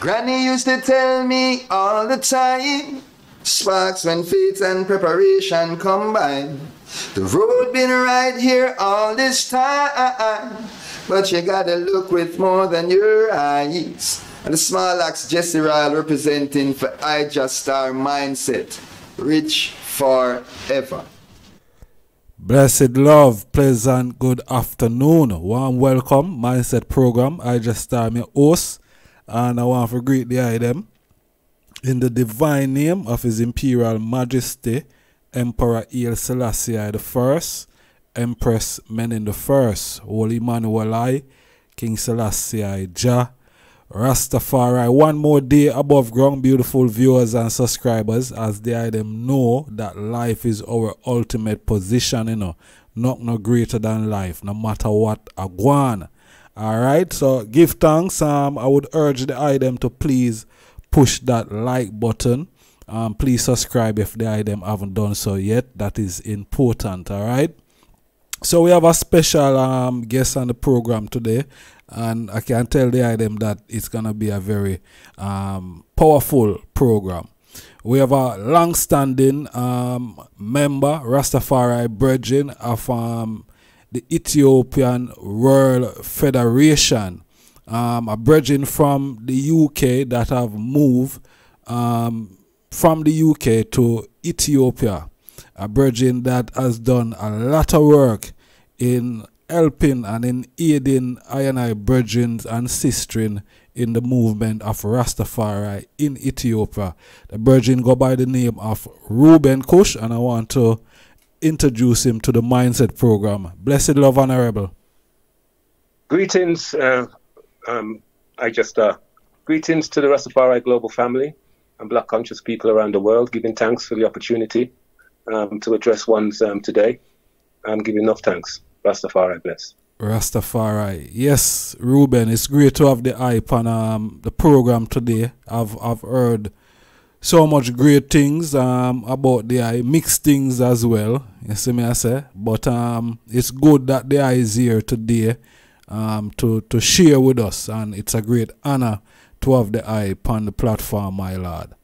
Granny used to tell me all the time. Sparks when faith and preparation combine. The road been right here all this time. But you gotta look with more than your eyes. And the small axe Jesse Ryle representing for I Just Star Mindset. Rich forever. Blessed love, pleasant good afternoon. Warm welcome, Mindset Program. I just start my host and I want to greet the item in the divine name of His Imperial Majesty, Emperor Haile Selassie I the First, Empress Menen the First, Holy Emmanuel I, King Selassie I Jah, Rastafari. One more day above ground, beautiful viewers and subscribers, as they them know that life is our ultimate position, you know, not no greater than life, no matter what a guan. Alright, so give thanks. Um, I would urge the item to please push that like button. Um, please subscribe if the item haven't done so yet. That is important. Alright. So we have a special um, guest on the program today, and I can tell the item that it's gonna be a very um, powerful program. We have a long-standing um, member, Rastafari Brethren of um, the Ethiopian World Federation, um, a brethren from the UK that have moved um, from the UK to Ethiopia, a brethren that has done a lot of work in helping and in aiding I and I brethren and sisters in the movement of Rastafari in Ethiopia. The brethren go by the name of Reuben Kush, and I want to introduce him to the Mindset Program. Blessed love, Honorable. Greetings, uh, um, I just uh, greetings to the Rastafari global family and Black conscious people around the world. Giving thanks for the opportunity um, to address ones um, today. I'm giving enough thanks. Rastafari bless. Rastafari. Yes, Reuben, it's great to have the hype on um, the program today. I've I've heard so much great things um, about the eye, mixed things as well. You see me I say, but um, it's good that the eye is here today um, to to share with us, and it's a great honor to have the eye upon the platform, my lord.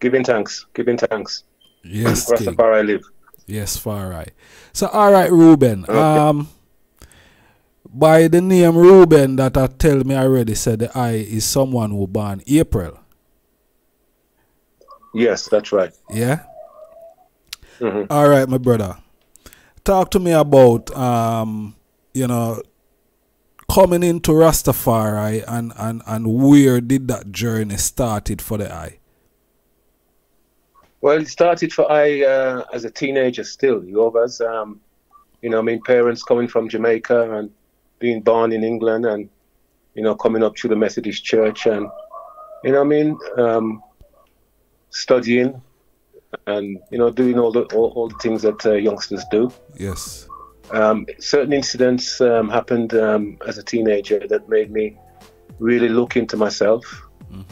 Giving thanks, giving thanks. Yes, Rastafari I live. Yes, far right. So, all right, Reuben. Okay. Um, by the name Reuben that I tell me already said the I is someone who born April. Yes, that's right. Yeah. Mhm. All right, my brother. Talk to me about um, you know, coming into Rastafari and and and where did that journey started for the eye? Well, it started for I uh, as a teenager still. You know, um, you know, I mean, parents coming from Jamaica and being born in England, and you know, coming up through the Methodist Church, and you know, I mean, um, studying, and you know, doing all the all, all the things that uh, youngsters do. Yes. Um, certain incidents um, happened um, as a teenager that made me really look into myself.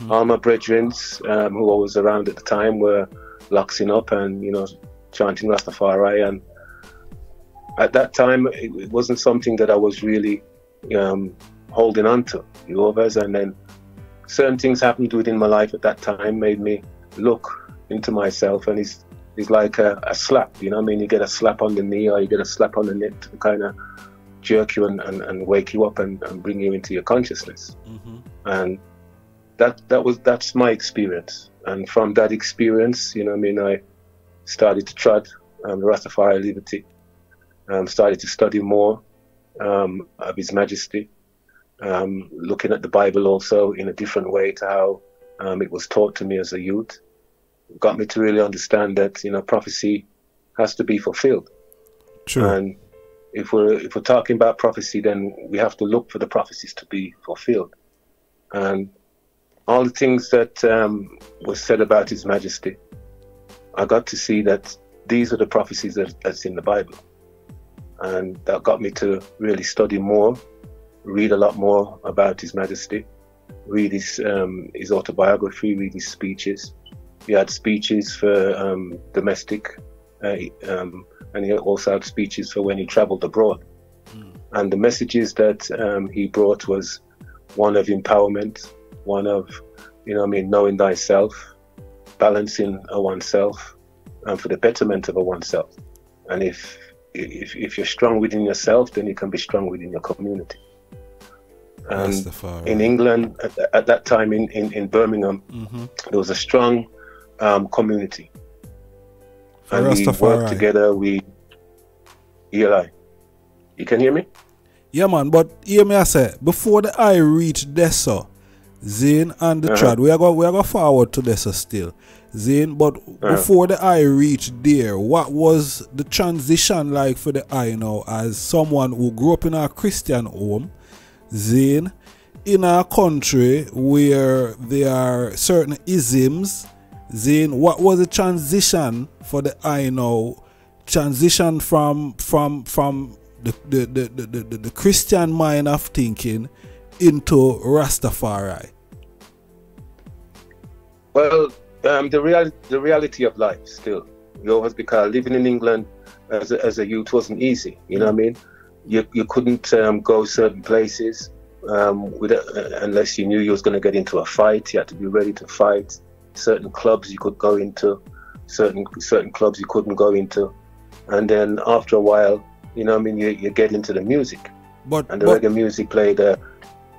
All my brethren um, who I was around at the time were loxing up and you know chanting Rastafari, and at that time it, it wasn't something that I was really um, holding on to. You know, and then certain things happened within my life at that time made me look into myself, and it's it's like a, a slap. You know, I mean, you get a slap on the knee or you get a slap on the neck to kind of jerk you and, and, and wake you up and, and bring you into your consciousness. And that that was that's my experience. And from that experience you know i mean i started to trod um, the rastafari liberty um, started to study more um, of his majesty um, looking at the bible also in a different way to how um, it was taught to me as a youth got me to really understand that you know prophecy has to be fulfilled True. and if we're if we're talking about prophecy, then we have to look for the prophecies to be fulfilled. And all the things that um, was said about His Majesty, I got to see that these are the prophecies that, that's in the Bible, and that got me to really study more, read a lot more about His Majesty, read his um, his autobiography, read his speeches. He had speeches for um, domestic uh, um, and he also had speeches for when he traveled abroad. And the messages that um, he brought was one of empowerment, one of, you know, I mean, knowing thyself, balancing a oneself, and for the betterment of a oneself. And if if, if you're strong within yourself, then you can be strong within your community. And in England, at, at, that time in, in, in Birmingham, mm-hmm. there was a strong um, community. And we worked together. We, Eli, you can hear me? Yeah, man. But hear me, I say, before the eye reached Dessa, Zane and the uh-huh. Trad, we are going we are going forward to Dessa still. Zane, but uh-huh. before the eye reached there, what was the transition like for the eye now as someone who grew up in a Christian home? Zane, in a country where there are certain isms, Zane, what was the transition for the eye now? Transition from from from the, the, the, the, the, the Christian mind of thinking into Rastafari? Well, um, the real the reality of life still, you know, because living in England as a, as a youth wasn't easy. You know what I mean? You you couldn't um, go certain places um, with, uh, unless you knew you was going to get into a fight. You had to be ready to fight. Certain clubs you could go into, certain certain clubs you couldn't go into, and then after a while, you know, I mean, you, you get into the music. But and the but, reggae music played a,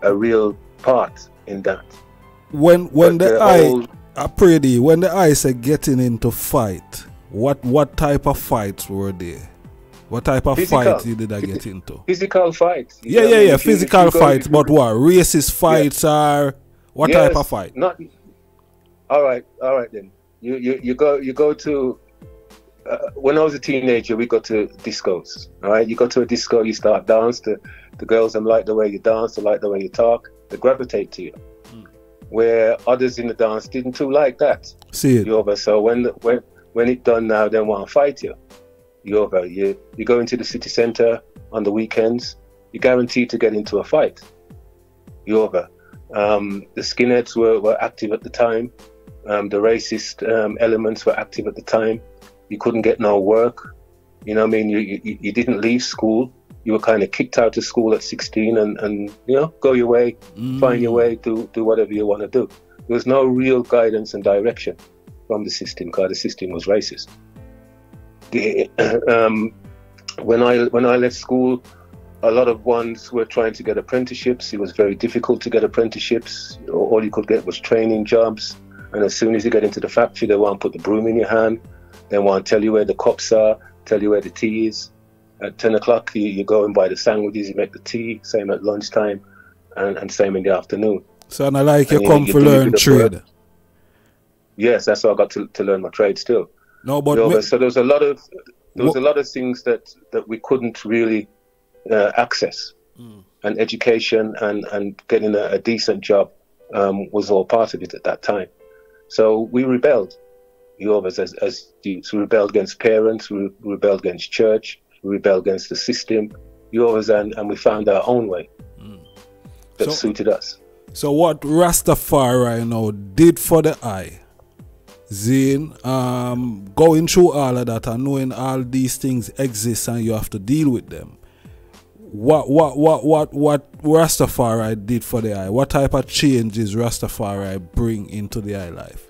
a real part in that. When when but the, the eye, old, I pray thee, when the eye said getting into fight, what what type of fights were there? What type of physical, fight did I get into? Physical fights. Yeah, yeah, yeah. physical fights, but what? Racist fights yeah. are what yes, type of fight? Not. All right, all right then. You you you go you go to uh, when I was a teenager, we got to discos. All right, you go to a disco, you start dance. The, the girls them like the way you dance, they like the way you talk, they gravitate to you. Mm. Where others in the dance didn't too like that. See it. You over. So when when when it done now, they want to fight you. You. You go into the city centre on the weekends. You're guaranteed to get into a fight. Over. Um, the skinheads were, were active at the time. Um, the racist um, elements were active at the time you couldn't get no work. You know what I mean? You, you, you didn't leave school. You were kind of kicked out of school at 16 and, and you know, go your way, mm. find your way, do, do whatever you want to do. There was no real guidance and direction from the system because the system was racist. Um, when I when I left school, a lot of ones were trying to get apprenticeships. It was very difficult to get apprenticeships. All you could get was training jobs. And as soon as you get into the factory, they want to put the broom in your hand. They want to tell you where the cups are, tell you where the tea is. At 10 o'clock, you, you go and buy the sandwiches, you make the tea, same at lunchtime, and, and same in the afternoon. So, and I like you, you come for learn trade. Yes, that's how I got to, to learn my trade still. No, but you know, so there was a lot of there was a lot of things that that we couldn't really uh, access, mm. and education and and getting a, a decent job um, was all part of it at that time. So we rebelled you as, as youths. We rebelled against parents, we rebelled against church, we rebelled against the system, you us, and, and we found our own way mm. that so, suited us. So, what Rastafari now did for the eye, Zane, um, going through all of that and knowing all these things exist and you have to deal with them. What what what what what Rastafari did for the eye? What type of changes Rastafari bring into the eye life?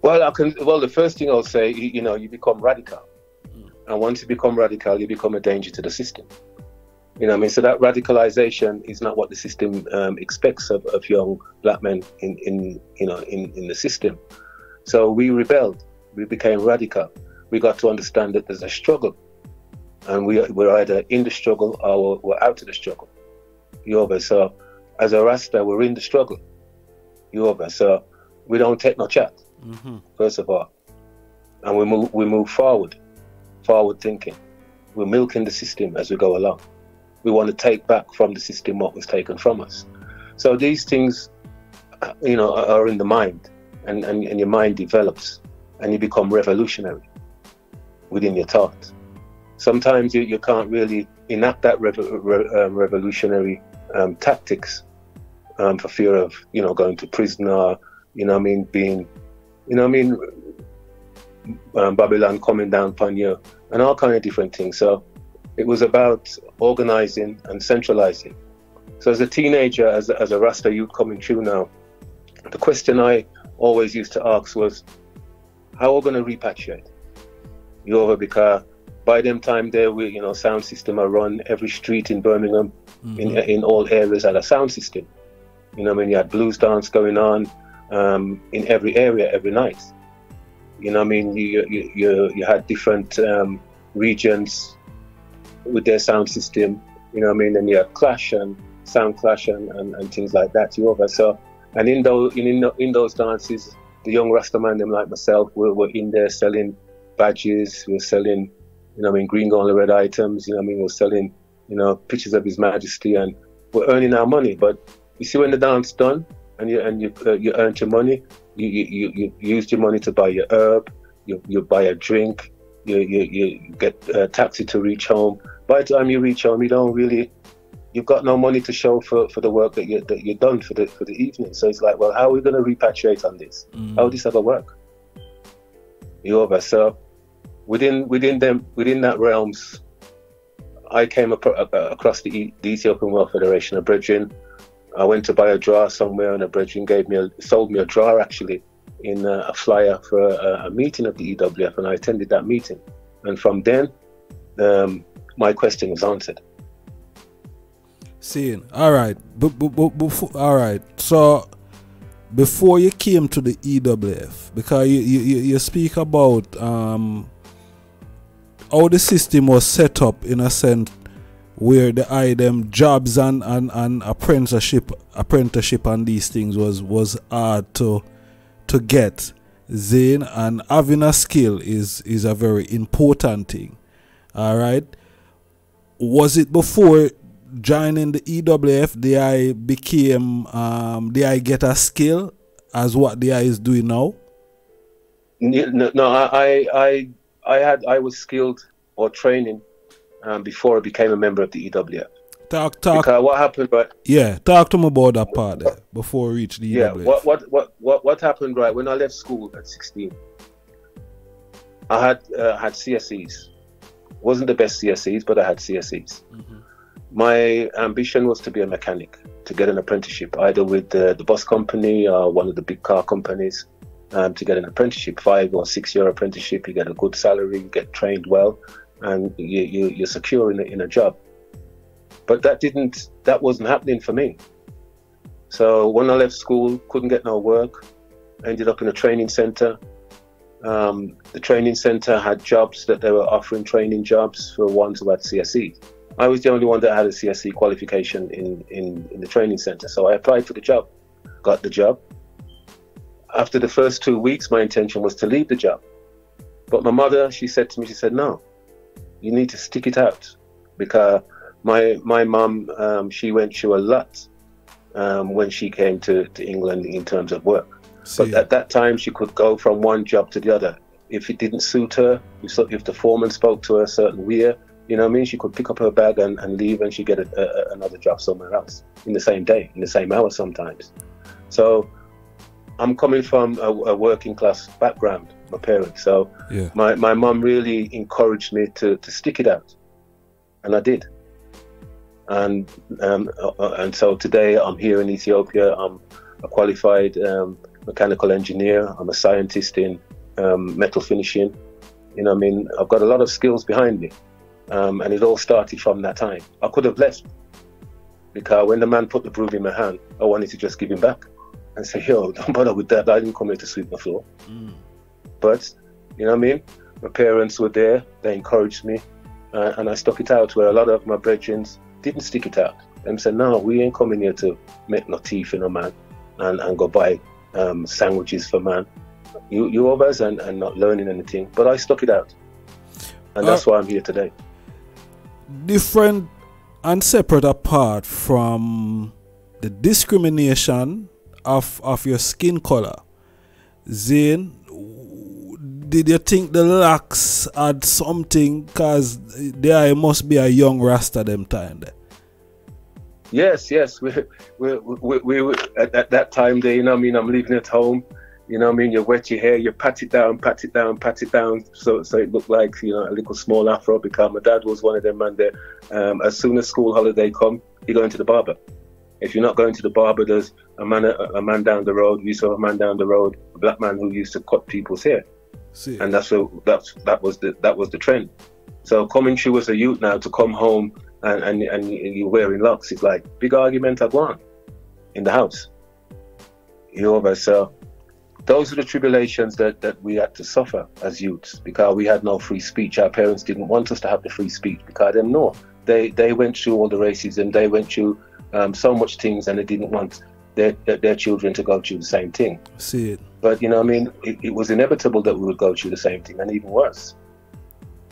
Well, I can. Well, the first thing I'll say, you, you know, you become radical, mm. and once you become radical, you become a danger to the system. You know, I mean, so that radicalization is not what the system um, expects of, of young black men in, in you know in, in the system. So we rebelled. We became radical. We got to understand that there's a struggle, and we we're either in the struggle or we're out of the struggle. You over. So as a Rasta, we're in the struggle. You over. So we don't take no chat mm-hmm. first of all, and we move we move forward, forward thinking. We're milking the system as we go along. We want to take back from the system what was taken from us. So these things, you know, are in the mind, and, and, and your mind develops, and you become revolutionary within your thought. Sometimes you, you can't really enact that re- um, revolutionary um, tactics um, for fear of, you know, going to prison or, you know, I mean, being you know I mean, um, Babylon coming down upon you, and all kind of different things. So it was about organizing and centralizing. So as a teenager, as as a Rasta youth coming through now, the question I always used to ask was, how are we going to repatriate? You over because by them time there, we you know sound system are run every street in Birmingham, mm-hmm. in in all areas had a sound system. You know, I mean, you had blues dance going on um, in every area every night. You know, I mean, you you you, you had different um, regions with their sound system. You know, I mean, and you had clash and sound clash and, and, and things like that. You over so, and in those in in those dances, the young Rastaman them like myself were, were in there selling badges. We were selling, you know, I mean, green, gold, red items. You know, I mean, we we're selling, you know, pictures of His Majesty, and we're earning our money. But you see, when the dance done, and you and you uh, you earned your money. You, you, you, you used your money to buy your herb. You, you buy a drink. You, you, you get a taxi to reach home. By the time you reach home, you don't really you've got no money to show for, for the work that you that you've done for the for the evening. So it's like, well, how are we going to repatriate on this? Mm. How will this ever work? You over. So within within them within that realms, I came across the, the Ethiopian World Federation of Bridging. I went to buy a drawer somewhere, and a brethren gave me a, sold me a drawer actually in a, a flyer for a, a, meeting of the EWF, and I attended that meeting. And from then, um, my question was answered. Seeing, all right, but, but, but before, all right. So before you came to the EWF, because you you, you speak about um, how the system was set up in a sense where the them jobs and, and, and apprenticeship apprenticeship and these things was was hard to to get Zane and having a skill is is a very important thing. All right. Was it before joining the EWF the I became um the I get a skill as what the I is doing now? No, no I I I had I was skilled or training um, before I became a member of the EWF. Talk, talk. Because what happened, right? Yeah, talk to me about that part there before we reach the yeah, EWF. what, what, what, what, what happened, right? When I left school at 16, I had uh, had CSEs. wasn't the best CSEs, but I had CSEs. Mm-hmm. My ambition was to be a mechanic, to get an apprenticeship, either with the, the bus company or one of the big car companies. Um, to get an apprenticeship, five or six year apprenticeship, you get a good salary, you get trained well, and you, you, you're secure in a, in a job. But that didn't, that wasn't happening for me. So when I left school, couldn't get no work, ended up in a training center. Um, the training center had jobs that they were offering training jobs for ones who had CSE. I was the only one that had a CSE qualification in, in, in the training center. So I applied for the job, got the job. After the first two weeks, my intention was to leave the job. But my mother, she said to me, she said, no, you need to stick it out because my my mum um, she went through a lot um, when she came to, to England in terms of work. See. But at that time, she could go from one job to the other. If it didn't suit her, if, if the foreman spoke to her a certain way, you know what I mean? She could pick up her bag and, and leave and she'd get a, a, another job somewhere else in the same day, in the same hour sometimes. So I'm coming from a, a working class background my parents. So yeah. my, my mum really encouraged me to, to stick it out. And I did. And um, uh, uh, and so today I'm here in Ethiopia. I'm a qualified um, mechanical engineer. I'm a scientist in um, metal finishing. You know, I mean, I've got a lot of skills behind me, um, and it all started from that time. I could have left because when the man put the broom in my hand, I wanted to just give him back and say, "Yo, don't bother with that. I didn't come here to sweep the floor." Mm. But, you know what I mean? My parents were there, they encouraged me, uh, and I stuck it out where a lot of my brethren didn't stick it out. And said, no, we ain't coming here to make no teeth in a man and, and go buy um, sandwiches for man. You, you others and, and not learning anything. But I stuck it out. And that's uh, why I'm here today. Different and separate apart from the discrimination of, of your skin color, Zane, did you think the lax had something? Because there must be a young Rasta them time there. Yes, yes. We, we, we, we, we at, at, that time there, you know I mean? I'm leaving at home. You know what I mean? You wet your hair, you pat it down, pat it down, pat it down, so so it looked like, you know, a little small afro because my dad was one of them man there. Um, as soon as school holiday come, he go into the barber. If you're not going to the barber, there's a man a, a man down the road. We saw a man down the road, a black man who used to cut people's hair, See. and that's what that's that was the that was the trend. So coming through as a youth now to come home and and, and you're wearing locks, it's like big argument I on in the house. You know, but so those are the tribulations that, that we had to suffer as youths because we had no free speech. Our parents didn't want us to have the free speech because they know they they went through all the racism, they went through um, so much things, and they didn't want their, their, their children to go through the same thing. See it. But you know, what I mean, it, it was inevitable that we would go through the same thing, and even worse.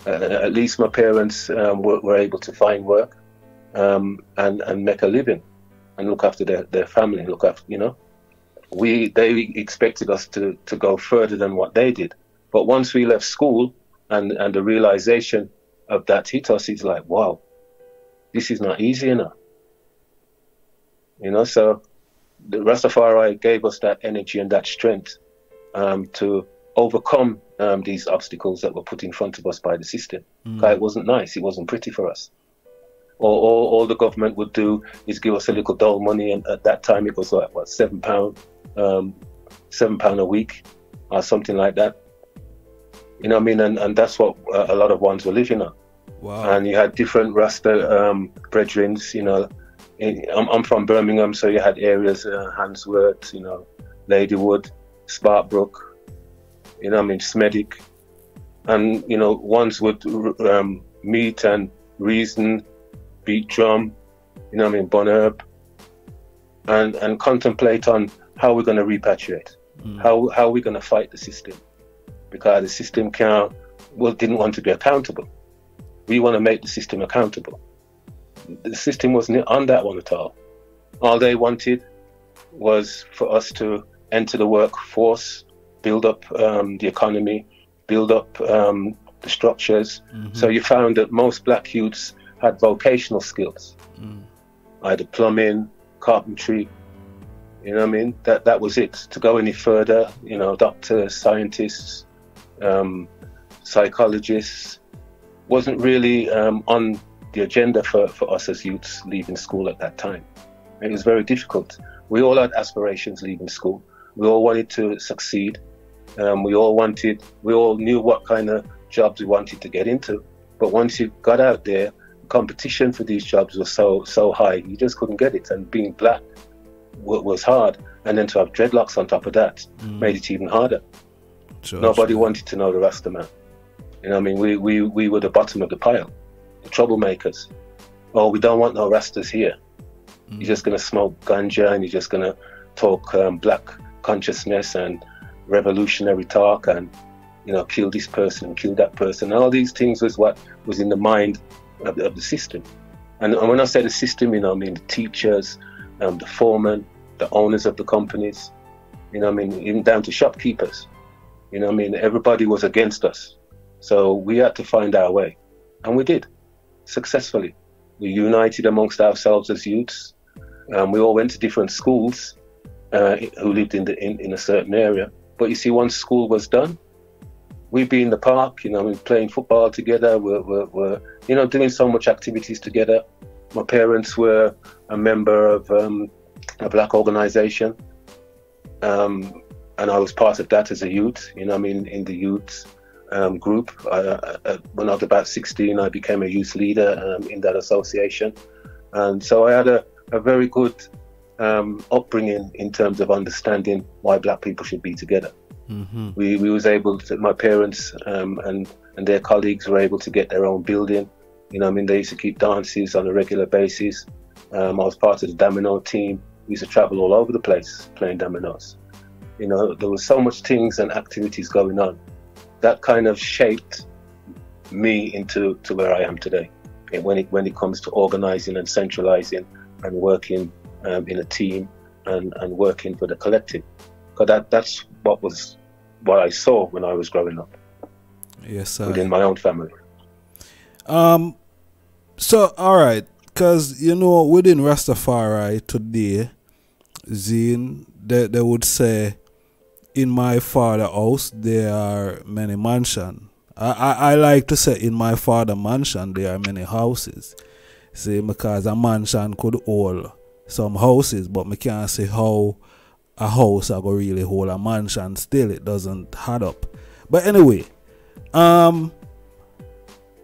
Uh, at least my parents um, were, were able to find work um, and and make a living, and look after their, their family, look after you know. We they expected us to, to go further than what they did, but once we left school and and the realization of that hit us, it's like wow, this is not easy enough. You know, so the Rastafari gave us that energy and that strength um, to overcome um, these obstacles that were put in front of us by the system. Mm. It wasn't nice, it wasn't pretty for us. All, all, all the government would do is give us a little dole money, and at that time it was like what seven pound, um, seven pound a week, or something like that. You know what I mean? And, and that's what uh, a lot of ones were living on Wow. and you had different Rasta um, brethrens. You know, in, I'm, I'm from Birmingham, so you had areas, uh, Handsworth, you know, Ladywood, Sparkbrook, you know, I mean, Smethwick, and you know, ones would um, meet and reason, beat drum, you know, I mean, Bonherb, and and contemplate on how we're going to repatriate, how how we're going to fight the system, because the system can't, well, didn't want to be accountable we want to make the system accountable. The system wasn't on that one at all. All they wanted was for us to enter the workforce, build up um, the economy, build up um, the structures. So you found that most black youths had vocational skills, either plumbing, carpentry. You know what I mean? That that was it. To go any further, you know, doctors, scientists, um, psychologists, wasn't really um, on the agenda for, for us as youths leaving school at that time. It was very difficult. We all had aspirations leaving school. We all wanted to succeed. Um, we all wanted, we all knew what kind of jobs we wanted to get into. But once you got out there, competition for these jobs was so so high, you just couldn't get it. And being black was hard. And then to have dreadlocks on top of that made it even harder. Nobody wanted to know the Rasta man. You know, I mean, we, we, we were the bottom of the pile, the troublemakers. Oh, we don't want no Rastas here. You're just gonna smoke ganja and you're just gonna talk um, black consciousness and revolutionary talk and you know kill this person and kill that person. All these things was what was in the mind of, of the system. And, and when I say the system, you know, I mean the teachers, um, the foremen, the owners of the companies. You know, I mean even down to shopkeepers. You know, I mean everybody was against us. So we had to find our way, and we did successfully. We united amongst ourselves as youths. Um, we all went to different schools uh, who lived in, the, in, in a certain area. But you see, once school was done, we'd be in the park, you know, we're playing football together. We're, we're, we're, you know, doing so much activities together. My parents were a member of um, a black organization. Um, and I was part of that as a youth, you know, I mean, in the youth um, group. Uh, uh, when I was about 16, I became a youth leader um, in that association. And so I had a, a very good um, upbringing in terms of understanding why black people should be together. We, we was able to, my parents um, and, and their colleagues were able to get their own building. You know, I mean, they used to keep dances on a regular basis. Um, I was part of the domino team. We used to travel all over the place playing dominoes. You know, there was so much things and activities going on. That kind of shaped me into to where I am today. And when it when it comes to organizing and centralizing and working um, in a team and, and working for the collective, because that that's what was what I saw when I was growing up Yes, sir. within my own family. Um, so all right, cause you know within Rastafari today, Zine, they they would say, in my father house there are many mansion. I, I I like to say in my father mansion there are many houses. See, because a mansion could hold some houses, but me can't see how a house I go really hold a mansion. Still, it doesn't add up. But anyway, um,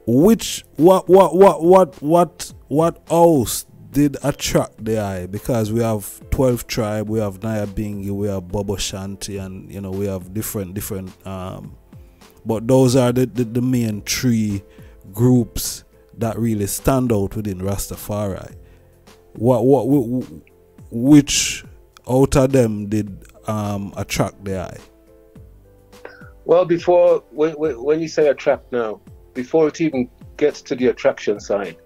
which what what what what what what house did attract the eye? Because we have twelve tribe, we have Nyabingi, we have Bobo Shanti, and you know we have different different. Um, but those are the, the, the main three groups that really stand out within Rastafari. What what which out of them did um, attract the eye? Well, before when, when you say attract now, before it even gets to the attraction side,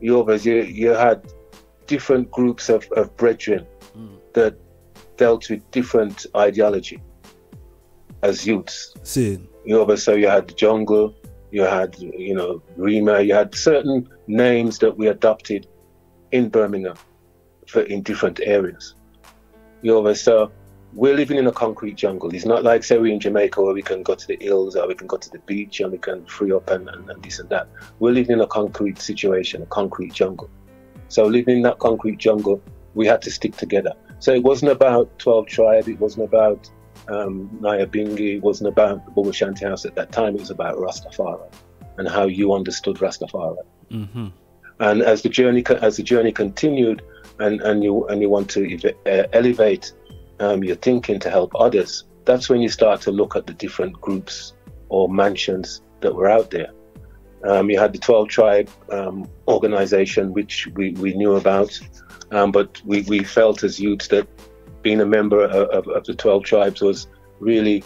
you you, you had different groups of, of brethren mm. that dealt with different ideology as youths. See. You over so you had the jungle, you had you know Rima, you had certain names that we adopted in Birmingham for in different areas. You over so we're living in a concrete jungle. It's not like say we're in Jamaica where we can go to the hills or we can go to the beach and we can free up and, and, and this and that. We're living in a concrete situation, a concrete jungle. So living in that concrete jungle, we had to stick together. So it wasn't about 12 tribe, it wasn't about um, Nyabingi, it wasn't about the Bobo Shanti House at that time, it was about Rastafari and how you understood Rastafari. Mm-hmm. And as the journey as the journey continued, and, and you and you want to uh, elevate um, your thinking to help others, that's when you start to look at the different groups or mansions that were out there. Um, you had the 12 tribe um, organization, which we, we knew about, um, but we, we felt as youths that being a member of, of, of, the 12 tribes was really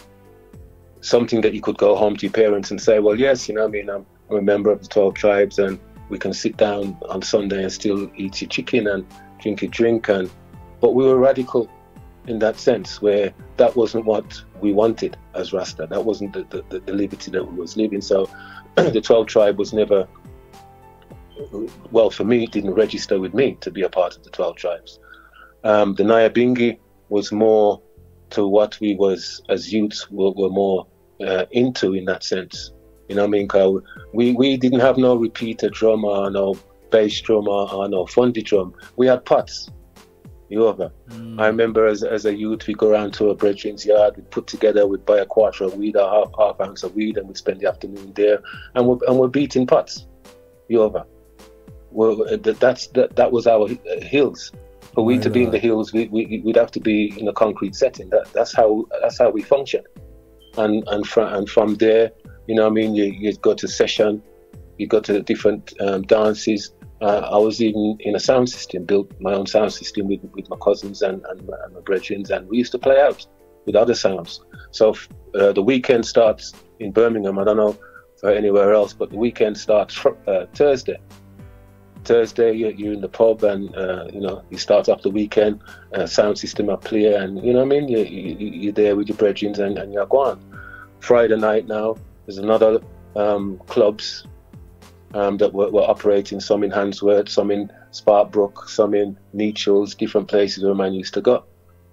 something that you could go home to your parents and say, well, yes, you know, I mean, I'm, I'm a member of the 12 tribes and we can sit down on Sunday and still eat your chicken and drink your drink. And, but we were radical in that sense where that wasn't what we wanted as Rasta. That wasn't the, the, the liberty that we was living. So the 12 tribe was never, well, for me, it didn't register with me to be a part of the 12 tribes. Um, the Nyabingi was more to what we was as youths were, were more uh, into in that sense. You know what I mean? We, we didn't have no repeater drum or no bass drum or, or no fundy drum. We had pots. Over. Mm. I remember as, as a youth, we go around to a brethren's yard, we put together, we'd buy a quarter of weed or half, half ounce of weed, and we'd spend the afternoon there, and we're, and we're beating pots. You Over. Well, uh, that's that, that was our uh, hills. For we to be in the hills, we, we would have to be in a concrete setting. That, that's how that's how we function. And and from and from there, you know, I mean, you you go to session, you go to the different um, dances, uh, I was even in a sound system, built my own sound system with, with my cousins and, and, my, and my brethren, and we used to play out with other sounds. So uh, the weekend starts in Birmingham. I don't know for anywhere else, but the weekend starts uh, Thursday. Thursday, you're, you're, in the pub, and uh, you know you start off the weekend. Uh, sound system up clear, and you know what I mean. You, you, are there with your brethren, and, and you're gone. Friday night now, there's another um, clubs um, that were, were, operating, some in Handsworth, some in Sparkbrook, some in Nechells, different places where man used to go.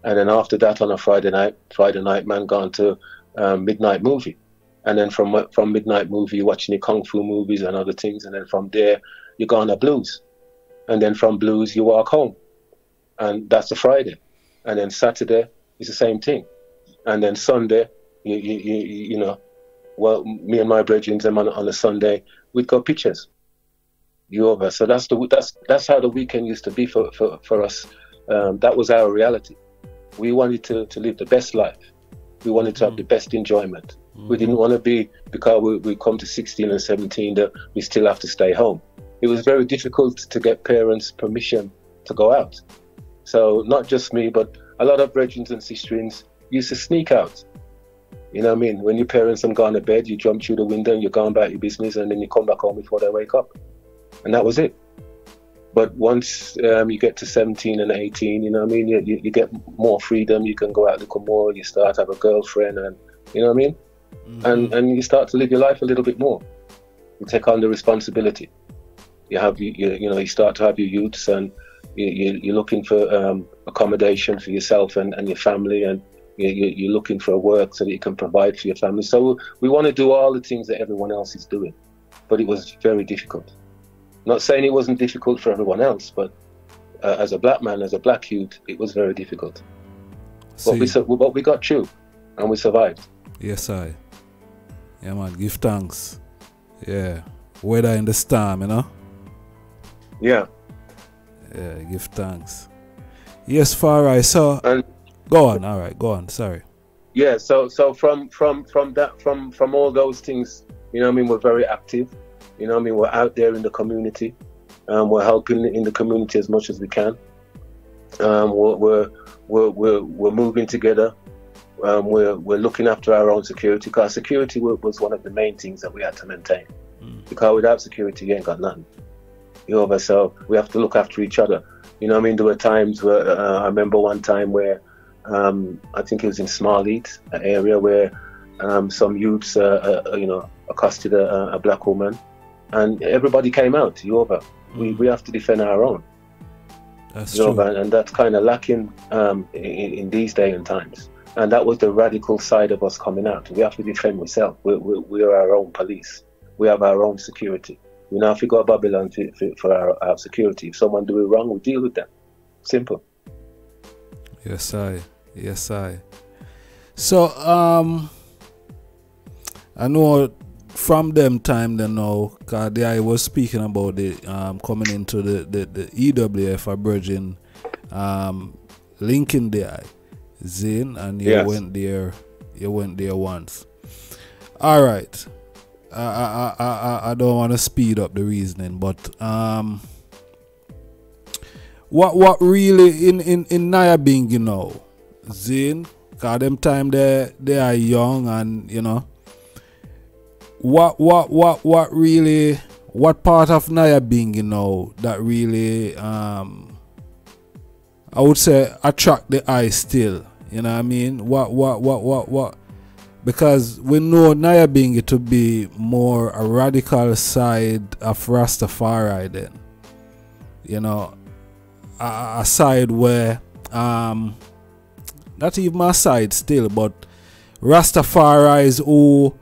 And then after that, on a Friday night, Friday night, man gone to um, midnight movie. And then from from midnight movie, watching the kung fu movies and other things. And then from there, you go on a blues. And then from blues, you walk home. And that's a Friday. And then Saturday is the same thing. And then Sunday, you, you, you, you know, well, me and my brethren, them on, on a Sunday, we'd go pictures. You over. So that's the that's that's how the weekend used to be for for, for us. Um, that was our reality. We wanted to, to live the best life. We wanted to have the best enjoyment. Mm-hmm. We didn't want to be because we, we come to 16 and 17 that we still have to stay home. It was very difficult to get parents' permission to go out. So not just me, but a lot of brethren and sisters used to sneak out you know what I mean? When your parents have gone to bed, you jump through the window and you're going about your business, and then you come back home before they wake up, and that was it. But once um, you get to 17 and 18, you know what I mean? You, you, you, get more freedom. You can go out look more. You start to have a girlfriend, and you know what I mean? Mm-hmm. And and you start to live your life a little bit more. You take on the responsibility. You have you you, you know you start to have your youths, and you, you, are looking for um, accommodation for yourself and, and your family, and you're looking for a work so that you can provide for your family. So we want to do all the things that everyone else is doing, but it was very difficult. Not saying it wasn't difficult for everyone else, but uh, as a black man, as a black youth, it was very difficult. But we, but we got through and we survived. Yes, I. Yeah, man, give thanks. Yeah. Weather in the storm, you know? Yeah. Yeah, give thanks. Yes, far. So, and, go on. All right, go on. Sorry. Yeah. So, so from from from that from from all those things, you know, I mean, we're very active. You know, I mean, we're out there in the community. Um, we're helping in the community as much as we can. Um, we're, we're, we're, we're, we're moving together. Um, we're, we're looking after our own security because security was one of the main things that we had to maintain. Mm. Because without security, you ain't got nothing. You know, so we have to look after each other. You know, I mean, there were times where uh, I remember one time where um, I think it was in Smarleyt, an area where um, some youths, uh, uh, you know, accosted a, a, black woman, and everybody came out. Yoruba, we, we have to defend our own. That's you know, and, that's kind of lacking um, in, in, these day and times. And that was the radical side of us coming out. We have to defend ourselves. We're, we're, we're our own police. We have our own security. We now have to go to Babylon for, for our, our security. If someone do it wrong, we deal with them. Simple. Yes, I. Yes, I. So, um, I know from them time then now, cause the I was speaking about the um, coming into the, the, the EWF Virgin um, linking the I, Zane and you yes. went there you went there once. Alright. I, I, I, I don't want to speed up the reasoning, but um what what really in in in Nyabing, you know, Zane, cause them time they they are young and you know what what what what really what part of Nyabing you know that really um I would say attract the eye still you know what I mean? What what what what what? Because we know Naya Nyabing to be more a radical side of Rastafari then you know a, a side where um not even my side still but Rastafari is who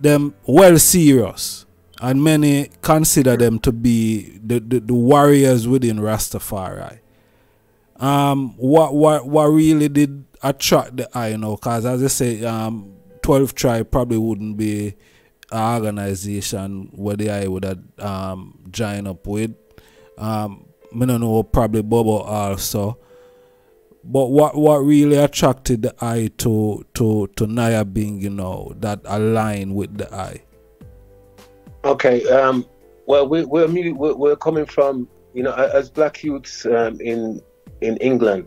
them well serious and many consider them to be the, the, the warriors within Rastafari. Um, what what what really did attract the eye, you know, because as I say, um, 12 tribe probably wouldn't be an organization where the eye would have um, join up with. Um, I don't know, probably Bobo also. But what what really attracted the eye to to to Nyabing, you know, that align with the eye? Okay, um, well, we, we're, we're we're coming from you know as black youths um, in in England,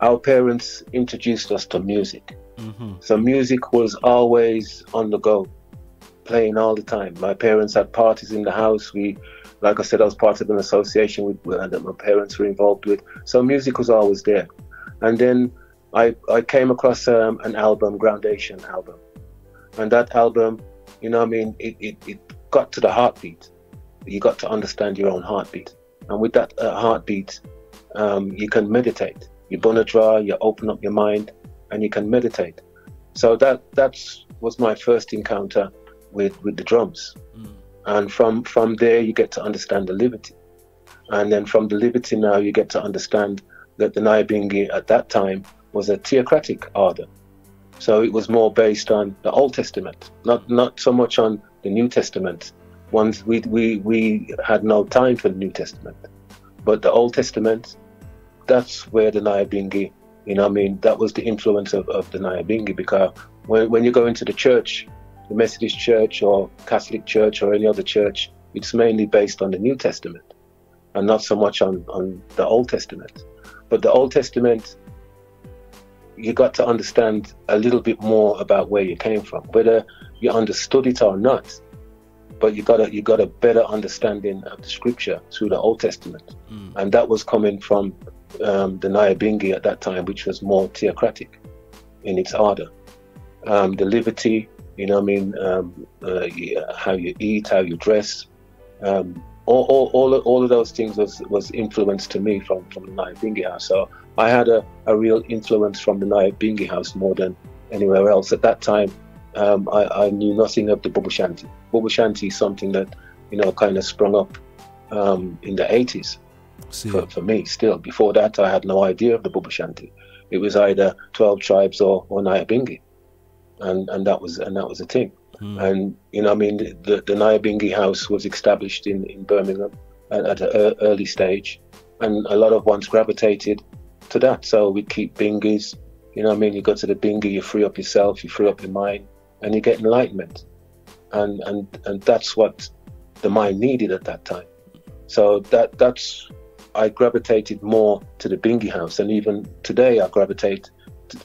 our parents introduced us to music. Mm-hmm. So music was always on the go, playing all the time. My parents had parties in the house. We, like I said, I was part of an association with, that my parents were involved with. So music was always there. And then I, I came across um, an album, Grounation album. And that album, you know I mean, it, it, it got to the heartbeat. You got to understand your own heartbeat. And with that uh, heartbeat, um, you can meditate. You burn a draw, you open up your mind, and you can meditate. So that that's was my first encounter with, with the drums. Mm. And from, from there, you get to understand the liberty. And then from the liberty now, you get to understand that the Nyabingi at that time was a theocratic order. So it was more based on the Old Testament, not not so much on the New Testament. Once we we, we had no time for the New Testament. But the Old Testament, that's where the Nyabingi, you know I mean, that was the influence of, of the Nyabingi because when, when you go into the church, the Methodist church or Catholic church or any other church, it's mainly based on the New Testament and not so much on, on the Old Testament. But the Old Testament, you got to understand a little bit more about where you came from, whether you understood it or not. But you got a you got a better understanding of the scripture through the Old Testament, mm. and that was coming from um, the Nyabingi at that time, which was more theocratic in its order. Um, the liberty, you know, I mean, um, uh, how you eat, how you dress, um, all, all, all, all of those things was, was influenced to me from, from the Nyabingi house. So I had a, a real influence from the Nyabingi house more than anywhere else. At that time, um, I, I, knew nothing of the Bobo Shanti. is something that, you know, kind of sprung up um, in the 80s. for, for me still. Before that, I had no idea of the Bobo Shanti. It was either 12 tribes or, or Nyabingi. And, and that was and that was the thing. Mm. And you know, I mean, the, the Nyabingi house was established in, in Birmingham at, at an early stage, and a lot of ones gravitated to that. So we keep bingis. You know, I mean, you go to the bingi, you free up yourself, you free up your mind, and you get enlightenment. And and and that's what the mind needed at that time. So that that's I gravitated more to the Bingi house, and even today I gravitate.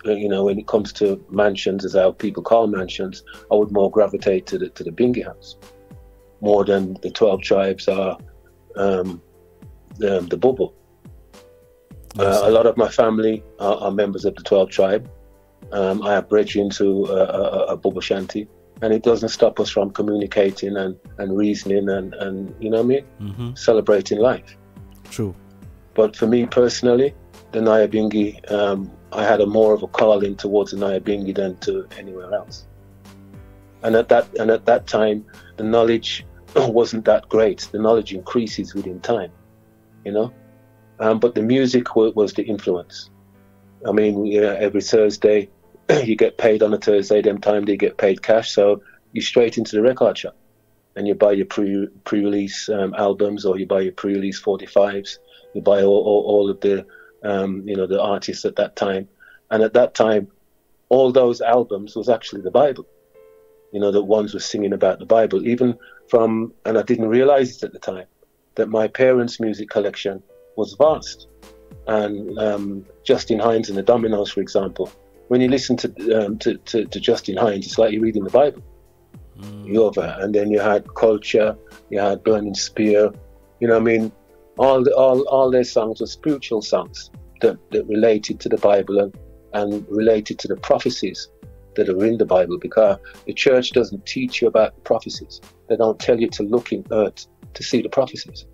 Uh, you know, when it comes to mansions, as how people call mansions, I would more gravitate to the to the Bingi house more than the twelve tribes are um, the, the Bobo. Uh, a lot of my family are, are, members of the 12 tribe. Um, I have bridged into a, a, a Bobo Shanti, and it doesn't stop us from communicating and, and reasoning and, and, you know what I mean? Mm-hmm. Celebrating life. True. But for me personally, the Nyabingi, um, I had a more of a calling towards the Nyabingi than to anywhere else. And at that and at that time, the knowledge wasn't that great. The knowledge increases within time, you know. Um, but the music was, was the influence. I mean, you know, every Thursday you get paid on a Thursday. Them time they get paid cash, so you straight into the record shop and you buy your pre pre-release um, albums or you buy your pre-release 45s. You buy all, all, all of the um, you know the artists at that time, and at that time, all those albums was actually the Bible. You know, the ones were singing about the Bible, even from, and I didn't realize it at the time, that my parents' music collection was vast. And um, Justin Hinds and the Dominoes, for example, when you listen to, um, to, to, to, Justin Hinds, it's like you're reading the Bible. Mm. Over, and then you had Culture, you had Burning Spear, you know, I mean, all the, all all their songs were spiritual songs that, that related to the Bible and, and related to the prophecies that are in the Bible because the church doesn't teach you about the prophecies. They don't tell you to look in earth to see the prophecies.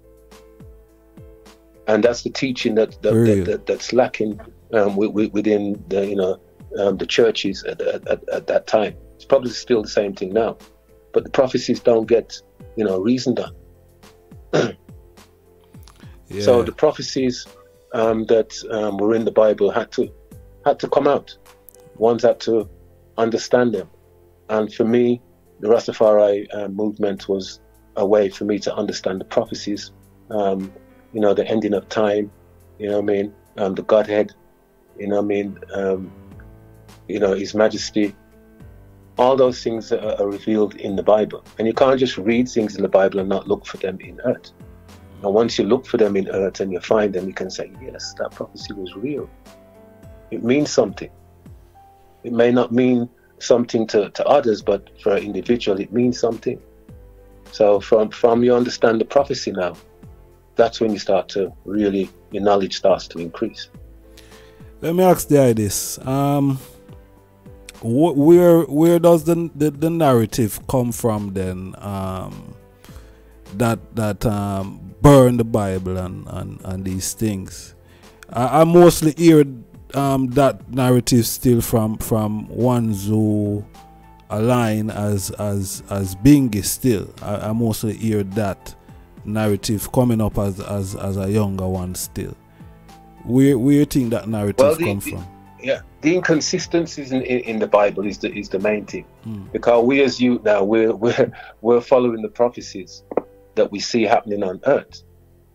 And that's the teaching that, that, that, that that's lacking um, within the you know um, the churches at, at, at, that time. It's probably still the same thing now, but the prophecies don't get you know reasoned on. yeah. So the prophecies um, that um, were in the Bible had to had to come out. Ones had to understand them. And for me, the Rastafari uh, movement was a way for me to understand the prophecies, um, you know, the ending of time, you know I mean, um, the Godhead, you know I mean, um, you know, His Majesty. All those things are, are, revealed in the Bible. And you can't just read things in the Bible and not look for them in earth. And once you look for them in earth and you find them, you can say, yes, that prophecy was real. It means something. It may not mean something to, to others, but for an individual, it means something. So from from you understand the prophecy now, that's when you start to really your knowledge starts to increase. Let me ask the this. Um, wh- where where does the, the, the narrative come from then? Um, that that um, burn the Bible and, and, and these things. I, I mostly hear um, that narrative still from from ones who align as as as Bingi still. I, I mostly hear that narrative coming up as as as a younger one still. Where where you think that narrative well, the, come the, from? Yeah, the inconsistencies in, in, in, the Bible is the is the main thing mm. because we as youth now we're we're we're following the prophecies that we see happening on earth,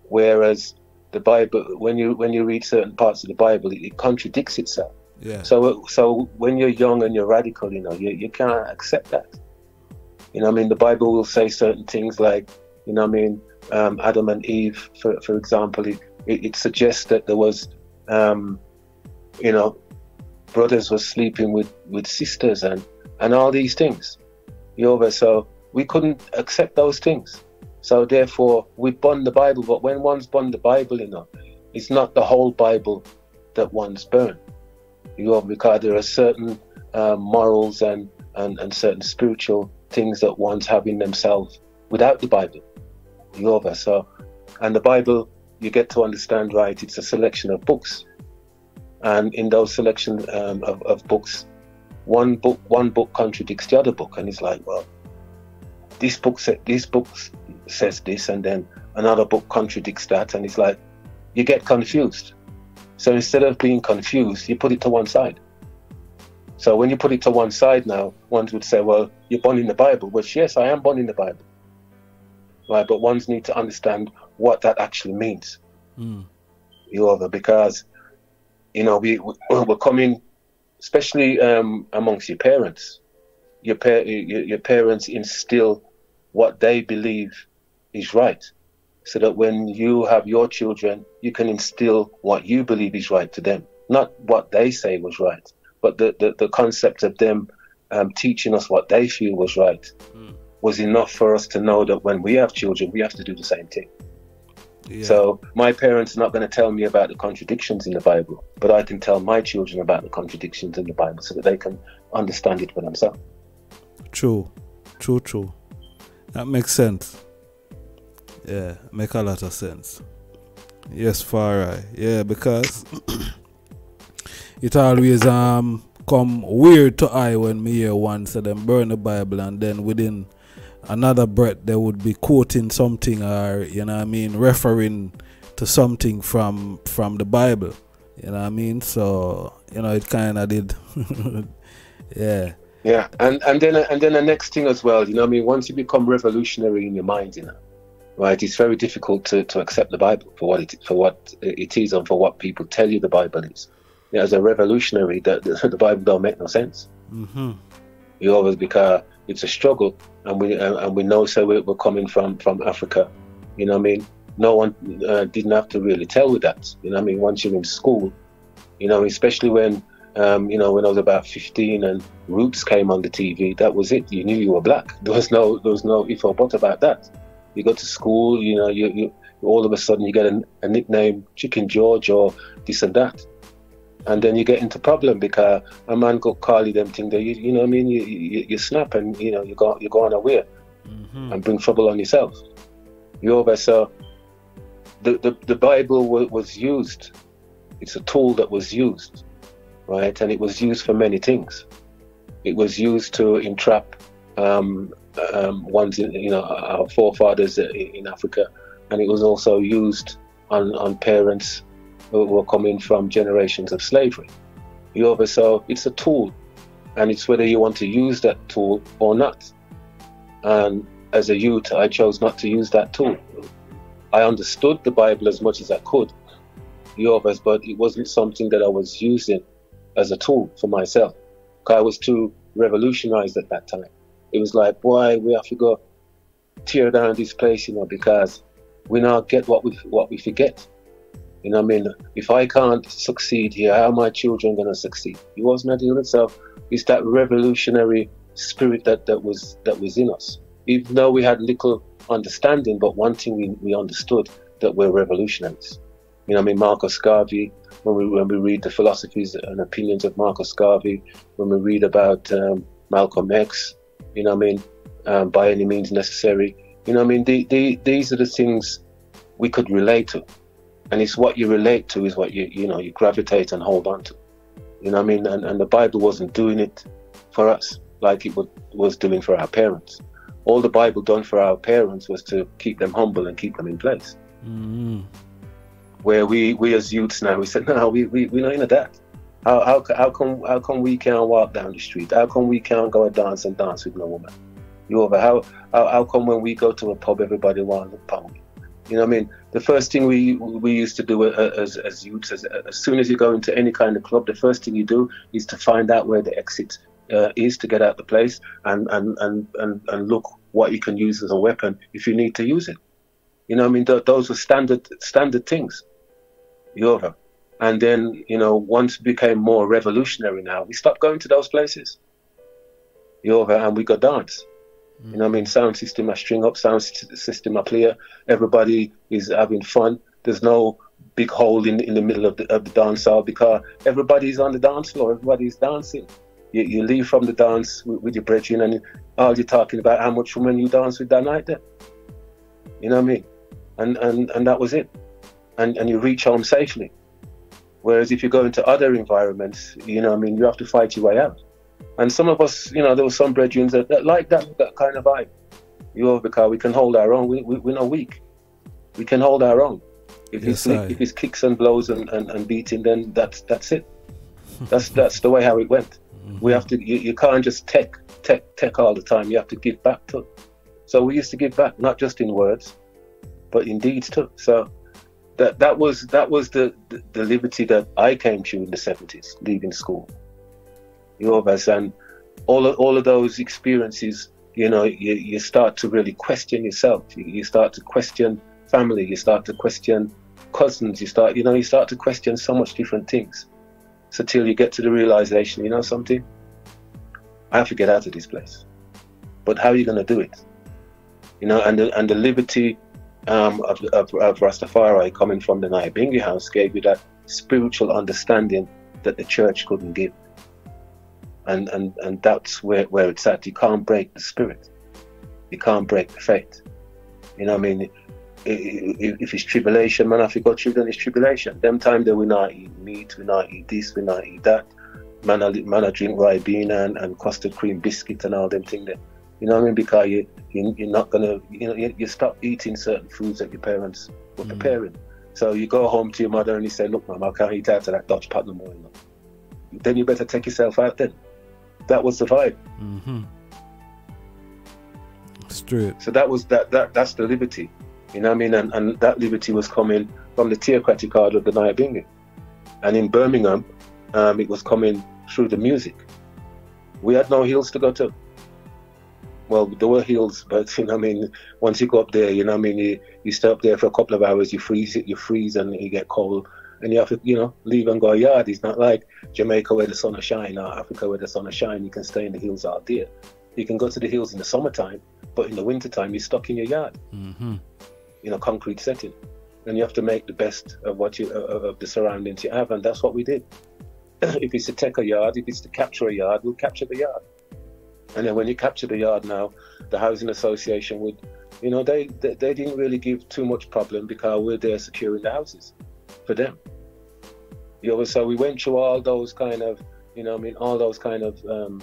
whereas the Bible, when you when you read certain parts of the Bible, it, it contradicts itself. Yeah. So so when you're young and you're radical, you know, you, you can't accept that. You know, I mean, the Bible will say certain things like, you know, I mean, um, Adam and Eve, for for example, it, it, it suggests that there was, um, you know, brothers were sleeping with with sisters and and all these things. You know, so we couldn't accept those things. So therefore, we burn the Bible. But when one's burned the Bible, you know, it's not the whole Bible that one's burned. You know, because there are certain uh, morals and, and, and certain spiritual things that one's have in themselves without the Bible. You know, so, and the Bible, you get to understand, right? It's a selection of books, and in those selection um, of, of books, one book one book contradicts the other book, and it's like, well, this book said this book says this, and then another book contradicts that, and it's like, you get confused. So instead of being confused, you put it to one side. So when you put it to one side now, ones would say, well, you're born in the Bible. Which, yes, I am born in the Bible. Right, but ones need to understand what that actually means. Mm. You over because, you know, we, we're coming, especially um, amongst your parents. Your, pa- your, your parents instill what they believe is right so that when you have your children, you can instill what you believe is right to them, not what they say was right but the, the, the concept of them um, teaching us what they feel was right Mm. was enough for us to know that when we have children, we have to do the same thing. Yeah. So my parents are not going to tell me about the contradictions in the Bible, but I can tell my children about the contradictions in the Bible so that they can understand it for themselves. True, true, true. That makes sense. Yeah, make a lot of sense. Yes, far right. Yeah, because it always um come weird to I when me hear one say them burn the Bible and then within another breath they would be quoting something or you know what I mean referring to something from from the Bible. You know what I mean? So you know it kind of did. yeah. Yeah, and and then and then the next thing as well, you know, what I mean, once you become revolutionary in your mind, you know, right, it's very difficult to, to accept the Bible for what it for what it is and for what people tell you the Bible is. You know, as a revolutionary, the, the, the Bible don't make no sense. Mm-hmm. You always because it's a struggle, and we and, we know so we're, we're coming from from Africa. You know, what I mean, no one uh, didn't have to really tell with that. You know, what I mean, once you're in school, you know, especially when um, you know, when I was about 15 and Roots came on the TV, that was it. You knew you were black. There was no, there was no if or but about that. You go to school, you know, you, you all of a sudden you get a, a nickname, Chicken George or this and that, and then you get into problem because a man go call you them thing that you, you know, what I mean, you, you, you snap and you know you go you go on away Mm-hmm. and bring trouble on yourself. You over so the, the the Bible wa- was used. It's a tool that was used, right? And it was used for many things. It was used to entrap um, um, ones, in, you know, our forefathers in Africa, and it was also used on on parents who were coming from generations of slavery. You over so it's a tool, and it's whether you want to use that tool or not. And as a youth, I chose not to use that tool. I understood the Bible as much as I could, you Yova's, but it wasn't something that I was using as a tool for myself. I was too revolutionized at that time. It was like, boy, we have to go tear down this place, you know, because we now get what we what we forget. You know I mean? If I can't succeed here, how are my children gonna succeed? It wasn't doing it. So it's that revolutionary spirit that, that was that was in us. Even though we had little understanding, but one thing we, we understood that we're revolutionaries. You know I mean? Marcus Garvey, when we when we read the philosophies and opinions of Marcus Garvey, when we read about um, Malcolm X, you know what I mean? Um, by any means necessary. You know what I mean? The, the, these are the things we could relate to. And it's what you relate to is what you you know you gravitate and hold on to. You know what I mean? And, and the Bible wasn't doing it for us like it was, was doing for our parents. All the Bible done for our parents was to keep them humble and keep them in place. Mm-hmm. Where we, we as youths now, we said, no, we, we, we're not into that. How, how, how, come, how come we can't walk down the street? How come we can't go and dance and dance with no woman? You over? How, how, how come when we go to a pub, everybody wants upon me? You know what I mean? The first thing we we used to do as, as youths, as, as soon as you go into any kind of club, the first thing you do is to find out where the exit uh, is to get out the place and, and, and, and, and look what you can use as a weapon if you need to use it. You know I mean? Th- those were standard standard things. You over? And then, you know, once became more revolutionary now, we stopped going to those places. Over? And we got dance. You know I mean? Sound system I string up, sound system I clear. Everybody is having fun. There's no big hole in, in the middle of the, of the dance hall because everybody's on the dance floor. Everybody's dancing. You, you leave from the dance with, with your brethren and all you're talking about how much women you dance with that night then. You know what I mean? And, and, and that was it. And, and you reach home safely. Whereas if you go into other environments, you know I mean, you have to fight your way out. And some of us, you know, there were some brethren that, that like that, that kind of vibe. You know, because we can hold our own. We, we, we're not weak. We can hold our own. If Yes, it's if it's kicks and blows and, and, and beating, then that's that's it. That's that's the way how it went. We mm-hmm. have to. You, you can't just tech tech tech all the time. You have to give back too. So we used to give back, not just in words, but in deeds too. So that that was that was the the, the liberty that I came to in the seventies, leaving school. You know, and all of, all of those experiences, you know, you, you start to really question yourself. You, you start to question family. You start to question cousins. You start, you know, you start to question so much different things. So till you get to the realization, you know something, I have to get out of this place. But how are you going to do it? You know, and the, and the liberty um, of, of, of Rastafari coming from the Nyabingi house gave you that spiritual understanding that the church couldn't give. And, and, and that's where, where it's at. You can't break the spirit. You can't break the faith. You know what I mean? If it's tribulation, man, if you go through, then it's tribulation. Them time that we not eat meat, we not eat this, we not eat that. Man, I, man, I drink ribena and, and custard cream biscuit and all them things there. You know what I mean? Because you, you you're not gonna, you know, you, you stop eating certain foods that your parents were preparing. So you go home to your mother and you say, "Look, mum, I can't eat out of that Dutch pot no more." Then you better take yourself out. Then that was the vibe. Mm-hmm. Straight. So that was that that that's the liberty, you know what I mean? And, and that liberty was coming from the theocratic order of the Nyabingi. And in Birmingham, um, it was coming through the music. We had no hills to go to. Well, there were hills, but you know what I mean, once you go up there, you know what I mean, you, you stay up there for a couple of hours, you freeze it, you freeze and you get cold. And you have to, you know, leave and go yard. It's not like Jamaica where the sun will shine or Africa where the sun will shine. You can stay in the hills all day. You can go to the hills in the summertime, but in the wintertime, you're stuck in your yard Mm-hmm. in a concrete setting. And you have to make the best of what you of of the surroundings you have, and that's what we did. if it's to take a yard, if it's to capture a yard, we'll capture the yard. And then when you capture the yard now, the housing association would, you know, they they, they didn't really give too much problem because we're there securing the houses for them. You know, so we went through all those kind of, you know, I mean, all those kind of um,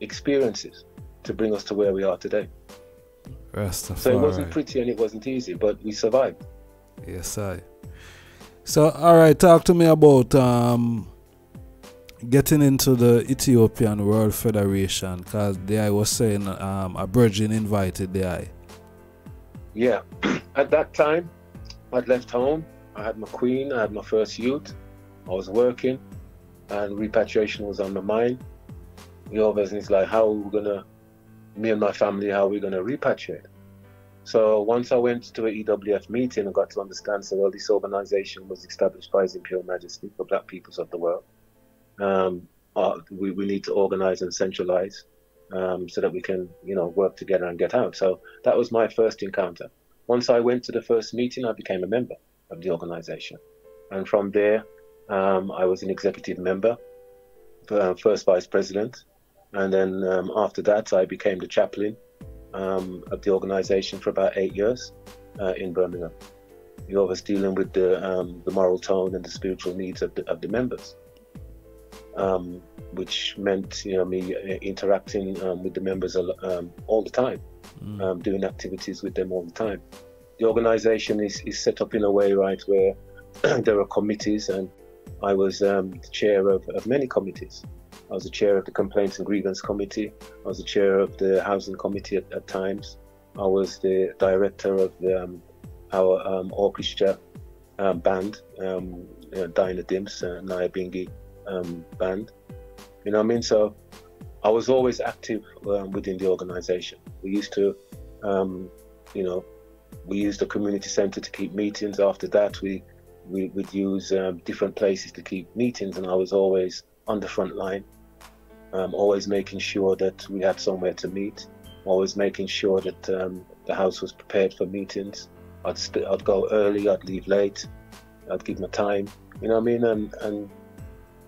experiences to bring us to where we are today. Rastafari. So it wasn't pretty and it wasn't easy, but we survived. Yes, I. So, all right, talk to me about um, getting into the Ethiopian World Federation because the I was saying um, a virgin invited the I. Yeah, at that time, I'd left home. I had my queen. I had my first youth. I was working, and repatriation was on my mind. You know, it's like, how are we gonna, me and my family, how are we gonna repatriate? So once I went to an EWF meeting, I got to understand. So well, this organization was established by His Imperial Majesty for Black peoples of the world. Um, uh, we, we need to organize and centralize um, so that we can, you know, work together and get out. So that was my first encounter. Once I went to the first meeting, I became a member of the organization. And from there, um, I was an executive member, uh, first vice president. And then um, after that, I became the chaplain um, of the organization for about eight years uh, in Birmingham. You're always dealing with the, um, the moral tone and the spiritual needs of the, of the members. Um, which meant you know me uh, interacting um, with the members um, all the time, Mm. um, doing activities with them all the time. The organisation is, is set up in a way right where there are committees, and I was um, the chair of, of many committees. I was the chair of the Complaints and Grievance Committee. I was the chair of the Housing Committee at, at times. I was the director of the, um, our um, orchestra um, band, um, uh, Dinah Dims, uh, Nyabingi um, band. You know what I mean? So I was always active um, within the organization. We used to, um, you know, we used the community center to keep meetings. After that, we, we would use um, different places to keep meetings, and I was always on the front line, um, always making sure that we had somewhere to meet, always making sure that um, the house was prepared for meetings. I'd, st- I'd go early, I'd leave late, I'd give my time, you know what I mean? And, and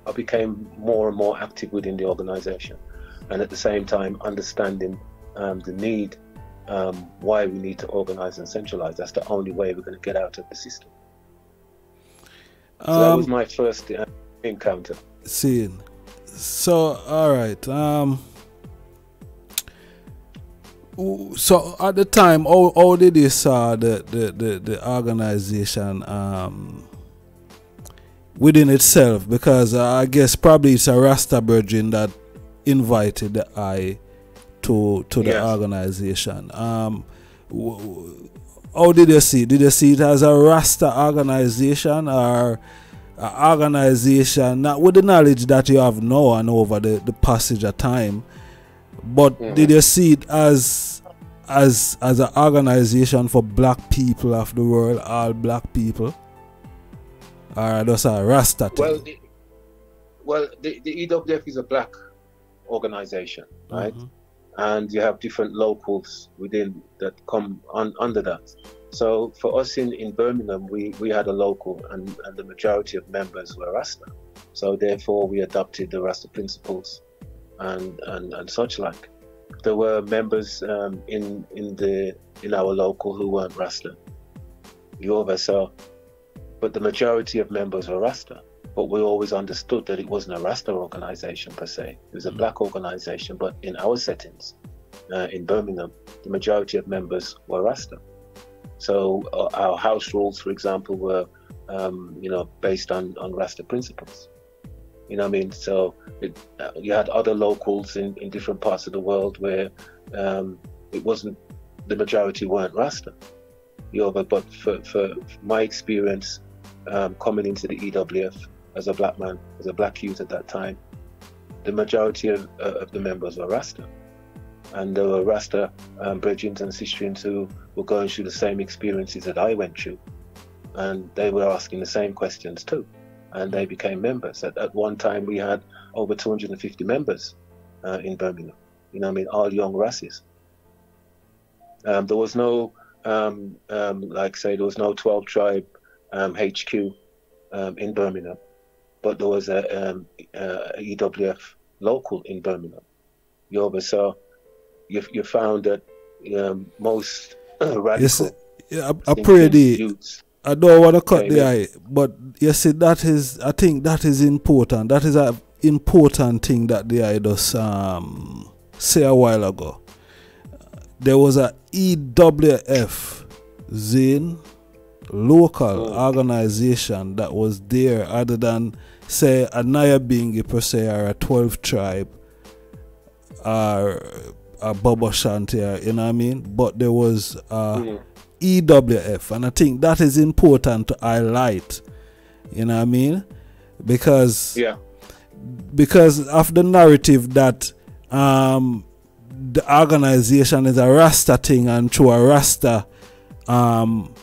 I became more and more active within the organization. And at the same time, understanding um, the need, um, why we need to organize and centralize. That's the only way we're going to get out of the system. So that was Um, my first uh, encounter. seeing. So, all right. Um, so at the time, how, how did this uh, the, the, the, the organization um, within itself? Because uh, I guess probably it's a Rasta Virgin that invited the I to to the yes. organization. Um, how did you see? Did you see it as a Rasta organization or an organization, not with the knowledge that you have now and over the, the passage of time, but mm-hmm. did you see it as as as an organization for black people of the world, all black people? Or just a Rasta thing? Well, the, well, the, the EWF is a black organization, right? Mm-hmm. And you have different locals within that come on, under that. So for us in, in Birmingham, we, we had a local, and, and the majority of members were Rasta. So therefore, we adopted the Rasta principles and, and, and such like. There were members um, in in the in our local who weren't Rasta. You so, but the majority of members were Rasta. But we always understood that it wasn't a Rasta organization per se. It was a mm. black organization, but in our settings, uh, in Birmingham, the majority of members were Rasta. So uh, our house rules, for example, were um, you know based on on Rasta principles. You know what I mean? So it, uh, you had other locals in, in different parts of the world where um, it wasn't the majority weren't Rasta. You know, but, but for, for my experience um, coming into the EWF as a black man, as a black youth at that time, the majority of, uh, of the members were Rasta. And there were Rasta um, and sisters who were going through the same experiences that I went through. And they were asking the same questions too and they became members. At, at one time, we had over 250 members uh, in Birmingham. You know, I mean, all young races. Um, there was no, um, um, like say, there was no 12 tribe HQ um, um, in Birmingham, but there was a, um, a, EWF local in Birmingham. Yoba, so you, you found that most radical. Yes, yeah, I, I pray the. Youths, I don't want to cut the eye, but you see that is I think that is important. That is an important thing that the eye does um, say a while ago. There was a EWF Zine local oh. organization that was there other than say a Nyabingi per se or a 12 tribe or a Bobo Shanti, you know what I mean? But there was uh, mm-hmm EWF, and I think that is important to highlight. You know what I mean? Because yeah, because of the narrative that um, the organization is a Rasta thing, and through a Rasta, um,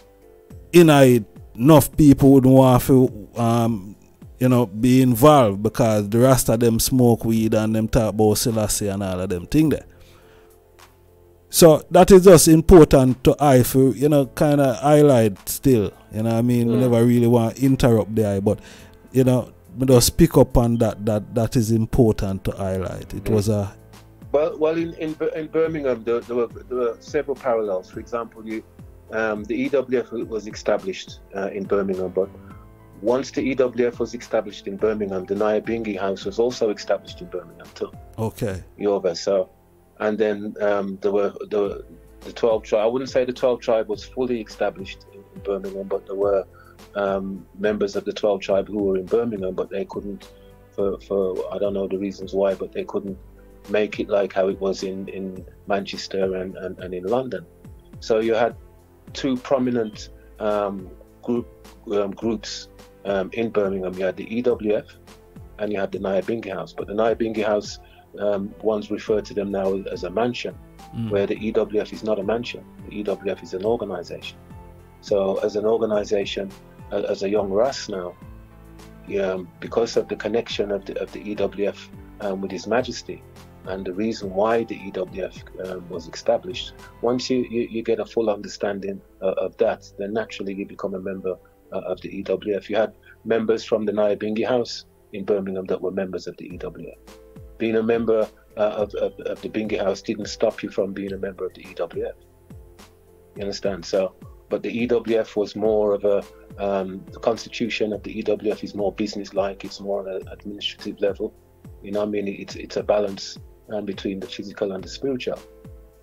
in it, enough people wouldn't want to, um, you know, be involved because the rest of them smoke weed and them talk about Selassie and all of them thing there. So that is just important to I for you know kind of highlight still. You know I mean? Mm. We never really want to interrupt the eye, but you know, we just pick up on that that that is important to highlight. It mm. was a well, well, in in, in Birmingham, there, there, were, there were several parallels. For example, you, um, the EWF was established uh, in Birmingham, but once the EWF was established in Birmingham, the Nyabingi House was also established in Birmingham too. Okay. Yoba, so and then um, there were the the 12 tribe. I wouldn't say the 12 tribe was fully established in, in Birmingham, but there were um, members of the 12 tribe who were in Birmingham, but they couldn't, for, for I don't know the reasons why, but they couldn't make it like how it was in, in Manchester and, and, and in London. So you had two prominent um, group um, groups um, in Birmingham. You had the EWF and you had the Nyabingi House, but the Nyabingi House um, ones refer to them now as a mansion, mm. where the EWF is not a mansion. The EWF is an organization. So, as an organization, as a young Ras now, yeah, because of the connection of the, of the EWF um, with His Majesty and the reason why the EWF um, was established, once you, you, you, get a full understanding uh, of that, then naturally you become a member uh, of the EWF. You had members from the Nyabingi House in Birmingham that were members of the EWF being a member uh, of, of, of, the Bingi House didn't stop you from being a member of the EWF. You understand? So, but the EWF was more of a, um, the constitution of the EWF is more business-like. It's more on an administrative level. You know, I mean, it's it's a balance um, between the physical and the spiritual.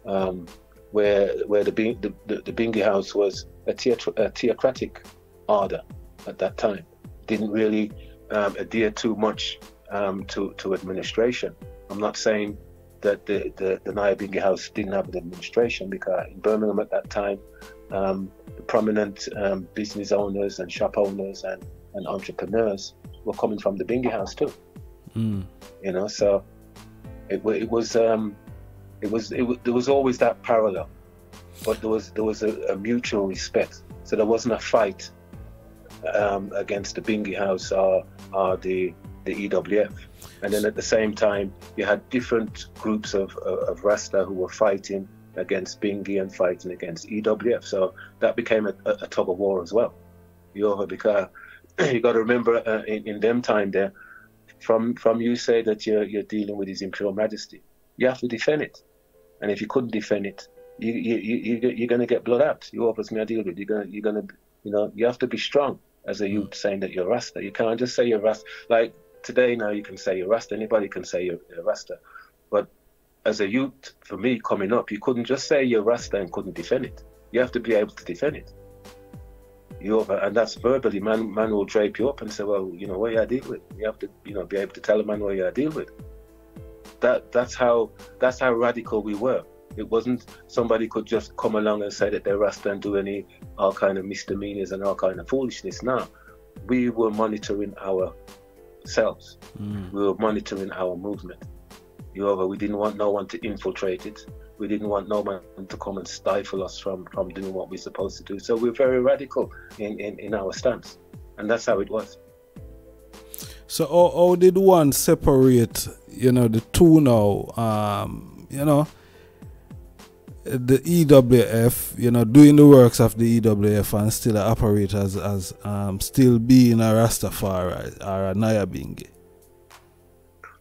um, where where the, the, the, the House was a, a theocratic order at that time. Didn't really um, adhere too much um, to, to administration. I'm not saying that the, the, the Nyabinghi House didn't have an administration because in Birmingham at that time, um, the prominent um, business owners and shop owners and, and entrepreneurs were coming from the Bingy House too. Mm. You know, so it, it was um, it was it there was always that parallel, but there was there was a, a mutual respect. So there wasn't a fight um, against the Bingy House or, or the the EWF. And then at the same time, you had different groups of, of, who were fighting against Bingy and fighting against EWF. So that became a, a tug of war as well. You over because you got to remember uh, in, in them time there, from from you say that you're you're dealing with His Imperial Majesty, you have to defend it. And if you couldn't defend it, you you you you're gonna get blood out. You obviously I deal with. You're gonna you're gonna you know you have to be strong as a youth mm. saying that you're Rasta. You can't just say you're Rasta. Like today now you can say you're Rasta. Anybody can say you're, you're Rasta. But as a youth, for me coming up, you couldn't just say you're Rasta and couldn't defend it. You have to be able to defend it. You and that's verbally. Man, man will drape you up and say, well, you know, what you deal with. You have to, you know, be able to tell a man what you deal with. That that's how that's how radical we were. It wasn't somebody could just come along and say that they're Rasta and do any all kind of misdemeanors and all kind of foolishness. Now, we were monitoring ourselves. Mm. We were monitoring our movement. You However, we didn't want no one to infiltrate it. We didn't want no man to come and stifle us from, from doing what we're supposed to do. So we're very radical in, in, in our stance. And that's how it was. So how, how did one separate, you know, the two now? Um, you know, the EWF, you know, doing the works of the EWF and still operate as, as um, still being a Rastafari or a Nyabinghi?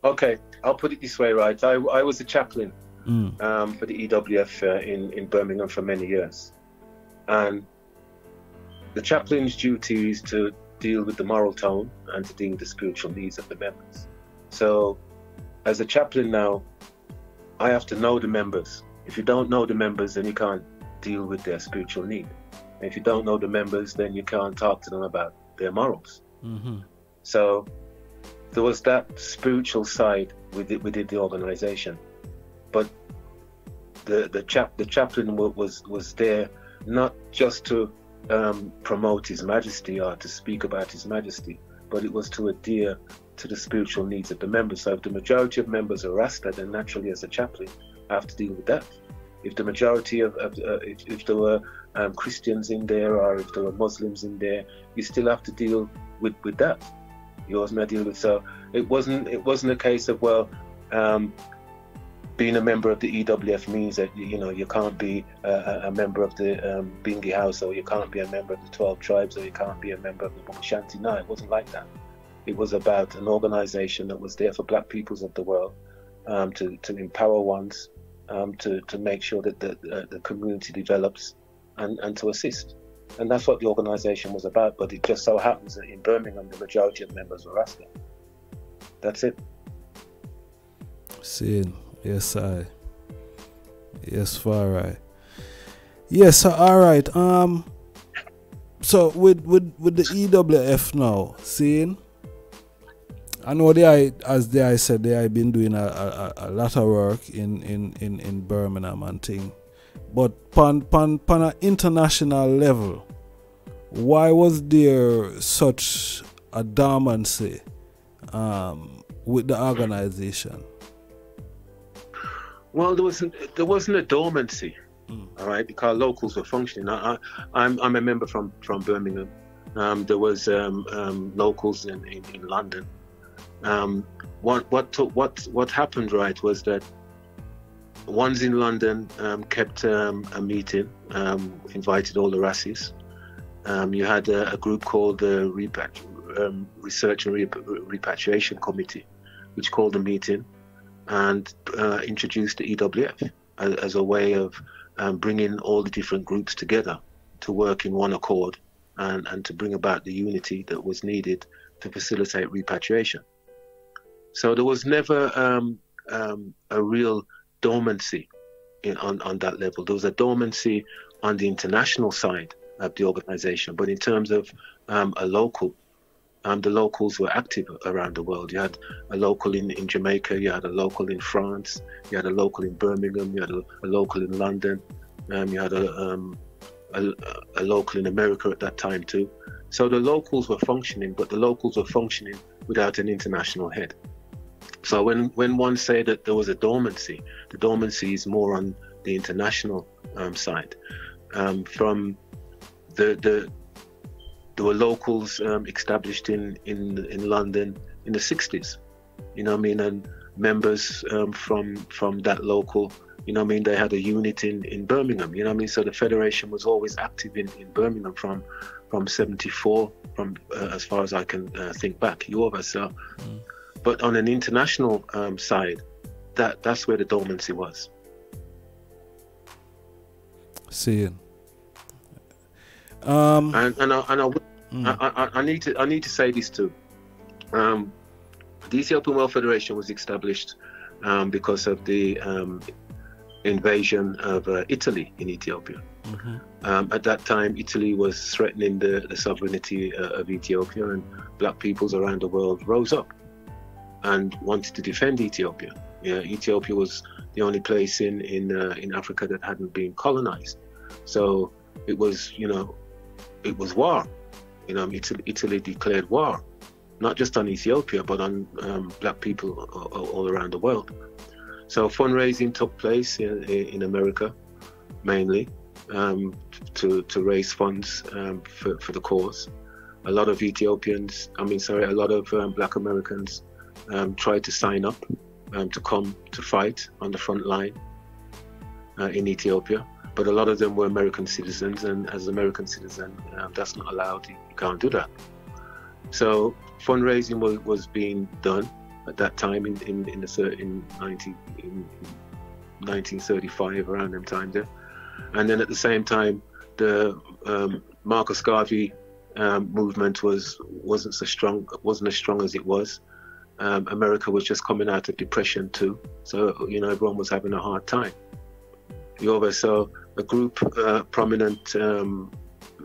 Okay, I'll put it this way, right? I, I was a chaplain mm. um, for the EWF uh, in, in Birmingham for many years. And the chaplain's duty is to deal with the moral tone and to deal with the spiritual needs of the members. So, as a chaplain now, I have to know the members if you don't know the members, then you can't deal with their spiritual need. And if you don't know the members, then you can't talk to them about their morals. Mm-hmm. So there was that spiritual side within, within the organization, but the the chap the chaplain was was there not just to um, promote His Majesty or to speak about His Majesty, but it was to adhere to the spiritual needs of the members. So if the majority of members are Rasta, then naturally as a chaplain, I have to deal with that. If the majority of, of uh, if, if, there were um, Christians in there or if there were Muslims in there, you still have to deal with, with that. You always to deal with. So it wasn't it wasn't a case of well, um, being a member of the EWF means that you know you can't be a, a member of the um, Bingy House or you can't be a member of the 12 tribes or you can't be a member of the Bobo Shanti. No, it wasn't like that. It was about an organization that was there for black peoples of the world um, to, to empower ones um, to, to make sure that the, uh, the community develops and, and to assist. And that's what the organization was about. But it just so happens that in Birmingham, the majority of members were Rasta. That's it. Seeing, yes, I. Yes, far right. Yes, all right. Um, so with with with the EWF now, seeing I know they as they I said, they have been doing a, a, a, lot of work in, in, in, in Birmingham and thing. But pan, pan, pan an international level, why was there such a dormancy um, with the organization? Well, there wasn't there wasn't a dormancy, mm. all right, because locals were functioning. I, I, am I'm, I'm a member from from Birmingham. Um, there was um, um, locals in, in, in London um, what what took, what what happened right was that ones in London um, kept um, a meeting, um, invited all the. Um, you had a, a, group called the Repatri- um, Research and Repatriation Committee, which called a meeting and uh, introduced the EWF as, as a way of bringing all the different groups together to work in one accord and, and to bring about the unity that was needed to facilitate repatriation. So there was never um, um, a real dormancy in, on, on that level. There was a dormancy on the international side of the organization, but in terms of um, a local, um, the locals were active around the world. You had a local in, in Jamaica, you had a local in France, you had a local in Birmingham, you had a, a local in London, um, you had a, um, a, a local in America at that time too. So the locals were functioning, but the locals were functioning without an international head. So when, when one say that there was a dormancy, the dormancy is more on the international um, side. Um, from the, the there were locals um, established in, in in London in the 60s, you know what I mean, and members um, from from that local, you know what I mean, they had a unit in, in Birmingham, you know what I mean, so the federation was always active in, in Birmingham from from 74, from uh, as far as I can uh, think back, you over so. Mm. But on an international um, side, that that's where the dormancy was. Seeing. Um, and and, I, and I, mm. I, I, I, need to I need to say this too. Um, the Ethiopian World Federation was established um, because of the um, invasion of uh, Italy in Ethiopia. Mm-hmm. Um, at that time, Italy was threatening the, the sovereignty uh, of Ethiopia, and black peoples around the world rose up and wanted to defend Ethiopia. Yeah, Ethiopia was the only place in in uh, in Africa that hadn't been colonized, so it was you know it was war. You know, Italy, Italy declared war, not just on Ethiopia but on um, black people all, all, around the world. So fundraising took place in, in America, mainly um, to to raise funds um, for for the cause. A lot of Ethiopians, I mean, sorry, a lot of um, Black Americans um, tried to sign up um, to come to fight on the front line uh, in Ethiopia. But a lot of them were American citizens, and as an American citizen, um, that's not allowed. You, can't do that. So fundraising was, was being done at that time in in, in the in 19 in 1935 around them time there, and then at the same time the um, Marcus Garvey um, movement was wasn't so strong wasn't as strong as it was um, America was just coming out of depression too, so you know everyone was having a hard time. You saw a group, uh, prominent um,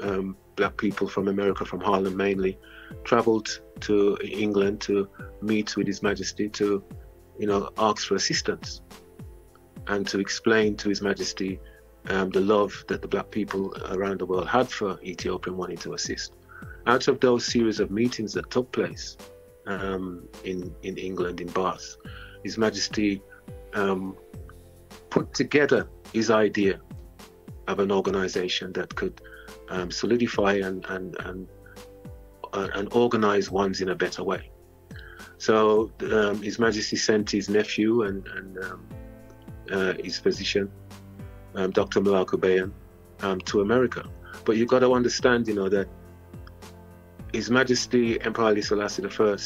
um, black people from America, from Harlem mainly, traveled to England to meet with His Majesty to, you know, ask for assistance and to explain to His Majesty um, the love that the black people around the world had for Ethiopia and wanting to assist. Out of those series of meetings that took place, um, in in England in Bath. His Majesty um, put together his idea of an organisation that could um, solidify and and and, uh, and organise ones in a better way. So um, His Majesty sent his nephew and, and um, uh, his physician, um, Dr. Malaku Bayen, to America. But you've got to understand, you know, that his Majesty Emperor Haile Selassie I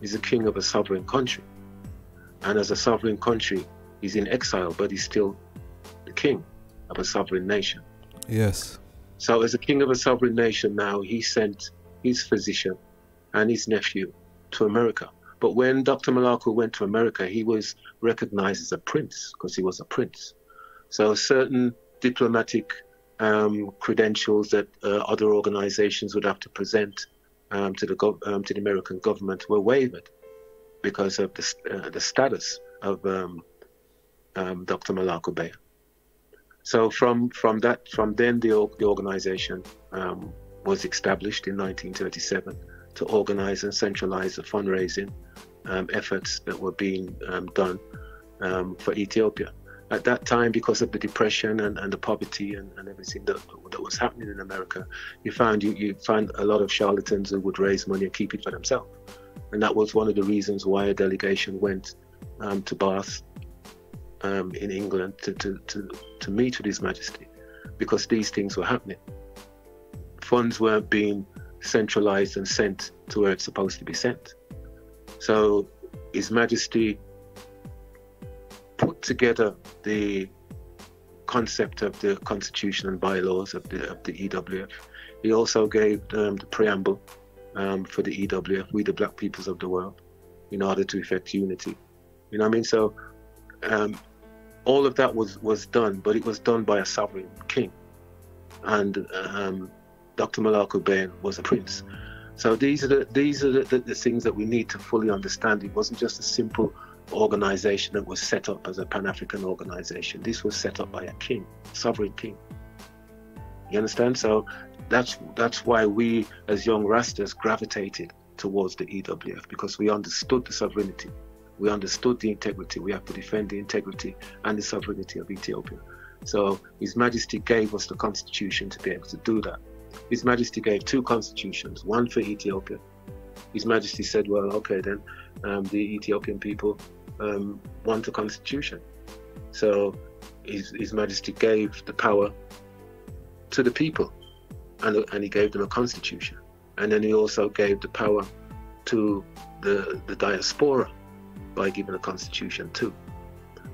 is the king of a sovereign country. And as a sovereign country, he's in exile, but he's still the king of a sovereign nation. Yes. So, as a king of a sovereign nation now, he sent his physician and his nephew to America. But when Dr. Malaku went to America, he was recognized as a prince because he was a prince. So, certain diplomatic um, credentials that uh, other organizations would have to present um, to the gov- um, to the American government were waived because of the, uh, the status of um, um Dr. Malaku Bey. So from from that from then the the organization um, was established in 1937 to organize and centralize the fundraising um, efforts that were being done for Ethiopia at that time, because of the depression and, and the poverty and, and everything that, that was happening in America, you found you, you find a lot of charlatans who would raise money and keep it for themselves. And that was one of the reasons why a delegation went um, to Bath um, in England to, to, to, to meet with His Majesty, because these things were happening. Funds weren't being centralized and sent to where it's supposed to be sent. So His Majesty put together the concept of the constitution and bylaws of the, of the EWF. He also gave um, the preamble um, for the EWF, We the Black Peoples of the World, in order to effect unity. You know what I mean? So um, all of that was was done, but it was done by a sovereign king, and um, Dr. Malaku Bayen was a prince. So these are the these are the, the, the, things that we need to fully understand. It wasn't just a simple organization that was set up as a Pan-African organization. This was set up by a king, sovereign king. You understand? So that's that's why we as young Rastas gravitated towards the EWF because we understood the sovereignty. We understood the integrity. We have to defend the integrity and the sovereignty of Ethiopia. So His Majesty gave us the constitution to be able to do that. His Majesty gave two constitutions, one for Ethiopia. His Majesty said, well, okay, then um, the Ethiopian people um, want a constitution. So His, His Majesty gave the power to the people and, and he gave them a constitution. And then he also gave the power to the, the diaspora by giving a constitution too.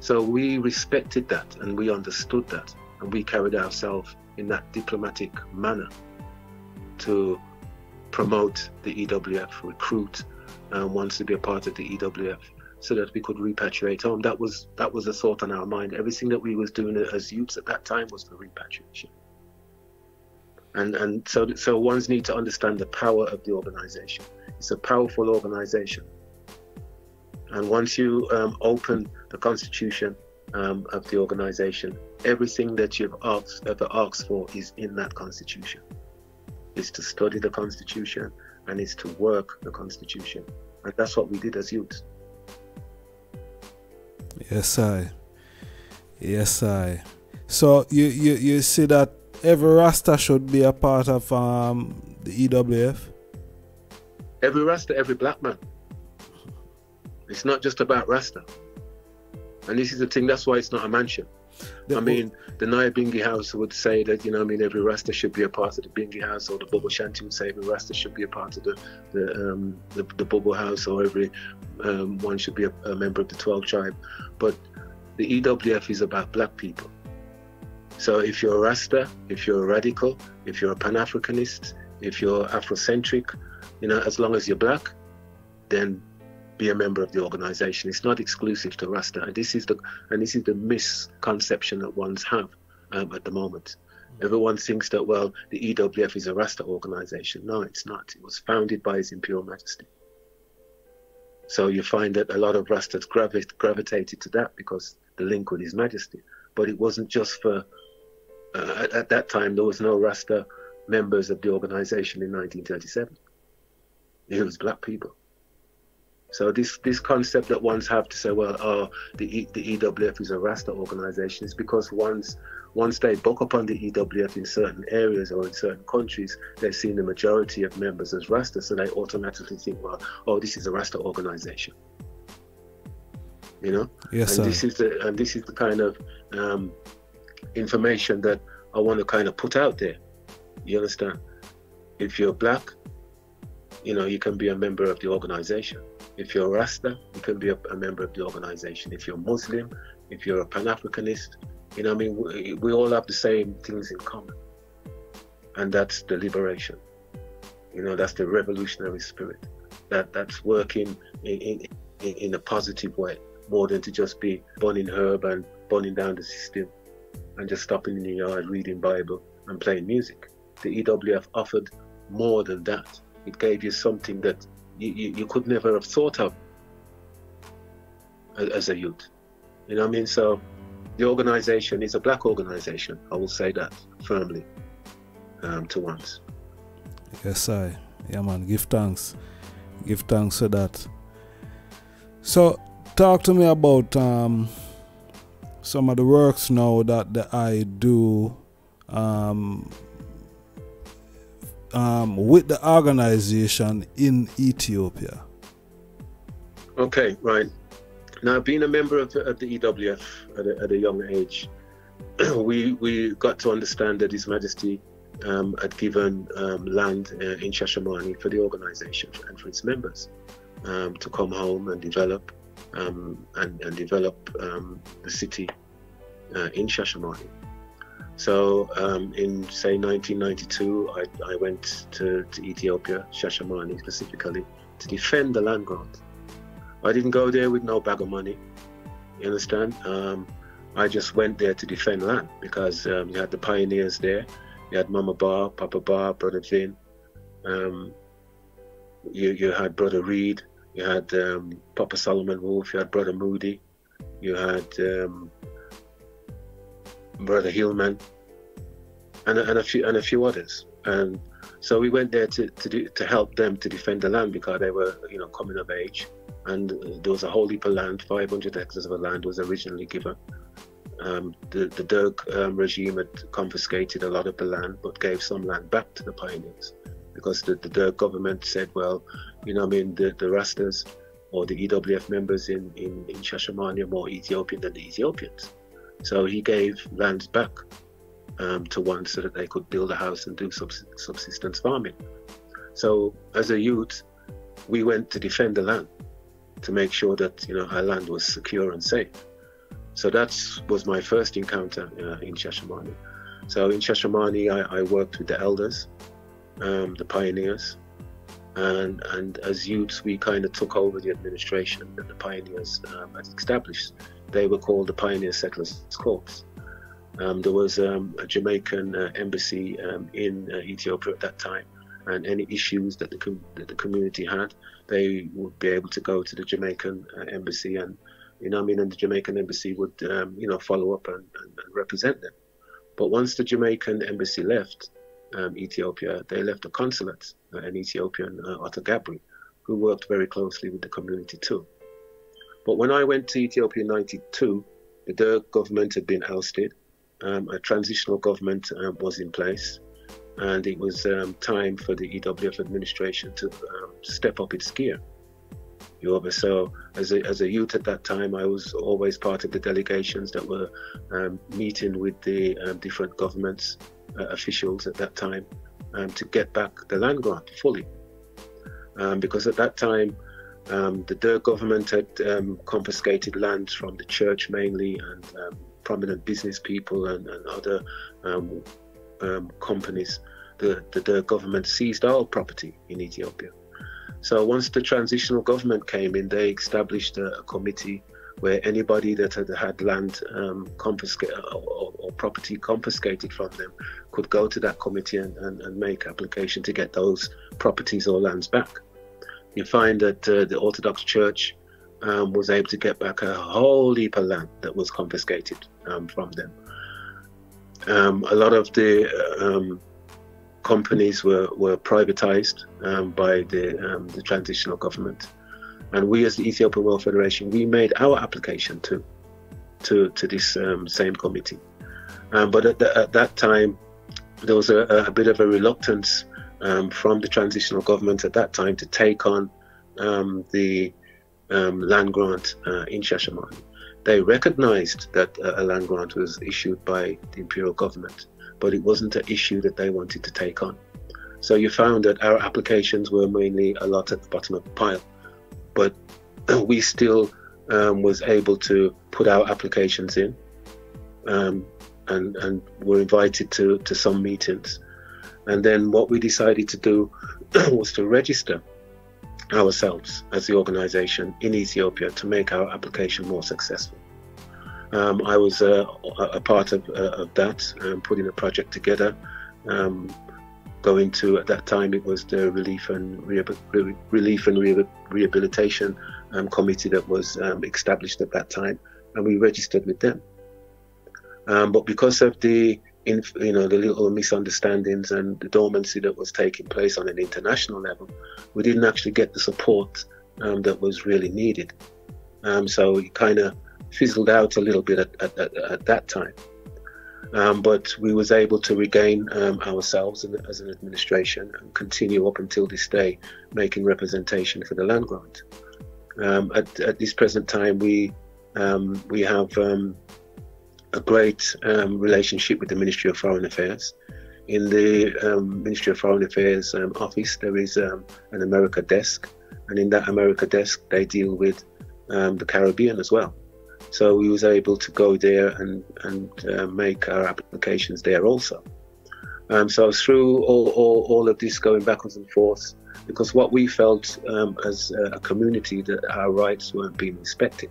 So we respected that and we understood that and we carried ourselves in that diplomatic manner to promote the EWF, recruit um, wants to be a part of the EWF, so that we could repatriate home. That was that was a thought on our mind. Everything that we was doing as youths at that time was for repatriation. And and so so ones need to understand the power of the organization. It's a powerful organization. And once you um, open the constitution um, of the organization, everything that you've asked, ever asked for is in that constitution is to study the Constitution and is to work the Constitution. And that's what we did as youths. Yes, I. Yes, I. So you, you, you see that every Rasta should be a part of um, the EWF? Every Rasta, every black man. It's not just about Rasta. And this is the thing, that's why it's not a mansion. The, I mean, the Nyabingi House would say that, you know, I mean, every Rasta should be a part of the Bingi House, or the Bobo Shanti would say every Rasta should be a part of the the um, the, the Bobo House, or every um, one should be a, a member of the 12 tribe. But the EWF is about black people. So if you're a Rasta, if you're a radical, if you're a Pan Africanist, if you're Afrocentric, you know, as long as you're black, then be a member of the organization. It's not exclusive to Rasta, and this is the and this is the misconception that ones have um, at the moment. Everyone thinks that well, the EWF is a Rasta organization. No, it's not. It was founded by His Imperial Majesty. So you find that a lot of Rastas gravit- gravitated to that because the link with His Majesty. But it wasn't just for. Uh, at, at that time, there was no Rasta members of the organization in 1937. It was black people. So this this concept that ones have to say, well, oh, the the EWF is a Rasta organization is because once once they book up on the EWF in certain areas or in certain countries, they've seen the majority of members as Rasta, so they automatically think, well, oh, this is a Rasta organization. You know? Yes, and sir. this is the and this is the kind of um, information that I want to kind of put out there. You understand? If you're black, you know, you can be a member of the organization if you're a Rasta, you can be a, a member of the organization. If you're Muslim, if you're a Pan Africanist, you know, I mean, we, we, all have the same things in common, and that's the liberation. You know, that's the revolutionary spirit. That that's working in in, in, a positive way, more than to just be burning herb and burning down the system, and just stopping in the yard reading Bible and playing music. The EWF offered more than that. It gave you something that you, you, you could never have thought of as a youth. You know what I mean? So the organization is a black organization. I will say that firmly um, to once. Yes, I. Yeah, man. Give thanks. Give thanks for that. So, talk to me about um, some of the works now that, that I do um, um, with the organization in Ethiopia? Okay, right. Now, being a member of the, of the EWF at a, at a, young age, we we got to understand that His Majesty um, had given um, land uh, in Shashamane for the organization and for its members um, to come home and develop um, and, and, develop um, the city uh, in Shashamane. So um, in say 1992, I, I went to, to, Ethiopia, Shashamane specifically, to defend the land grant. I didn't go there with no bag of money. You understand? Um, I just went there to defend land because um, you had the pioneers there. You had Mama Bar, Papa Bar, Brother Vin. Um, you, you had Brother Reed. You had um, Papa Solomon Wolf. You had Brother Moody. You had um, Brother Hillman, and, and a few and a few others. And so we went there to to, do, to help them to defend the land because they were you know coming of age, and there was a whole heap of land. 500 hectares of land was originally given. Um, the the Derg um, regime had confiscated a lot of the land, but gave some land back to the pioneers because the, the Derg government said, well, you know, I mean, the, the Rastas or the EWF members in, in, in Shashamane are more Ethiopian than the Ethiopians. So he gave lands back um, to one so that they could build a house and do subsistence farming. So as a youth, we went to defend the land to make sure that you know our land was secure and safe. So that was my first encounter uh, in Shashamane. So in Shashamane, I, I worked with the elders, um, the pioneers, and and as youths, we kind of took over the administration that the pioneers um, had established. They were called the Pioneer Settlers Corps. Um, there was um, a Jamaican uh, embassy um, in uh, Ethiopia at that time, and any issues that the, com- that the community had, they would be able to go to the Jamaican uh, embassy, and you know, I mean, and the Jamaican embassy would, um, you know, follow up and, and, and, represent them. But once the Jamaican embassy left um, Ethiopia, they left a consulate, uh, an Ethiopian, uh, Otto Gabri, who worked very closely with the community too. But when I went to Ethiopia in '92, the Derg government had been ousted um, a transitional government um, was in place, and it was um, time for the EWF administration to um, step up its gear. So, as a, as a youth at that time, I was always part of the delegations that were um, meeting with the um, different governments uh, officials at that time to get back the land grant fully. because at that time, um, the Derg government had um, confiscated land from the church mainly and um, prominent business people and, and other um, um, companies, the, the, the, government seized all property in Ethiopia. So once the transitional government came in, they established a, a committee where anybody that had had land um, confiscated or, or, property confiscated from them could go to that committee and, and, and, make application to get those properties or lands back. You find that uh, the Orthodox Church um, was able to get back a whole heap of land that was confiscated um, from them. Um, a lot of the um, companies were, were privatized um, by the, the transitional government. And we, as the Ethiopian World Federation, we made our application to, to, to this same committee. but at, the, at, that time, there was a, a bit of a reluctance from the transitional government at that time to take on the um, land grant uh, in Shashamane. They recognized that uh, a land grant was issued by the imperial government, but it wasn't an issue that they wanted to take on. So you found that our applications were mainly a lot at the bottom of the pile, but we still um, was able to put our applications in, um, and and were invited to to some meetings, and then what we decided to do was to register ourselves as the organization in Ethiopia to make our application more successful. Um, I was uh, a part of, uh, of that, um, putting a project together. Um, going to at that time it was the relief and relief and rehabilitation um, committee that was um, established at that time, and we registered with them. Um, but because of the in, you know the little misunderstandings and the dormancy that was taking place on an international level, we didn't actually get the support um, that was really needed. Um, so it kind of fizzled out a little bit at, at, at, at that time. Um, but we was able to regain um, ourselves as an administration and continue up until this day making representation for the land grant. Um, at, this present time, we um, we have a great um, relationship with the Ministry of Foreign Affairs. In the um, Ministry of Foreign Affairs um, office, there is um, an America desk, and in that America desk, they deal with um, the Caribbean as well. So we was able to go there and and uh, make our applications there also. Um, so through all, all, all of this going backwards and forth, because what we felt as a community that our rights weren't being respected.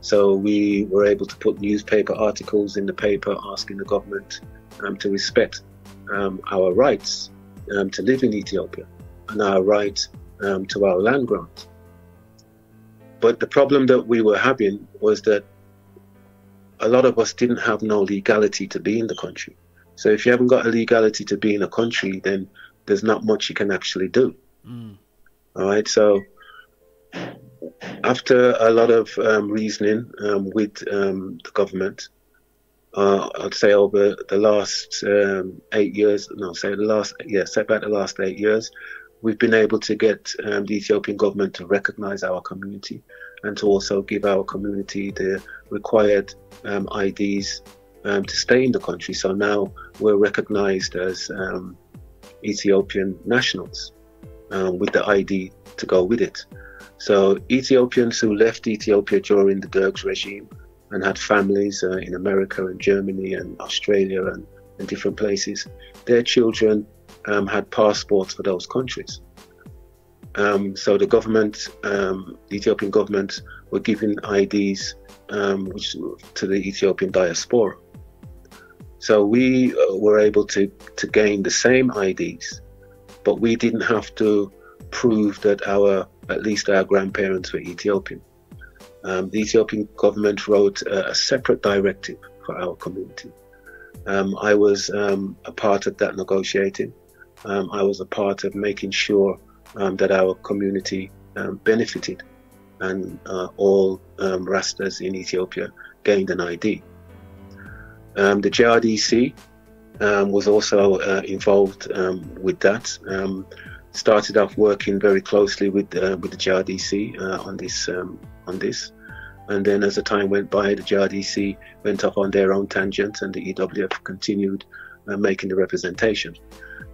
So we were able to put newspaper articles in the paper asking the government um, to respect um, our rights um, to live in Ethiopia and our right um, to our land grant. But the problem that we were having was that a lot of us didn't have no legality to be in the country. So if you haven't got a legality to be in a country, then there's not much you can actually do. Mm. All right. So after a lot of um, reasoning um, with um, the government, uh, I'd say over the last um, eight years, no, say the last, yeah, say about the last eight years, we've been able to get um, the Ethiopian government to recognize our community and to also give our community the required IDs to stay in the country. So now we're recognized as Ethiopian nationals with the ID to go with it. So Ethiopians who left Ethiopia during the Derg's regime and had families uh, in America and Germany and Australia and, and different places, their children um, had passports for those countries. Um, so the government, um, the Ethiopian government, were giving IDs um, which, to the Ethiopian diaspora. So we uh, were able to, to gain the same IDs, but we didn't have to prove that our, at least our grandparents were Ethiopian. Um, the Ethiopian government wrote a, a, separate directive for our community. Um, I was um, a part of that negotiating. Um, I was a part of making sure um, that our community um, benefited and uh, all Rastas in Ethiopia gained an ID. The JRDC was also uh, involved with that. Um, started off working very closely with uh, with the JRDC uh, on this um, on this, and then as the time went by, the JRDC went off on their own tangent, and the EWF continued uh, making the representation.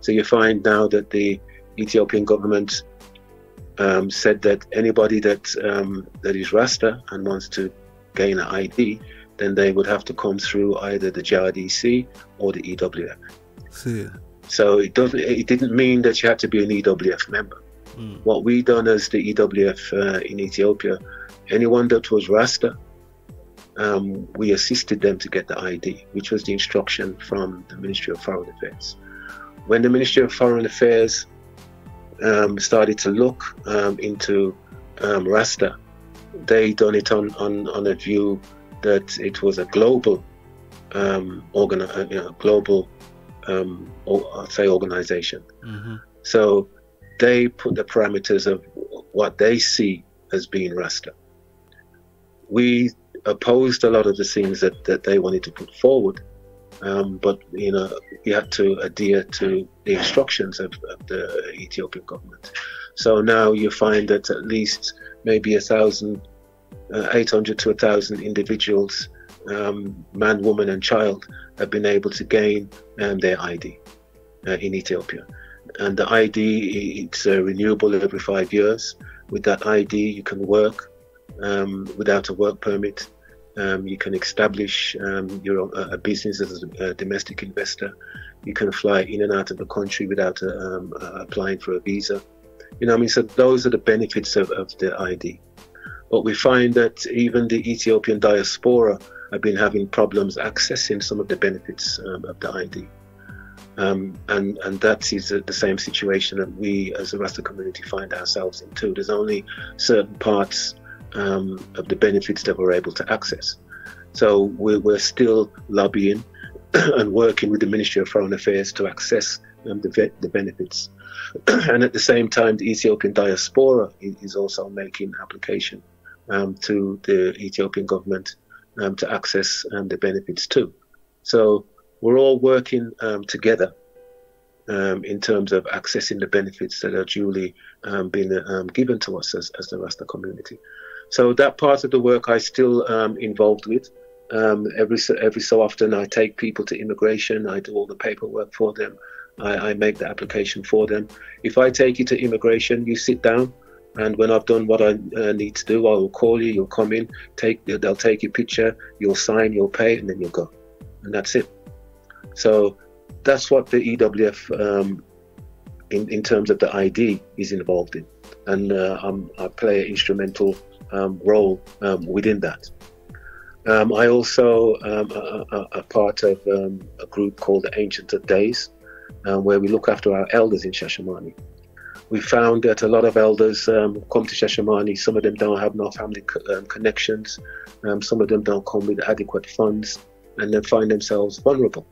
So you find now that the Ethiopian government um, said that anybody that that is Rasta and wants to gain an ID then they would have to come through either the JRDC or the EWF. See. So it doesn't. It didn't mean that you had to be an EWF member. Mm. What we done as the EWF uh, in Ethiopia, anyone that was Rasta, um, we assisted them to get the ID, which was the instruction from the Ministry of Foreign Affairs. When the Ministry of Foreign Affairs um, started to look um, into um, Rasta, they done it on, on, on a view that it was a global um, organ, uh, you know, global, um, or, say, organization. Mm-hmm. So they put the parameters of what they see as being Rasta. We opposed a lot of the things that, that they wanted to put forward, um, but you know we had to adhere to the instructions of, of, the Ethiopian government. So now you find that at least maybe a thousand uh, 800 to 1,000 individuals, um, man, woman, and child, have been able to gain um, their ID uh, in Ethiopia. And the ID it's uh, renewable every five years. With that ID, you can work um, without a work permit. Um, you can establish um, your a business as a, domestic investor. You can fly in and out of the country without um, applying for a visa. You know, I mean, so those are the benefits of, of the ID. But we find that even the Ethiopian diaspora have been having problems accessing some of the benefits um, of the ID. Um, and and that is the same situation that we as the Rasta community find ourselves in too. There's only certain parts um, of the benefits that we're able to access. So we're, we're still lobbying and working with the Ministry of Foreign Affairs to access um, the, the benefits. and at the same time, the Ethiopian diaspora is also making application um, to the Ethiopian government um, to access um, the benefits too. So we're all working um, together um, in terms of accessing the benefits that are duly um, being given to us as, as the Rasta community. So that part of the work I still involved with. every so, every so often, I take people to immigration. I do all the paperwork for them. I, I make the application for them. If I take you to immigration, you sit down and when I've done what I uh, need to do, I will call you. You'll come in, take they'll take your picture, you'll sign, you'll pay, and then you'll go, and that's it. So that's what the EWF, um, in in terms of the ID, is involved in, and uh, i play an instrumental um, role um, within that. Um, I also um, are, a part of um, a group called the Ancient of Days, um, where we look after our elders in Shashamane. We found that a lot of elders um, come to Shashamane. Some of them don't have no family co- um, connections. some of them don't come with adequate funds, and then find themselves vulnerable.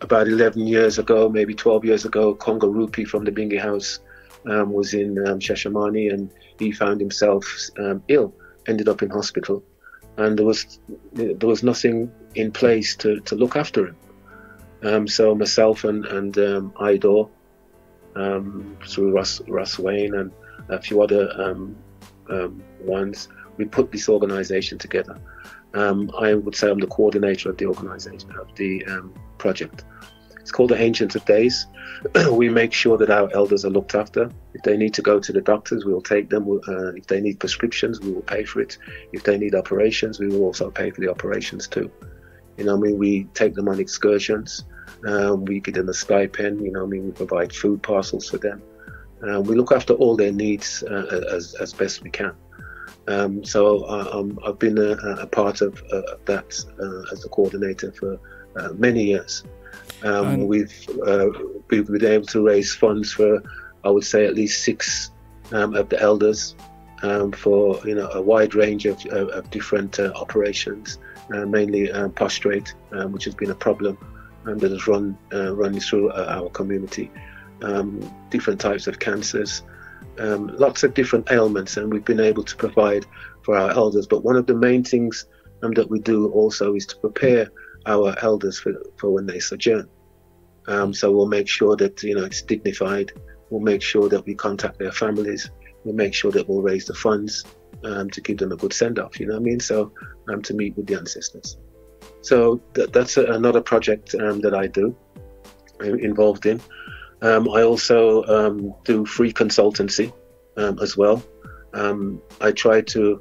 about 11 years ago, maybe 12 years ago, Congo Rupi from the Bingi House was in um, Shashamane, and he found himself ill ended up in hospital, and there was there was nothing in place to, to look after him. Um, so myself and and um, Idor, um, through Russ Russ Wayne and a few other um, um, ones, we put this organisation together. Um, I would say I'm the coordinator of the organisation of the project. It's called the Ancients of Days. we make sure that our elders are looked after. If they need to go to the doctors, we will take them. Uh, if they need prescriptions, we will pay for it. If they need operations, we will also pay for the operations too. You know, I mean, we take them on excursions. Um, we give them a stipend. You know, I mean, we provide food parcels for them. Um, we look after all their needs uh, as, as best we can. Um, so uh, um, I've been a, a part of, uh, that uh, as a coordinator for uh, many years. Um, we've uh, we've been able to raise funds for, I would say, at least six um, of the elders um, for you know a wide range of, of, of different uh, operations, uh, mainly um, prostrate, um, which has been a problem um, that has run uh, running through uh, our community. different types of cancers, lots of different ailments, and we've been able to provide for our elders. But one of the main things that we do also is to prepare our elders for, for when they sojourn. Um, so we'll make sure that you know it's dignified. We'll make sure that we contact their families. We'll make sure that we'll raise the funds um, to give them a good send off. You know what I mean? So um, to meet with the ancestors. So th- that's a, another project um, that I do I'm involved in. Um, I also um, do free consultancy as well. I try to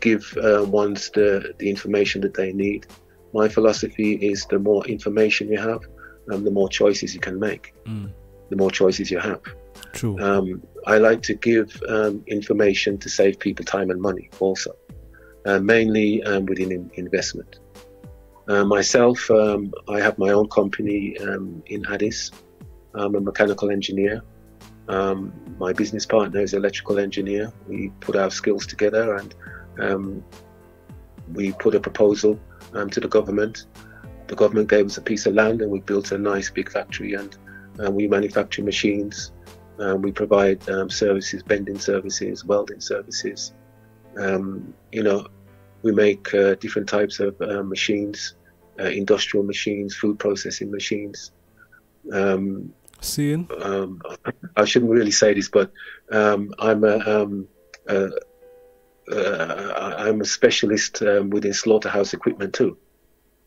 give uh, ones the, the information that they need my philosophy is the more information you have, um, the more choices you can make, mm. the more choices you have. True. Um, I like to give um, information to save people time and money also, uh, mainly um, within in investment. Uh, myself, um, I have my own company um, in Addis. I'm a mechanical engineer. my business partner is an electrical engineer. We put our skills together and we put a proposal um, to the government. The government gave us a piece of land and we built a nice big factory and um, we manufacture machines. Um, we provide um, services, bending services, welding services. Um, you know, we make uh, different types of uh, machines, uh, industrial machines, food processing machines. Um, Seeing? I shouldn't really say this, but I'm a, a uh, I'm a specialist um, within slaughterhouse equipment too.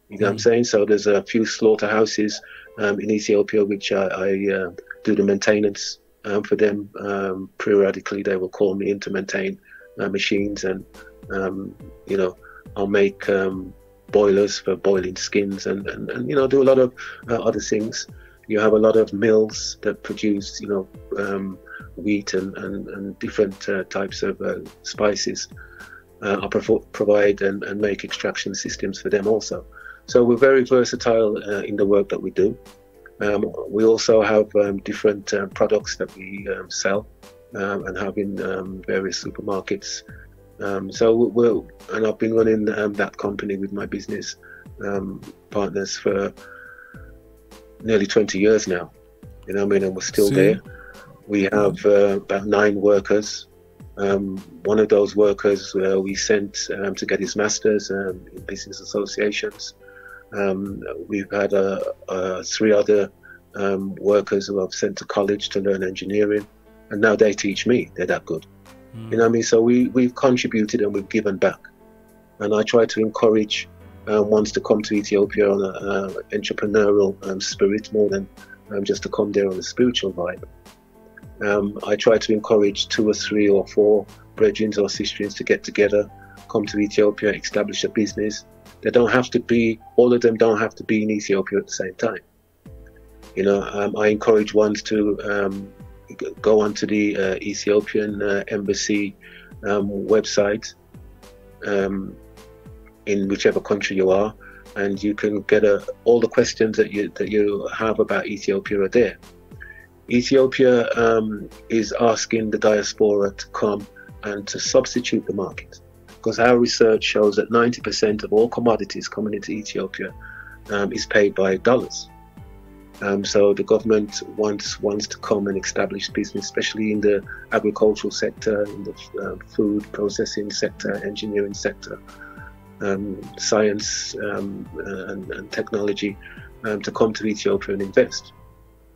You know mm. what I'm mm. saying? So there's a few slaughterhouses um, in Ethiopia which I, I uh, do the maintenance um, for them. Um, periodically, they will call me in to maintain uh, machines, and um, you know, I'll make um, boilers for boiling skins, and, and, and, you know, do a lot of uh, other things. You have a lot of mills that produce, you know, wheat and, and, and different uh, types of uh, spices. Uh, provide and, and, make extraction systems for them also. So we're very versatile uh, in the work that we do. Um, we also have um, different uh, products that we um, sell um, and have in um, various supermarkets. Um, so we're, and I've been running that company with my business partners for nearly 20 years now. You know, I mean, and we're still See? there. We have uh, about nine workers. Um, one of those workers uh, we sent um, to get his master's um, in business associations. Um, we've had uh, uh, three other um, workers who I've sent to college to learn engineering, and now they teach me. They're that good. Mm. You know what I mean? So we, we've contributed and we've given back. And I try to encourage um, ones to come to Ethiopia on an entrepreneurial um, spirit more than um, just to come there on a spiritual vibe. Um, I try to encourage two or three or four brethren or sisters to get together, come to Ethiopia, establish a business. They don't have to be, all of them don't have to be in Ethiopia at the same time. You know, um, I encourage ones to um, go onto the uh, Ethiopian uh, embassy um, website um, in whichever country you are, and you can get a, all the questions that you that you have about Ethiopia are there. Ethiopia um, is asking the diaspora to come and to substitute the market because our research shows that 90% of all commodities coming into Ethiopia um, is paid by dollars. Um, so the government wants wants to come and establish business, especially in the agricultural sector, in the uh, food processing sector, engineering sector, um, science um, and, and, technology, um, to come to Ethiopia and invest.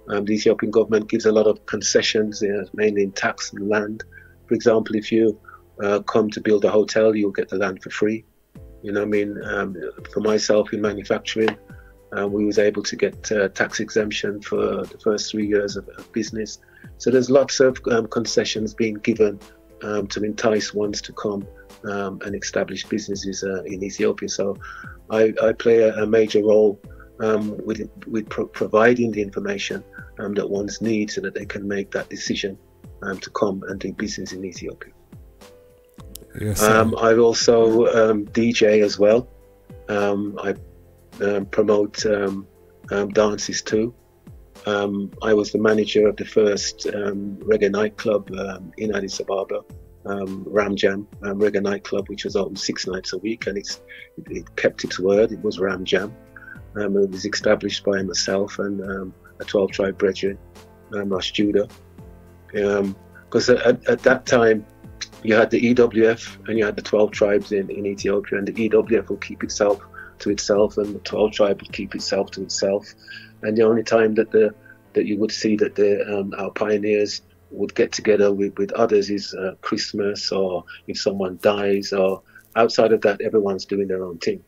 Um, the Ethiopian government gives a lot of concessions, mainly in tax and land. For example, if you uh, come to build a hotel, you'll get the land for free. You know, I mean, um, for myself in manufacturing, uh, we was able to get uh, tax exemption for the first three years of, of business. So there's lots of um, concessions being given um, to entice ones to come um, and establish businesses uh, in Ethiopia. So I, I play a, a, major role um, with with pro- providing the information um, that ones need so that they can make that decision um, to come and do business in Ethiopia. Yes, I also DJ as well. I um, promote um, um, dances too. Um, I was the manager of the first um, reggae nightclub in Addis Ababa, Ram Jam reggae nightclub, which was open six nights a week, and it, it kept its word. It was Ram Jam. it was established by myself and a 12 tribe brethren, um, Judah. Because at, at that time, you had the EWF and you had the 12 tribes in, in Ethiopia, and the EWF will keep itself to itself, and the 12 tribe would keep itself to itself. And the only time that the that you would see that the um, our pioneers would get together with, with others is uh, Christmas or if someone dies, or outside of that, everyone's doing their own thing.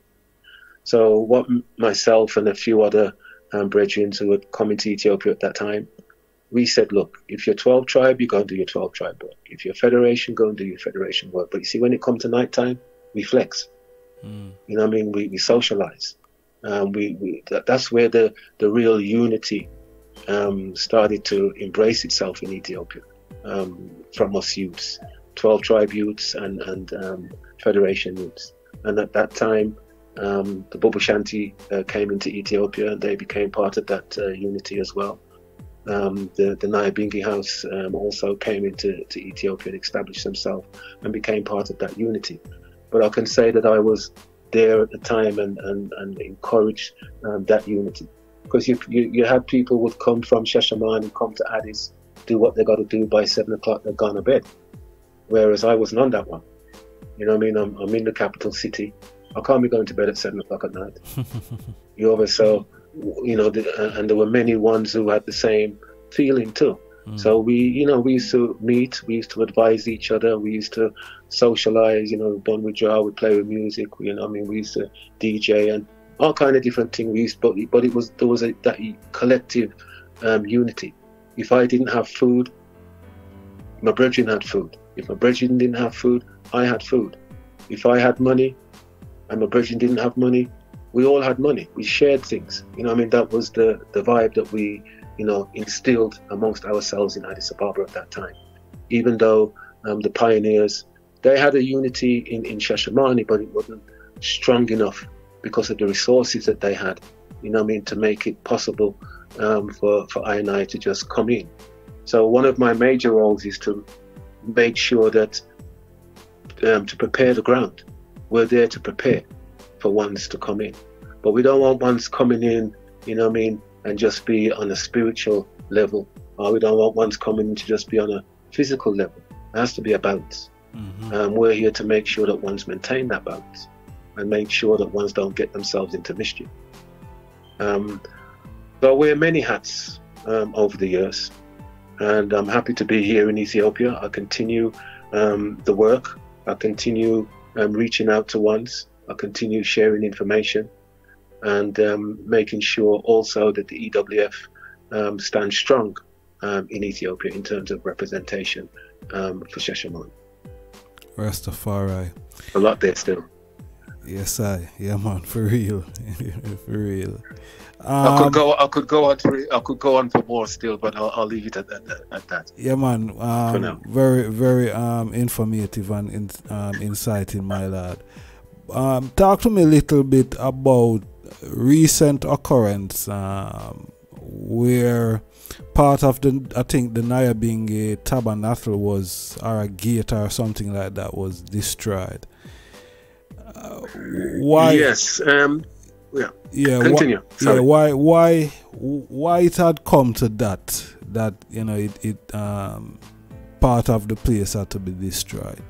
So, what myself and a few other um, brethren who had come into Ethiopia at that time, we said, look, if you're 12 tribe, you go and do your 12 tribe work. If you're federation, go and do your federation work. But you see, when it comes to night time, we flex. Mm. You know I mean? We, we socialize. Um, we, we that, that's where the, the real unity um, started to embrace itself in Ethiopia um, from us youths, 12 tribe youths and, and um, federation youths. And at that time, um, the Bobo Shanti uh, came into Ethiopia and they became part of that uh, unity as well. Um, the, the Nyabingi House um, also came into to Ethiopia and established themselves and became part of that unity but I can say that I was there at the time and, and, and encouraged um, that unity. Because you, you, you had people would come from Shashamane, come to Addis, do what they got to do by seven o'clock, they're gone to bed. Whereas I wasn't on that one. You know what I mean? I'm, I'm in the capital city. I can't be going to bed at seven o'clock at night. you over so you know, the, and there were many ones who had the same feeling too. Mm. So we, you know, we used to meet, we used to advise each other, we used to socialize, you know, done with jar, we play with music, you know, I mean, we used to DJ and all kind of different things. We used, but but it was there was a that collective um, unity. If I didn't have food, my brethren had food. If my brethren didn't have food, I had food. If I had money, and my brethren didn't have money, we all had money. We shared things. You know, I mean, that was the the vibe that we you know, instilled amongst ourselves in Addis Ababa at that time. Even though um, the pioneers, they had a unity in, in Shashamane, but it wasn't strong enough because of the resources that they had, you know I mean, to make it possible um, for, for I and I to just come in. So one of my major roles is to make sure that um, to prepare the ground. We're there to prepare for ones to come in. But we don't want ones coming in, you know I mean, and just be on a spiritual level. Or we don't want ones coming to just be on a physical level. It has to be a balance. Mm-hmm. Um, we're here to make sure that ones maintain that balance and make sure that ones don't get themselves into mischief. Um, so I wear many hats um, over the years, and I'm happy to be here in Ethiopia. I continue um, the work. I continue um, reaching out to ones. I continue sharing information and um, making sure also that the EWF um, stands strong um, in Ethiopia in terms of representation um, for Shashamane. Rastafari. A lot there still. Yes, I. Yeah, man, for real, for real. I could Um, go. I could go on. For, I could go on for more still, but I'll, I'll leave it at, at, at that. Yeah, man. Um, very, very um, informative and in, um, inciting, my lad. Um, talk to me a little bit about recent occurrence um, where part of the, I think the Nyabingi tabernacle was, or a gate or something like that was destroyed. Uh, why? Yes. Um, yeah. yeah, Continue. yeah, why, why, why it had come to that? That you know, it, it um, part of the place had to be destroyed.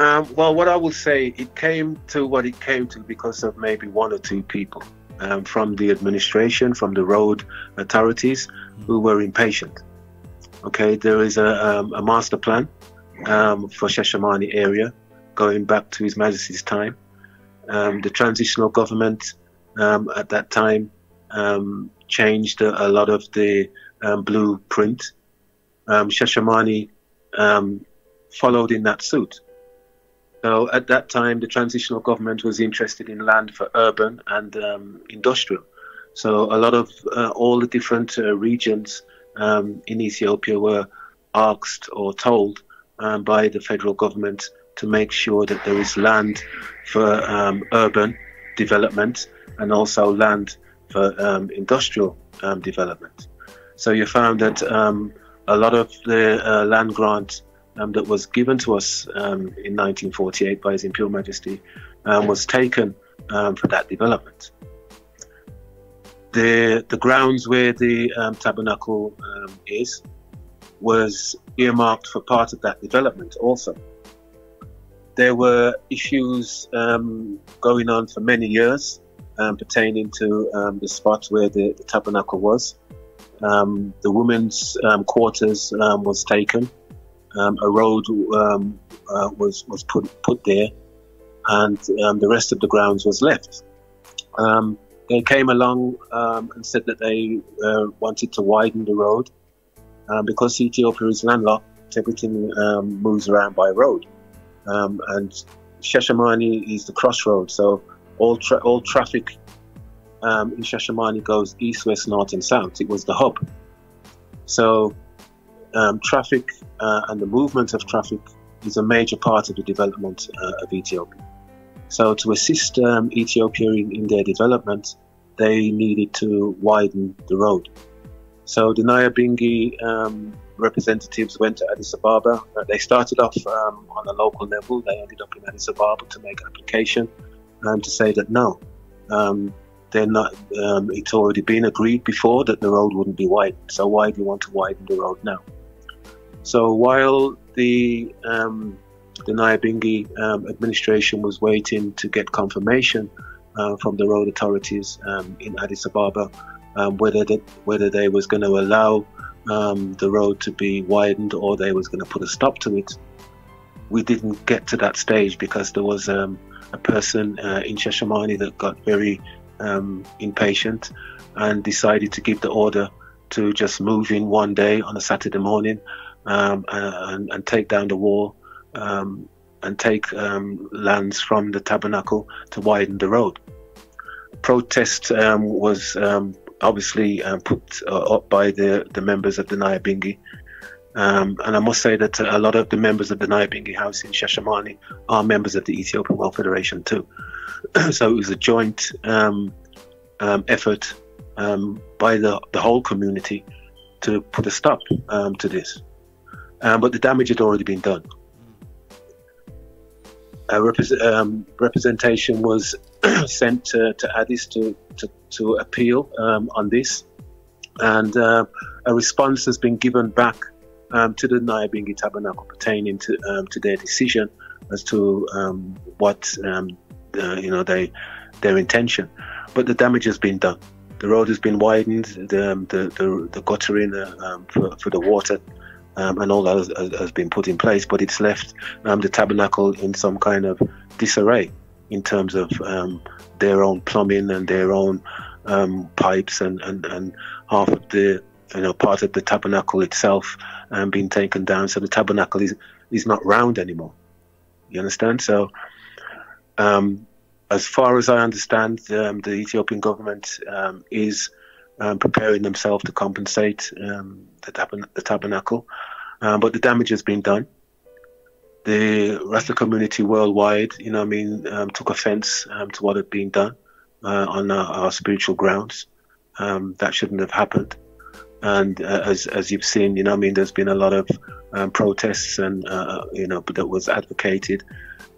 Um, well, what I will say, it came to what it came to because of maybe one or two people um, from the administration, from the road authorities, who were impatient. Okay, there is a, um, a master plan um, for Shashamani area going back to His Majesty's time. Um, the transitional government um, at that time changed a, a lot of the blueprint. Shashamani um, followed in that suit. So at that time, the transitional government was interested in land for urban and um, industrial. So a lot of uh, all the different uh, regions um, in Ethiopia were asked or told um, by the federal government to make sure that there is land for um, urban development and also land for um, industrial um, development. So you found that a lot of the uh, land grant um, that was given to us um, in 1948 by His Imperial Majesty um, was taken um, for that development. The the grounds where the um, tabernacle um, is was earmarked for part of that development also. There were issues going on for many years pertaining to the spot where the, the tabernacle was. The women's quarters was taken. Um, a road um, uh, was was put put there, and um, the rest of the grounds was left. Um, they came along um, and said that they uh, wanted to widen the road because Ethiopia is landlocked. Everything moves around by road, and Shashamani is the crossroad. So all tra- all traffic um, in Shashamani goes east, west, north, and south. It was the hub. So um, traffic uh, and the movement of traffic is a major part of the development uh, of Ethiopia. So to assist um, Ethiopia in, in their development, they needed to widen the road. So the Nyabingi um, representatives went to Addis Ababa. Uh, they started off um, on a local level. They ended up in Addis Ababa to make application um, to say that no, um, they're not. Um, it's already been agreed before that the road wouldn't be widened. So why do you want to widen the road now? So while the um, the Nyabingi um, administration was waiting to get confirmation uh, from the road authorities um, in Addis Ababa um, whether they, whether they was going to allow um, the road to be widened or they was going to put a stop to it. We didn't get to that stage because there was um, a person uh, in Shashamani that got very impatient and decided to give the order to just move in one day on a Saturday morning um, and, and take down the wall um, and take um, lands from the tabernacle to widen the road. Protest um, was um, obviously um, put uh, up by the, the members of the Nyabingi. Um, and I must say that a lot of the members of the Nyabingi House in Shashamani are members of the Ethiopian World Federation too. so it was a joint um, um, effort by the, the whole community to put a stop to this. Um, but the damage had already been done. A repres- um, representation was sent to, to Addis to, to, to appeal um, on this, and uh, a response has been given back um, to the Nyabingi Tabernacle pertaining to um, to their decision as to um, what um, you know they their intention. But the damage has been done. The road has been widened. The the, the, the guttering uh, for, for the water um, and all that has, has- been put in place. But it's left um, the tabernacle in some kind of disarray in terms of um, their own plumbing and their own um, pipes and, and, and half of the you know part of the tabernacle itself um, being taken down. So the tabernacle is is not round anymore. You understand? So Um, as far as I understand, um, the Ethiopian government is um, preparing themselves to compensate um, the, the, tabernacle, um, but the damage has been done. The Rasta community worldwide, you know, I mean, um, took offence to what had been done uh, on our, our, spiritual grounds. that shouldn't have happened. And uh, as as you've seen, you know, I mean, there's been a lot of protests, and uh, you know, that was advocated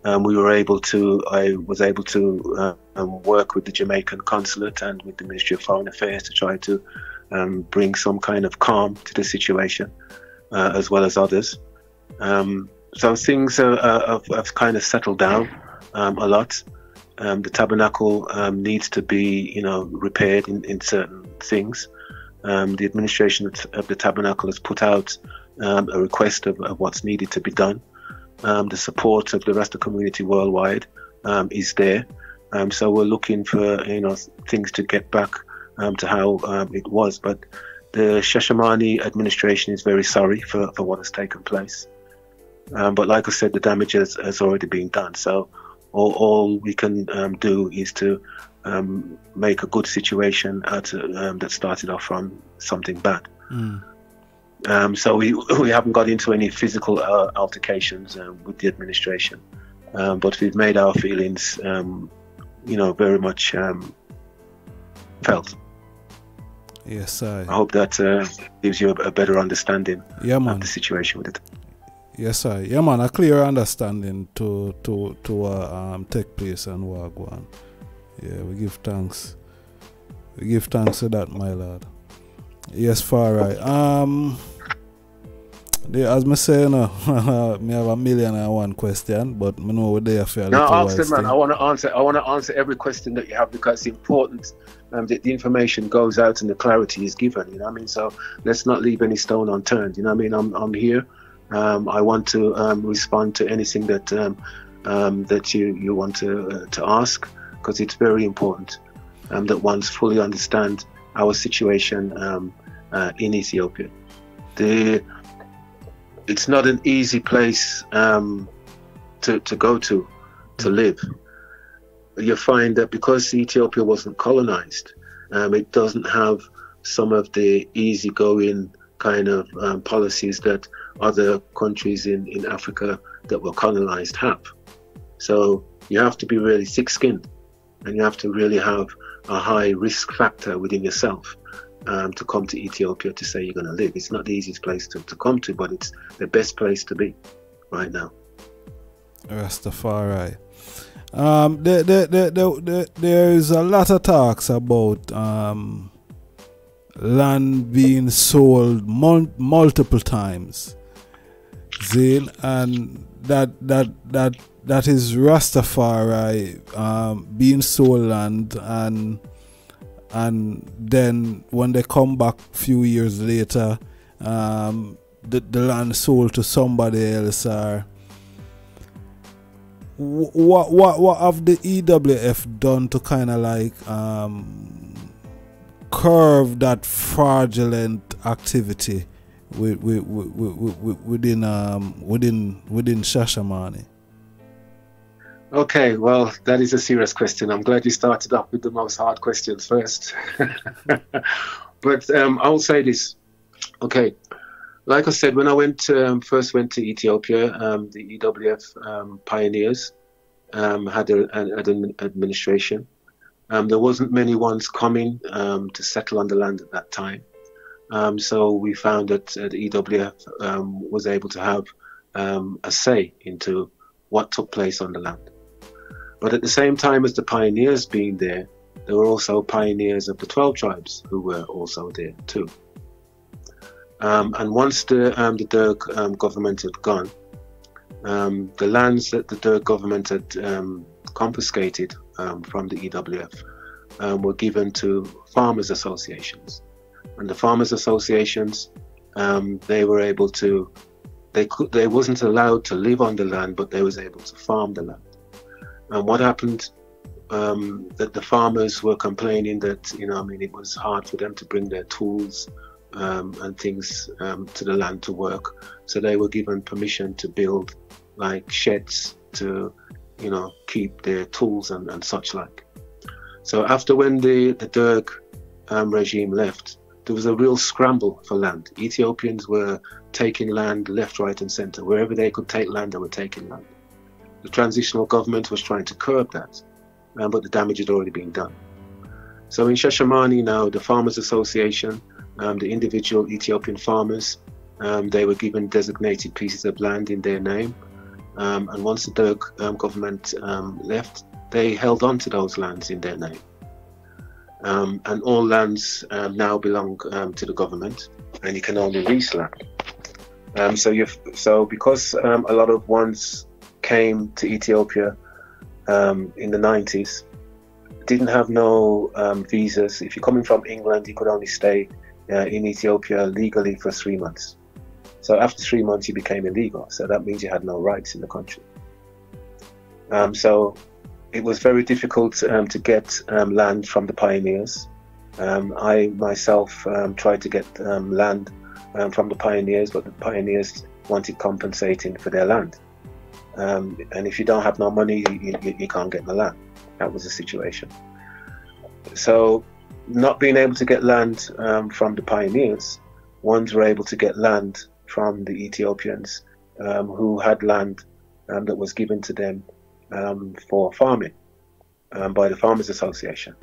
um, we were able to, I was able to uh, work with the Jamaican consulate and with the Ministry of Foreign Affairs to try to um, bring some kind of calm to the situation, uh, as well as others. Um, so things are, are, have, have, kind of settled down um, a lot. Um, the tabernacle needs to be, you know, repaired in, in certain things. the administration of the tabernacle has put out a request of, of what's needed to be done. Um, the support of the rest of the community worldwide um, is there. Um, so we're looking for you know things to get back um, to how um, it was. But the Shashamane administration is very sorry for, for what has taken place. Um, but like I said, the damage has, has already been done. So all, all we can do is to make a good situation out that started off from something bad. Mm. Um, so we we haven't got into any physical uh, altercations uh, with the administration, um, but we've made our feelings, um, you know, very much um, felt. Yes, I. I hope that uh, gives you a, a, better understanding yeah, man. of the situation with it. Yes, I. Yeah, man, a clear understanding to to to uh, um, take place and what go on. Yeah, we give thanks. We give thanks to that, my lord. Yes, far right. Um as me say, you know, me have a million and one question, but me know what they are for No, ask them, man. I want to answer. I want to answer every question that you have because it's important um, that the information goes out and the clarity is given. You know, what I mean, so let's not leave any stone unturned. You know, what I mean, I'm I'm here. Um, I want to um, respond to anything that um, um, that you you want to uh, to ask because it's very important um, that ones fully understand our situation uh, in Ethiopia. The it's not an easy place um, to, to go to, to live. You find that because Ethiopia wasn't colonized, um, it doesn't have some of the easygoing kind of um, policies that other countries in, in Africa that were colonized have. So you have to be really thick skinned and you have to really have a high risk factor within yourself um, to come to Ethiopia to say you're going to live. It's not the easiest place to, to come to, but it's the best place to be right now. Rastafari. Um, there, there, there, there, there is a lot of talks about um, land being sold mul- multiple times. Zane, and that that that that is Rastafari um, being sold land and and then when they come back few years later um, the, the land sold to somebody else or what what what have the EWF done to kind of like um, curve that fraudulent activity with, with, with, within um, within within Shashamane? Okay, well, that is a serious question. I'm glad you started off with the most hard questions first. but um, I'll say this. Okay, like I said, when I went um, first went to Ethiopia, um, the EWF um, pioneers um, had, a, had, an administration. Um, there wasn't many ones coming to settle on the land at that time. so we found that uh, the EWF was able to have a say into what took place on the land. But at the same time as the pioneers being there, there were also pioneers of the 12 tribes who were also there too. Um, and once the, um, the Derg um, government had gone, um, the lands that the Derg government had um, confiscated um, from the EWF were given to farmers associations. And the farmers associations, they were able to, they could, they wasn't allowed to live on the land, but they was able to farm the land. And what happened? Um, that the farmers were complaining that you know, I mean, it was hard for them to bring their tools um, and things um, to the land to work. So they were given permission to build like sheds to you know, keep their tools and, and such like. So after when the, the Derg um, regime left, there was a real scramble for land. Ethiopians were taking land left, right, and center. Wherever they could take land, they were taking land. The transitional government was trying to curb that, um, but the damage had already been done. So in Shashamani now, the Farmers Association, um, the individual Ethiopian farmers, um, they were given designated pieces of land in their name. Um, and once the Derg um, government um, left, they held on to those lands in their name. And all lands now belong to the government, and you can only lease land. So so because a lot of ones came to Ethiopia um, in the 90s, didn't have no visas. If you're coming from England, you could only stay uh, in Ethiopia legally for three months. So after three months, you became illegal. So that means you had no rights in the country. so it was very difficult um, to get um, land from the pioneers. Um, I myself um, tried to get um, land um, from the pioneers, but the pioneers wanted compensating for their land. And if you don't have no money, you, you, you can't get the land. That was the situation. So, not being able to get land from the pioneers, ones were able to get land from the Ethiopians who had land that was given to them um, for farming um, by the Farmers Association.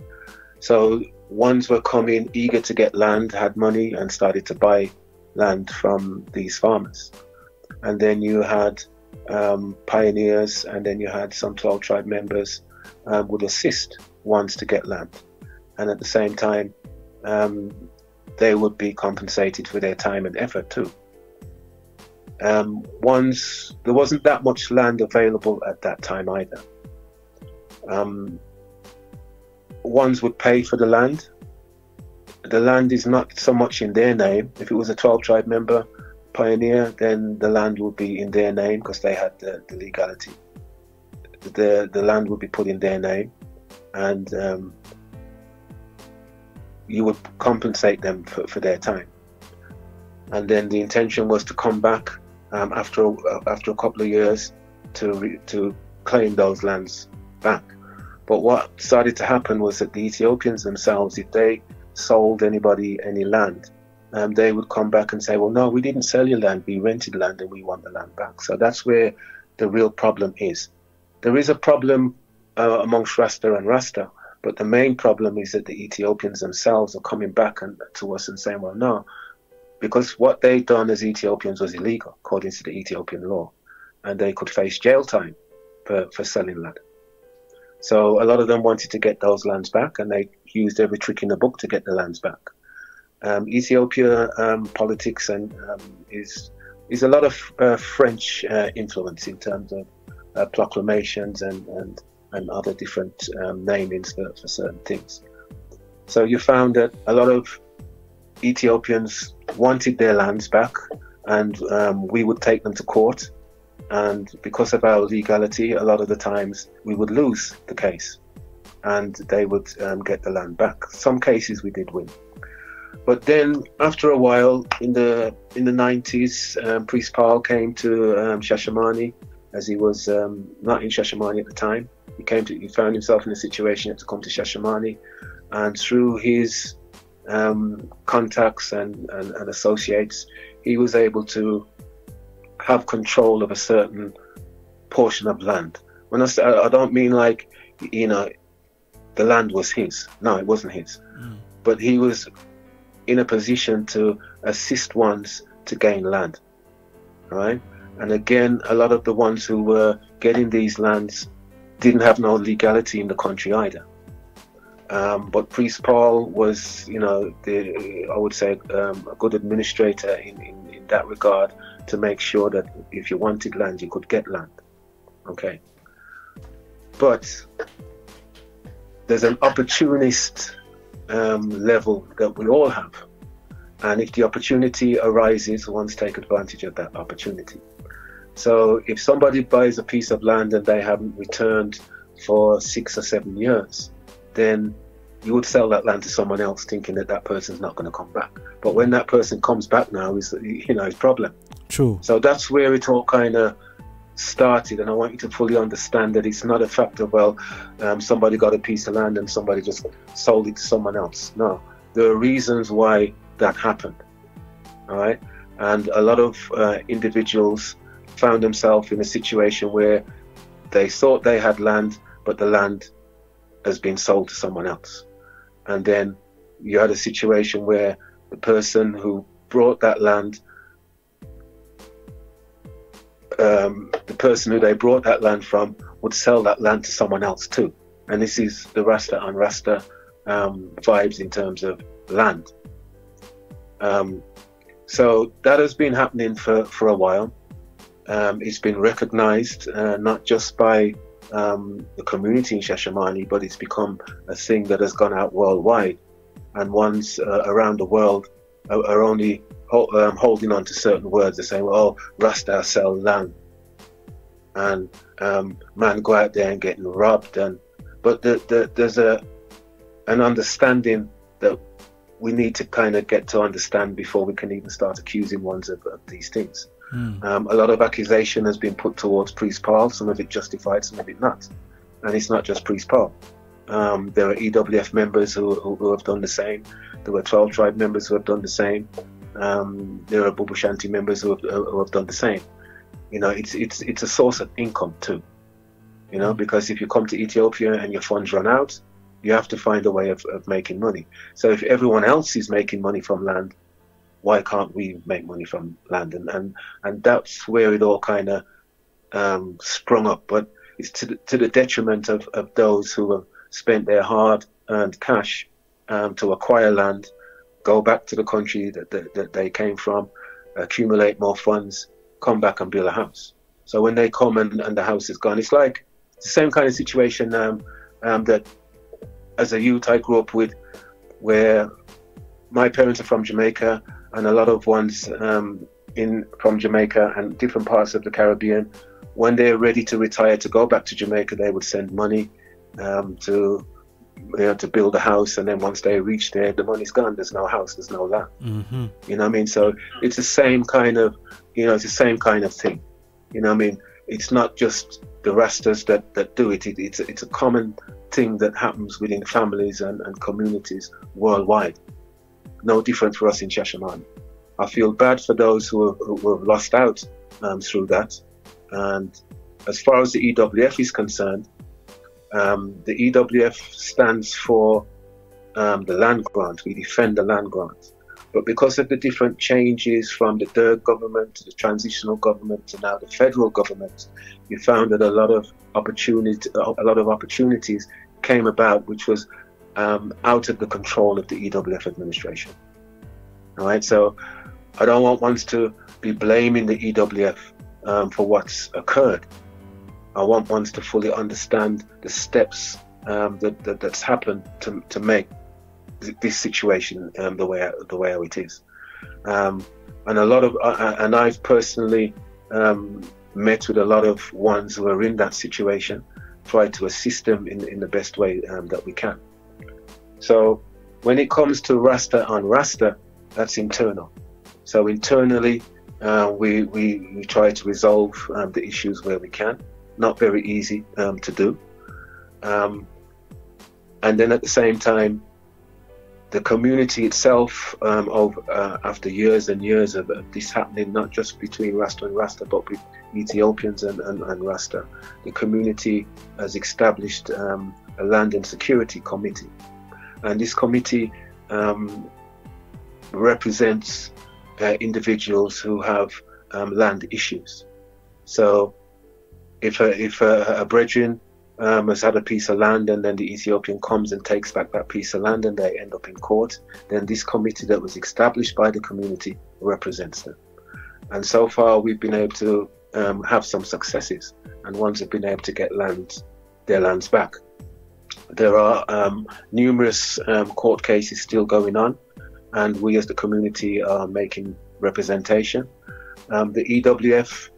So ones were coming eager to get land, had money, and started to buy land from these farmers. And then you had um, pioneers, and then you had some 12 tribe members um, would assist ones to get land. And at the same time, um, they would be compensated for their time and effort too. Um, once there wasn't that much land available at that time either. Um, ones would pay for the land. The land is not so much in their name. If it was a 12 tribe member pioneer, then the land would be in their name because they had the, the, legality. The, the land would be put in their name and um, you would compensate them for, for their time. And then the intention was to come back um, after after a couple of years to re, to claim those lands back. But what started to happen was that the Ethiopians themselves, if they sold anybody any land, um, they would come back and say, "Well, no, we didn't sell your land. We rented land, and we want the land back." So that's where the real problem is. There is a problem uh, amongst Rasta and Rasta, but the main problem is that the Ethiopians themselves are coming back and, to us and saying, "Well, no, because what they done as Ethiopians was illegal according to the Ethiopian law, and they could face jail time for, for selling land. So a lot of them wanted to get those lands back, and they used every trick in the book to get the lands back. Um, Ethiopia um, politics and um, is is a lot of uh, French uh, influence in terms of uh, proclamations and, and and other different um, namings for, for certain things. So you found that a lot of Ethiopians wanted their lands back, and um, we would take them to court. And because of our legality, a lot of the times we would lose the case, and they would um, get the land back. Some cases we did win, but then after a while, in the in the 90s, um, Priest Paul came to um, Shashamani, as he was um, not in Shashamani at the time. He came to he found himself in a situation had to come to Shashamani, and through his um, contacts and, and, and, associates, he was able to have control of a certain portion of land. When I say, I don't mean like, you know, the land was his. No, it wasn't his. Mm. But he was in a position to assist ones to gain land. Right? And again, a lot of the ones who were getting these lands didn't have no legality in the country either. Um, but Priest Paul was, you know, the, I would say um, a good administrator in, in, in, that regard to make sure that if you wanted land, you could get land. Okay. But there's an opportunist um, level that we all have. And if the opportunity arises, one's take advantage of that opportunity. So if somebody buys a piece of land and they haven't returned for six or seven years, then you would sell that land to someone else thinking that that person's not going to come back. But when that person comes back now, is you know his problem. True. So that's where it all kind of started, and I want you to fully understand that it's not a fact of well, um, somebody got a piece of land and somebody just sold it to someone else. No, there are reasons why that happened. All right, and a lot of uh, individuals found themselves in a situation where they thought they had land, but the land has been sold to someone else, and then you had a situation where the person who brought that land um, the person who they brought that land from would sell that land to someone else too. And this is the Rasta and Rasta um, vibes in terms of land. Um, so that has been happening for, for a while. Um, it's been recognized uh, not just by um, the community in Shashamane, but it's become a thing that has gone out worldwide. And ones uh, around the world are, are only um, holding on to certain words. They're saying, well, oh, Rasta sell land. And um, man go out there and getting robbed. And But the, the, there's a an understanding that we need to kind of get to understand before we can even start accusing ones of, of these things. Mm. Um, a lot of accusation has been put towards Priest Paul, some of it justified, some of it not. And it's not just Priest Paul. Um, there are EWF members who, who, who, have done the same. There were 12 tribe members who have done the same. Um, there are Bobo Shanti members who have, who have, done the same. You know, it's it's it's a source of income too. You know, because if you come to Ethiopia and your funds run out, you have to find a way of, of making money. So if everyone else is making money from land, why can't we make money from land? And and, and that's where it all kind of um, sprung up. But it's to the, to the detriment of, of those who have spent their hard earned cash um, to acquire land go back to the country that, that, that they came from, accumulate more funds, come back and build a house. So when they come and, and the house is gone, it's like the same kind of situation um, um, that as a youth I grew up with, where my parents are from Jamaica and a lot of ones um, in from Jamaica and different parts of the Caribbean. When they're ready to retire to go back to Jamaica, they would send money um, to you know, to build a house, and then once they reach there, the money's gone. There's no house, there's no land. Mm-hmm. You know what I mean? So it's the same kind of, you know, it's the same kind of thing. You know what I mean? It's not just the Rastas that, that do it. it it's, a, it's a common thing that happens within families and, and communities worldwide. No different for us in Shashamane. I feel bad for those who have, who have lost out um, through that. And as far as the EWF is concerned, um, the EWF stands for um, the land grant. We defend the land grant. But because of the different changes from the Derg government to the transitional government to now the federal government, you found that a lot of opportunity, a lot of opportunities came about, which was um, out of the control of the EWF administration. All right, so I don't want ones to be blaming the EWF um, for what's occurred. I want ones to fully understand the steps um, that, that, that's happened to, to make this situation um, the way the way it is. Um, and a lot of uh, uh, and I've personally um, met with a lot of ones who are in that situation, try to assist them in, in the best way um, that we can. So when it comes to Rasta on Rasta, that's internal. So internally, uh, we, we, we try to resolve um, the issues where we can not very easy um, to do. Um, and then at the same time, the community itself, um, of, uh, after years and years of, this happening, not just between Rasta and Rasta, but with Ethiopians and, and, and Rasta, the community has established um, a land and security committee. And this committee um, represents uh, individuals who have um, land issues. So if a, if a, a brethren um, has had a piece of land and then the Ethiopian comes and takes back that piece of land and they end up in court, then this committee that was established by the community represents them. And so far, we've been able to um, have some successes, and ones have been able to get land, their lands back. There are um, numerous um, court cases still going on, and we as the community are making representation. Um, the EWF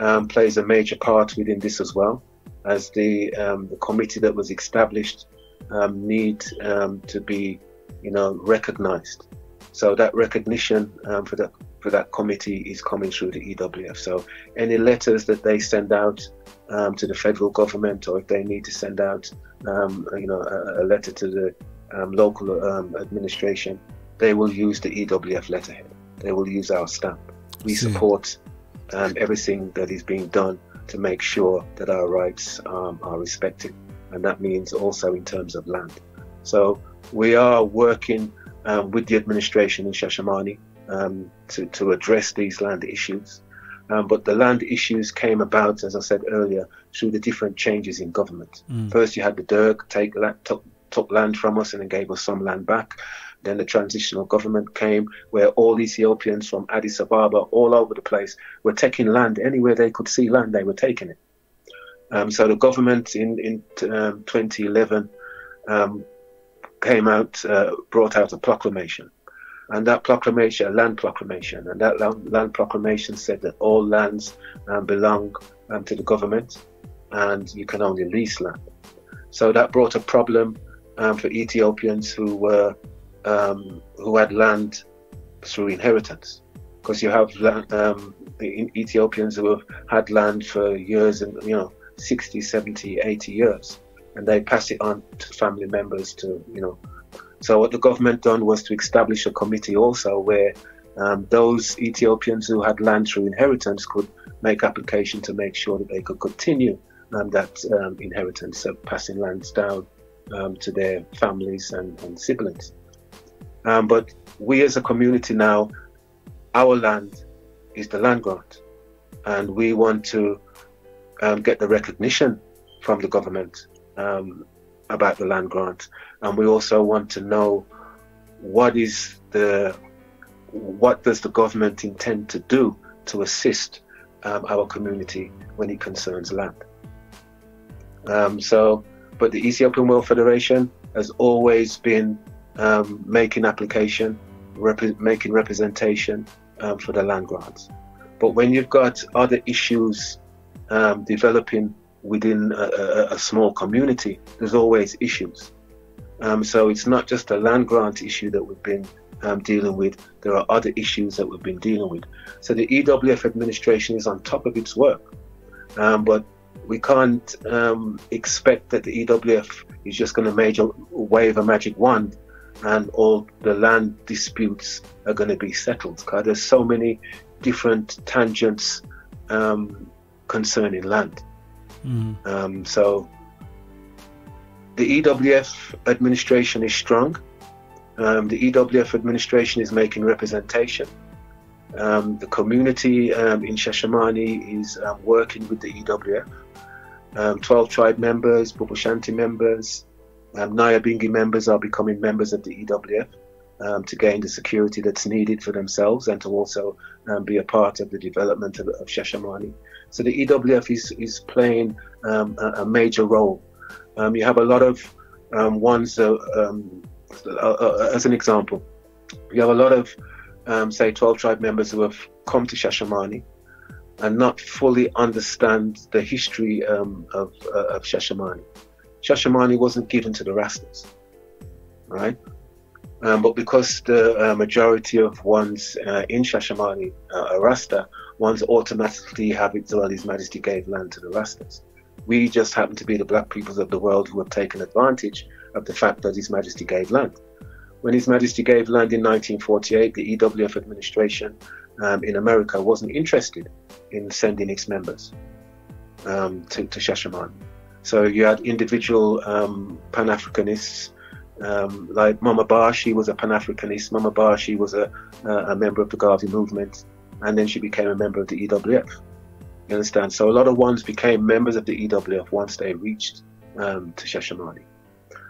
um, plays a major part within this as well, as the um, the committee that was established um, need um, to be, you know, recognised. So that recognition um, for the for that committee is coming through the EWF. So any letters that they send out um, to the federal government, or if they need to send out, um, you know, a, a, letter to the um, local um, administration, they will use the EWF letterhead. They will use our stamp. We See. support um, everything that is being done to make sure that our rights um, are respected, and that means also in terms of land. So we are working with the administration in Shashamane um, to, to address these land issues. Um, but the land issues came about, as I said earlier, through the different changes in government. Mm. First, you had the Derg take took, took land from us and then gave us some land back. Then the transitional government came, where all Ethiopians from Addis Ababa, all over the place, were taking land anywhere they could see land, they were taking it. Um, so the government in in um, 2011 um, came out, uh, brought out a proclamation and that proclamation, a land proclamation, and that land, proclamation said that all lands um, belong um, to the government, and you can only lease land. So that brought a problem um, for Ethiopians who were um, who had land through inheritance, because you have um, Ethiopians who have had land for years and you know 60, 70, 80 years, and they pass it on to family members to you know so what the government done was to establish a committee also where um, those Ethiopians who had land through inheritance could make application to make sure that they could continue um, that um, inheritance of passing lands down um, to their families and, and siblings. Um, but we as a community now, our land is the land grant, and we want to um, get the recognition from the government um, about the land grant, and we also want to know what is the what does the government intend to do to assist um, our community when it concerns land. Um, so, but the Ethiopian World Federation has always been um, making application, rep- making representation um, for the land grants. But when you've got other issues um, developing within a, a, a small community, there's always issues. Um, so it's not just a land grant issue that we've been um, dealing with. There are other issues that we've been dealing with. So the EWF administration is on top of its work, um, but we can't expect that the EWF is just going to wave a magic wand and all the land disputes are going to be settled. Because there's so many different tangents um, concerning land. Mm. Um, so the EWF administration is strong. Um, the EWF administration is making representation. Um, the community um, in Shashamane is um, working with the EWF. Um, 12 tribe members, Bobo Shanti members, um, Nyabingi members are becoming members of the EWF um, to gain the security that's needed for themselves and to also be a part of the development of, of Shashamane. So the EWF is, is playing um, a, a, major role. Um, you have a lot of um, ones, uh, um, uh, uh, as an example, you have a lot of, um, say, 12 tribe members who have come to Shashamane and not fully understand the history um, of, uh, of Shashamane. Shashamane wasn't given to the Rastas, right? Um, but because the uh, majority of ones uh, in Shashamani uh, are Rasta, ones automatically have it well His Majesty gave land to the Rastas. We just happen to be the black peoples of the world who have taken advantage of the fact that His Majesty gave land. When His Majesty gave land in 1948, the EWF administration um, in America wasn't interested in sending its members um, to, to Shashamane. So you had individual um, Pan Africanists um, like Mama Ba, she was a Pan Africanist. Mama Ba, she was a, a member of the Garvey movement, and then she became a member of the EWF. You understand? So a lot of ones became members of the EWF once they reached um, to Shashamane.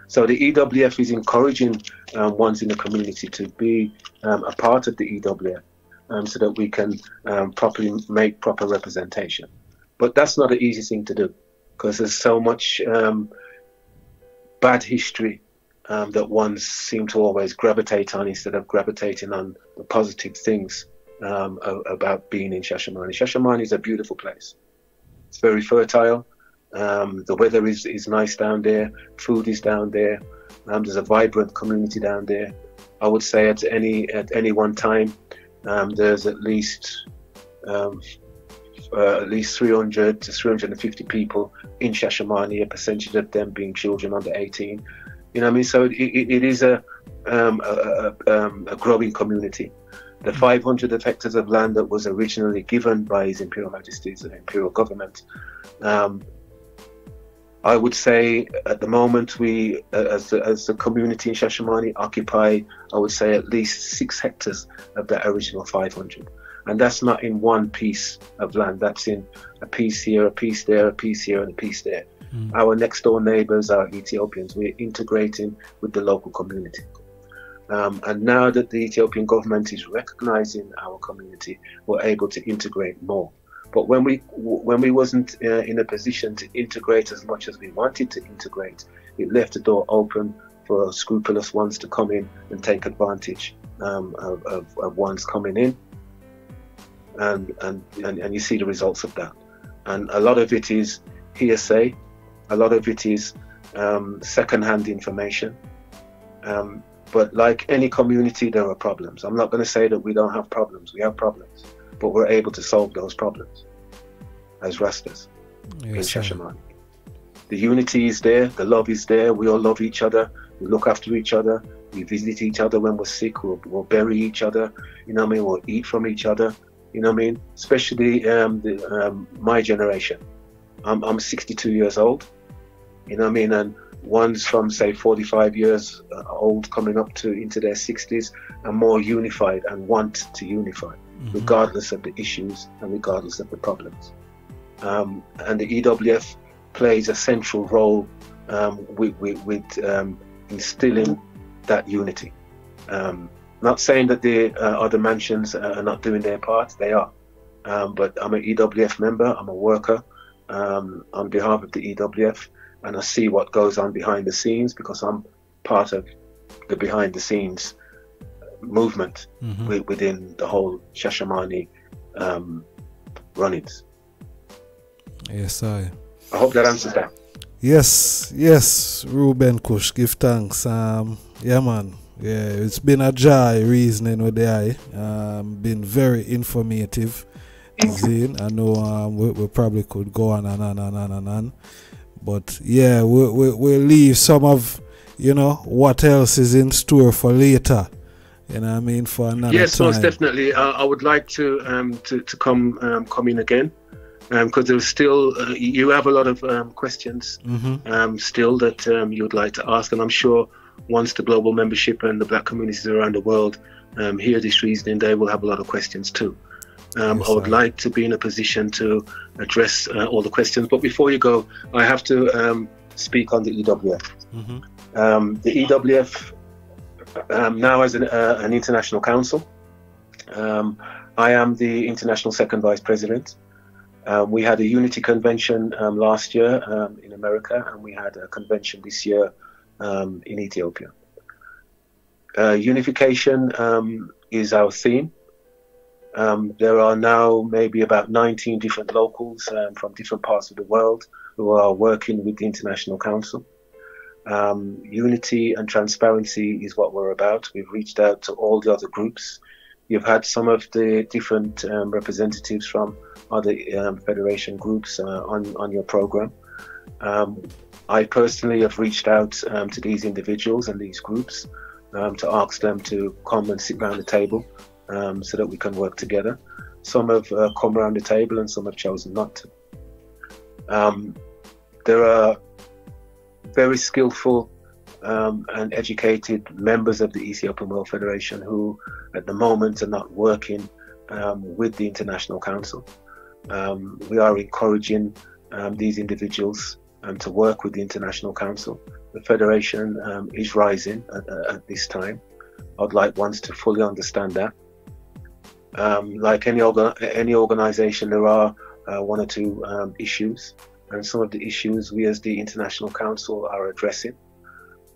So the EWF is encouraging um, ones in the community to be um, a part of the EWF um, so that we can um, properly make proper representation. But that's not an easy thing to do because there's so much um, bad history um, that ones seem to always gravitate on instead of gravitating on the positive things um, about being in Shashamane. Shashamane is a beautiful place. It's very fertile. Um, the weather is, is nice down there. Food is down there. Um, there's a vibrant community down there. I would say at any at any one time, um, there's at least uh, at least 300 to 350 people in Shashamani, a percentage of them being children under 18. You know what I mean? So it, it, it is a, um, a, a, um, a, growing community. The 500 hectares of land that was originally given by His Imperial Majesty's Imperial Government, um, I would say at the moment we, uh, as, a, as a community in Shashamani, occupy, I would say, at least six hectares of that original 500 and that's not in one piece of land. That's in a piece here, a piece there, a piece here, and a piece there. Mm. Our next door neighbors are Ethiopians. We're integrating with the local community. Um, and now that the Ethiopian government is recognizing our community, we're able to integrate more. But when we when we wasn't uh, in a position to integrate as much as we wanted to integrate, it left the door open for scrupulous ones to come in and take advantage um, of, of, of ones coming in and, and, and, and you see the results of that. And a lot of it is hearsay, a lot of it is um, second-hand information. Um, but like any community, there are problems. I'm not going to say that we don't have problems. We have problems, but we're able to solve those problems as Rastas yes, in Shashamane. The unity is there, the love is there. We all love each other. We look after each other. We visit each other when we're sick. We'll, we'll bury each other. You know what I mean? We'll eat from each other. You know what I mean? Especially um, the, um, my generation. I'm, I'm 62 years old. You know what I mean? And ones from say 45 years uh, old coming up to into their 60s are more unified and want to unify, mm-hmm. regardless of the issues and regardless of the problems. Um, and the EWF plays a central role um, with, with, with um, instilling that unity. Not saying that the uh, other mansions are not doing their part, they are. Um, but I'm an EWF member, I'm a worker um, on behalf of the EWF, and I see what goes on behind the scenes because I'm part of the behind the scenes movement mm-hmm. within the whole Shashamani um, runnings. Yes, I. I hope that answers that. Yes, yes, Reuben Kush, give thanks. Um, yeah, man. Yeah, it's been a joy reasoning with the eye. Um, been very informative. Zine. I know um, we, we, probably could go on and on and on and on. But yeah, we, we, we'll leave some of, you know, what else is in store for later. You know I mean? For another Yes, time. most definitely. Uh, I would like to um, to, to come um, come in again because um, there's still uh, you have a lot of um, questions mm-hmm. um, still that um, you would like to ask, and I'm sure once the global membership and the black communities around the world um, hear this reasoning, they will have a lot of questions too. Um, I would like to be in a position to address uh, all the questions, but before you go, I have to um, speak on the EWF. Mm-hmm. Um, the EWF um, now has an, uh, an international council. Um, I am the international second vice president. Um, we had a unity convention last year in America, and we had a convention this year um, in Ethiopia. Uh, unification um, is our theme. Um, there are now maybe about 19 different locals um, from different parts of the world who are working with the International Council. Um, unity and transparency is what we're about. We've reached out to all the other groups. You've had some of the different um, representatives from other federation groups uh, on, on your program. Um, I personally have reached out um, to these individuals and these groups um, to ask them to come and sit around the table um, so that we can work together. Some have uh, come around the table and some have chosen not to. Um, there are very skillful um, and educated members of the Ethiopian World Federation who, at the moment, are not working um, with the International Council. we are encouraging these individuals um, to work with the International Council. The Federation um, is rising at, at, this time. I'd like ones to fully understand that. Um, like any, any organization, there are uh, one or two um, issues, and some of the issues we as the International Council are addressing.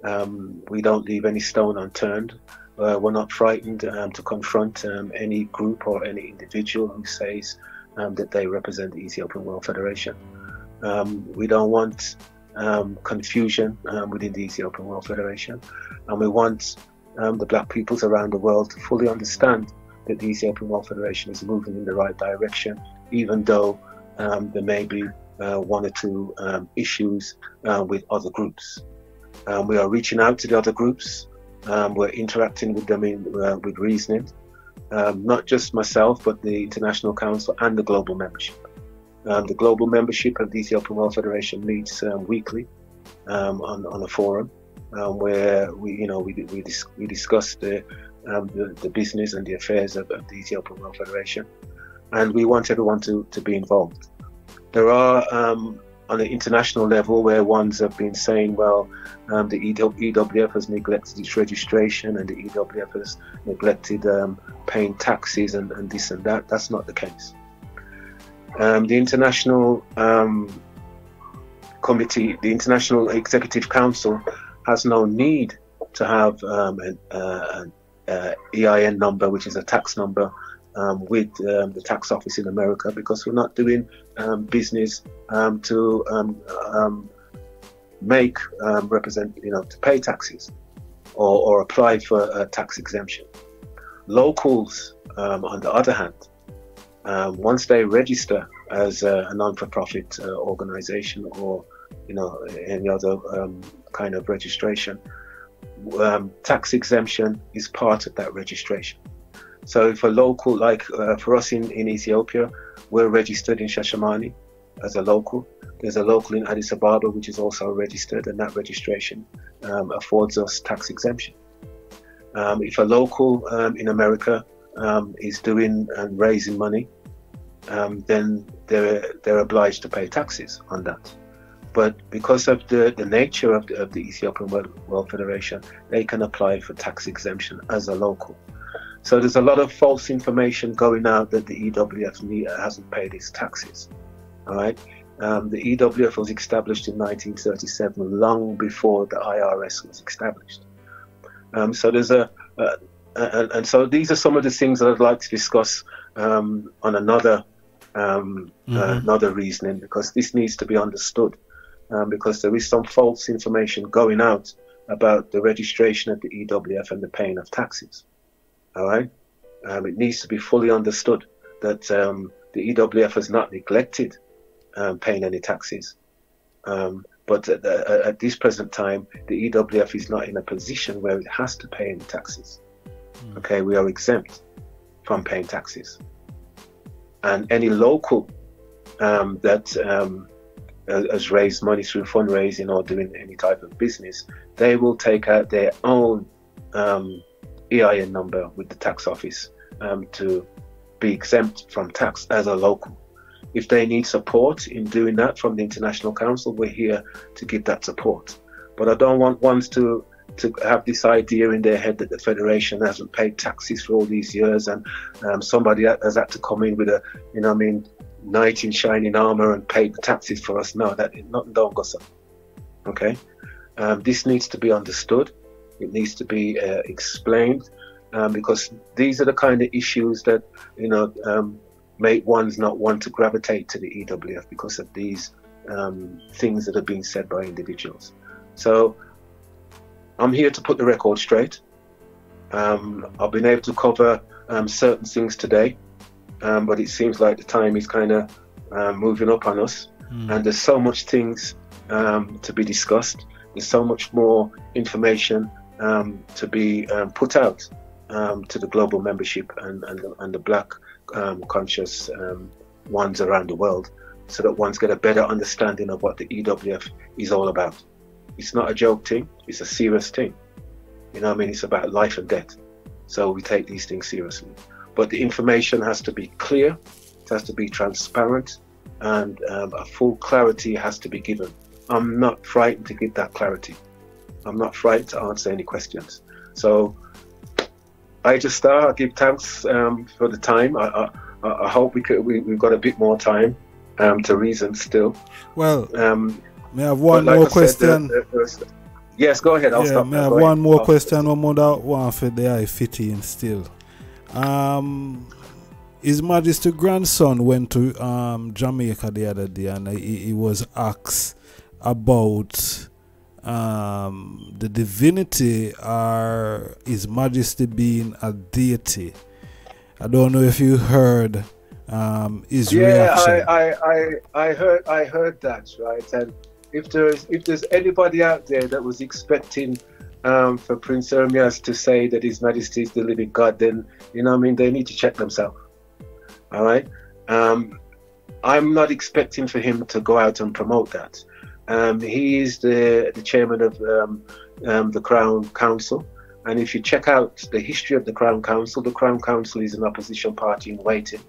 Um, we don't leave any stone unturned. Uh, we're not frightened um, to confront any group or any individual who says that they represent the Ethiopian World Federation. Um, we don't want um, confusion um, within the Ethiopian World Federation, and we want um, the black peoples around the world to fully understand that the Ethiopian World Federation is moving in the right direction, even though um, there may be uh, one or two um, issues uh, with other groups. We are reaching out to the other groups. We're interacting with them in, uh, with reasoning. Um, not just myself, but the International Council and the global membership. Um, the global membership of the Ethiopian World Federation meets weekly on, on a forum where we, you know, we, we, dis- we discuss the um, the, the, business and the affairs of, of, the Ethiopian World Federation, and we want everyone to, to be involved. There are um, on an international level where ones have been saying, well, um, the EWF has neglected its registration and the EWF has neglected um, paying taxes and, and, this and that. That's not the case. Um, the international um, committee, the International Executive Council, has no need to have um, an, uh, an uh, EIN number, which is a tax number, um, with um, the tax office in America because we're not doing um, business to make represent, you know, to pay taxes or, or apply for a tax exemption. Locals, on the other hand, once they register as a, a non-for-profit uh, organization or you know any other kind of registration, um, tax exemption is part of that registration. So if a local, like uh, for us in, in Ethiopia, we're registered in Shashamani as a local. There's a local in Addis Ababa which is also registered, and that registration um, affords us tax exemption. Um, if a local um, in America um, is doing and raising money, um, then they're they're obliged to pay taxes on that. But because of the, the nature of the, of the Ethiopian World, World Federation, they can apply for tax exemption as a local. So there's a lot of false information going out that the EWF hasn't paid its taxes. All right. Um, the EWF was established in 1937, long before the IRS was established. Um, so there's a, a and, and, so these are some of the things that I'd like to discuss um, on another um, mm-hmm. uh, another reasoning because this needs to be understood um, because there is some false information going out about the registration of the EWF and the paying of taxes. All right, um, it needs to be fully understood that um, the EWF has not neglected um, paying any taxes. Um, but at, at, this present time, the EWF is not in a position where it has to pay any taxes. Mm. Okay, we are exempt from paying taxes. And any local um, that um, has raised money through fundraising or doing any type of business, they will take out their own um, EIN number with the tax office um, to be exempt from tax as a local. If they need support in doing that from the International Council, we're here to give that support. But I don't want ones to to have this idea in their head that the federation hasn't paid taxes for all these years and um, somebody has had to come in with a, you know, I mean, knight in shining armor and paid the taxes for us. No, that not don't go. Okay, um, this needs to be understood. It needs to be uh, explained um, because these are the kind of issues that you know um, make ones not want to gravitate to the EWF because of these um, things that are being said by individuals. So I'm here to put the record straight. Um, I've been able to cover um, certain things today um, but it seems like the time is kind of um, moving up on us, mm. and there's so much things um, to be discussed. There's so much more information um, to be um, put out um, to the global membership and and, and the black conscious ones around the world, so that ones get a better understanding of what the EWF is all about. It's not a joke thing; it's a serious thing. You know, I mean, it's about life and death. So we take these things seriously but the information has to be clear, it has to be transparent, and um, a full clarity has to be given. I'm not frightened to give that clarity. I'm not frightened to answer any questions. So I just start. I give thanks um, for the time. I, I, I hope we could. We, have got a bit more time um, to reason still. Well, um, may I have one like more I question? Said, yes, go ahead. I'll yeah, stop. May I have one more question? One more that one for the eye fitting still. Um, His Majesty grandson went to um, Jamaica the other day and he, he was asked about um, the divinity or His Majesty being a deity. I don't know if you heard um, his yeah, reaction. I, I, I, I heard I heard that right, and if there's if there's anybody out there that was expecting um, for Prince Ermias to say that His Majesty is the living God, then you know I mean they need to check themselves. All right, um, I'm not expecting for him to go out and promote that. Um, he is the the chairman of um, um, the Crown Council. And if you check out the history of the Crown Council, the Crown Council is an opposition party in waiting.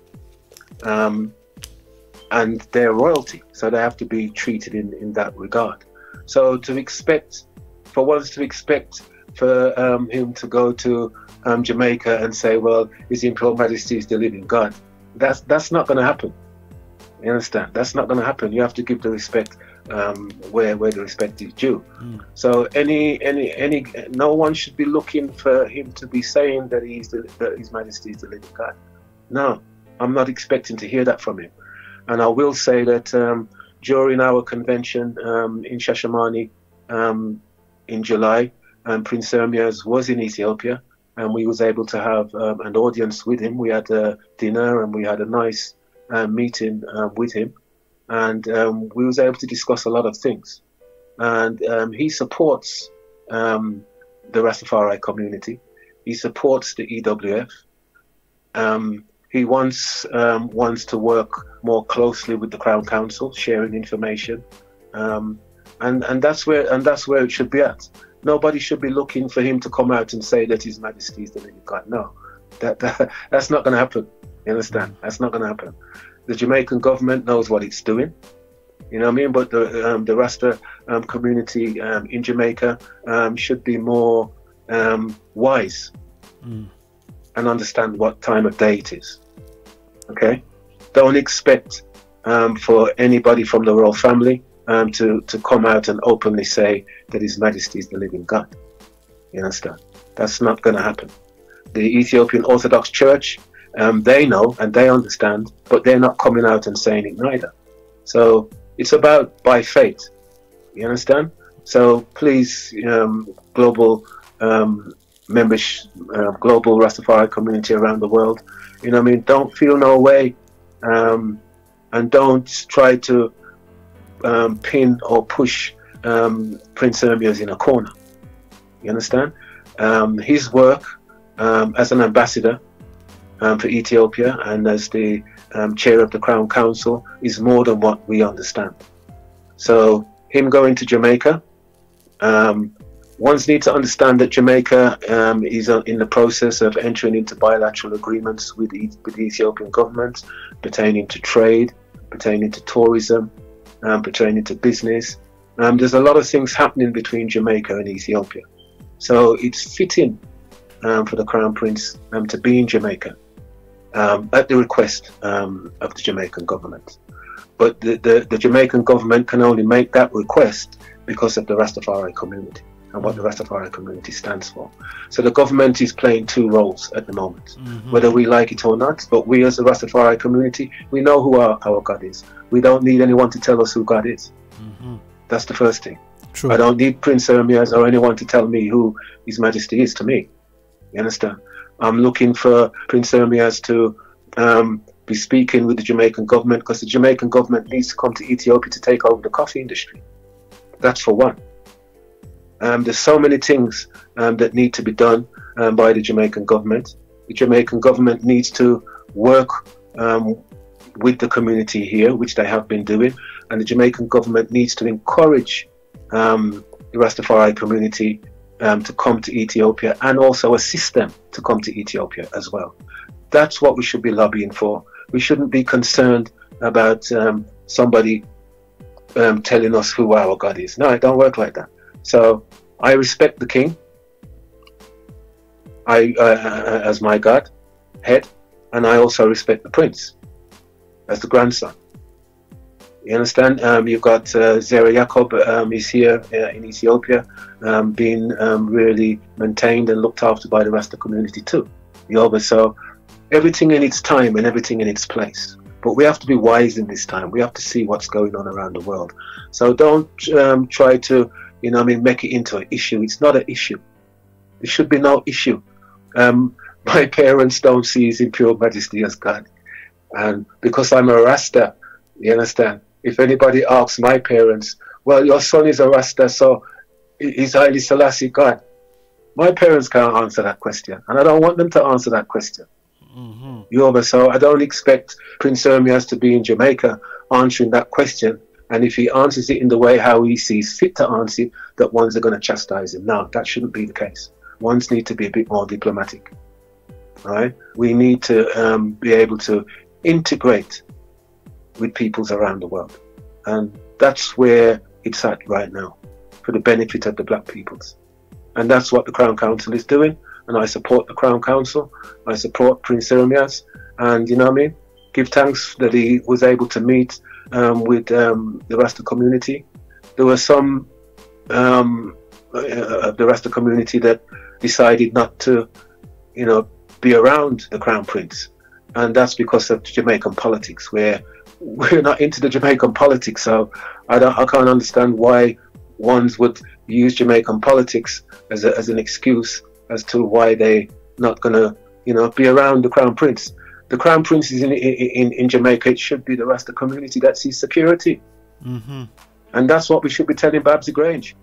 And they're royalty, so they have to be treated in, in that regard. So to expect, for once to expect for um, him to go to um, Jamaica and say, well, His Imperial Majesty is the living God, that's, that's not going to happen. You understand? That's not going to happen. You have to give the respect um, where where the respect is due. Mm. So any any any no one should be looking for him to be saying that he's the, that His Majesty is the living God. No, I'm not expecting to hear that from him. And I will say that um, during our convention um, in Shashamani um, in July, um, Prince Ermias was in Ethiopia, and we was able to have um, an audience with him. We had a dinner and we had a nice uh, meeting uh, with him and we was able to discuss a lot of things. And he supports the Rastafari community. He supports the EWF. He wants wants to work more closely with the Crown Council, sharing information, um, and and that's where and that's where it should be at. Nobody should be looking for him to come out and say that His Majesty is the living God. No, that, that that's not going to happen. You understand? That's not going to happen the Jamaican government knows what it's doing. You know what I mean? But the um, the Rasta um, community um, in Jamaica um, should be more um, wise Mm. and understand what time of day it is. Okay, don't expect um, for anybody from the royal family to to come out and openly say that His Majesty is the living God. You understand? That's not going to happen. The Ethiopian Orthodox Church um, they know and they understand, but they're not coming out and saying it neither. So it's about by faith. You understand? So please, um, global um, members, uh, global Rastafari community around the world, you know, what I mean, don't feel no way, um, and don't try to um, pin or push um, Prince Ermias in a corner. You understand? Um, his work as an ambassador um, for Ethiopia and as the um, chair of the Crown Council is more than what we understand. So, him going to Jamaica, um, ones need to understand that Jamaica um, is uh, in the process of entering into bilateral agreements with with the Ethiopian government pertaining to trade, pertaining to tourism, um, pertaining to business. Um, there's a lot of things happening between Jamaica and Ethiopia. So it's fitting um, for the Crown Prince um, to be in Jamaica um, at the request of the Jamaican government. But the, the, the, Jamaican government can only make that request because of the Rastafari community and what the Rastafari community stands for. So the government is playing two roles at the moment, mm-hmm. whether we like it or not. But we as the Rastafari community, we know who our, our God is. We don't need anyone to tell us who God is. Mm-hmm. That's the first thing. True. I don't need Prince Ermias or anyone to tell me who His Majesty is to me. You understand? I'm looking for Prince Ermias to um, be speaking with the Jamaican government because the Jamaican government needs to come to Ethiopia to take over the coffee industry. That's for one. Um, there's so many things um, that need to be done um, by the Jamaican government. The Jamaican government needs to work um, with the community here, which they have been doing, and the Jamaican government needs to encourage um, the Rastafari community um, to come to Ethiopia and also assist them to come to Ethiopia as well. That's what we should be lobbying for. We shouldn't be concerned about somebody telling us who our God is. No, it don't work like that. So I respect the king I, uh, as my God, head, and I also respect the prince as the grandson. You understand? Um, you've got uh, Zera Yacob um, is here uh, in Ethiopia, um, being um, really maintained and looked after by the rest of the community too. Yoba. So everything in its time and everything in its place. But we have to be wise in this time. We have to see what's going on around the world. So don't um, try to, you know, I mean, make it into an issue. It's not an issue. There should be no issue. Um, my parents don't see His Imperial Majesty as God. And because I'm a Rasta, you understand? If anybody asks my parents, well, your son is a Rasta, so is Haile Selassie God? My parents can't answer that question, and I don't want them to answer that question. Mm-hmm. You know, so I don't expect Prince Ermias to be in Jamaica answering that question. And if he answers it in the way how he sees fit to answer it, that ones are going to chastise him. No, that shouldn't be the case. Ones need to be a bit more diplomatic. Right? We need to um, be able to integrate with peoples around the world. And that's where it's at right now, for the benefit of the black peoples. And that's what the Crown Council is doing. And I support the Crown Council. I support Prince Ermias. And you know what I mean? Give thanks that he was able to meet um, with um, the Rasta community. There were some um, uh, of the Rasta community that decided not to, you know, be around the Crown Prince. And that's because of Jamaican politics, where we're not into the Jamaican politics. So I, don't, I can't understand why ones would use Jamaican politics as, a, as an excuse as to why they not gonna, you know, be around the Crown Prince. The Crown Prince is in in, in Jamaica. It should be the rest of the community that sees security, mm-hmm. and that's what we should be telling Babsy Grange.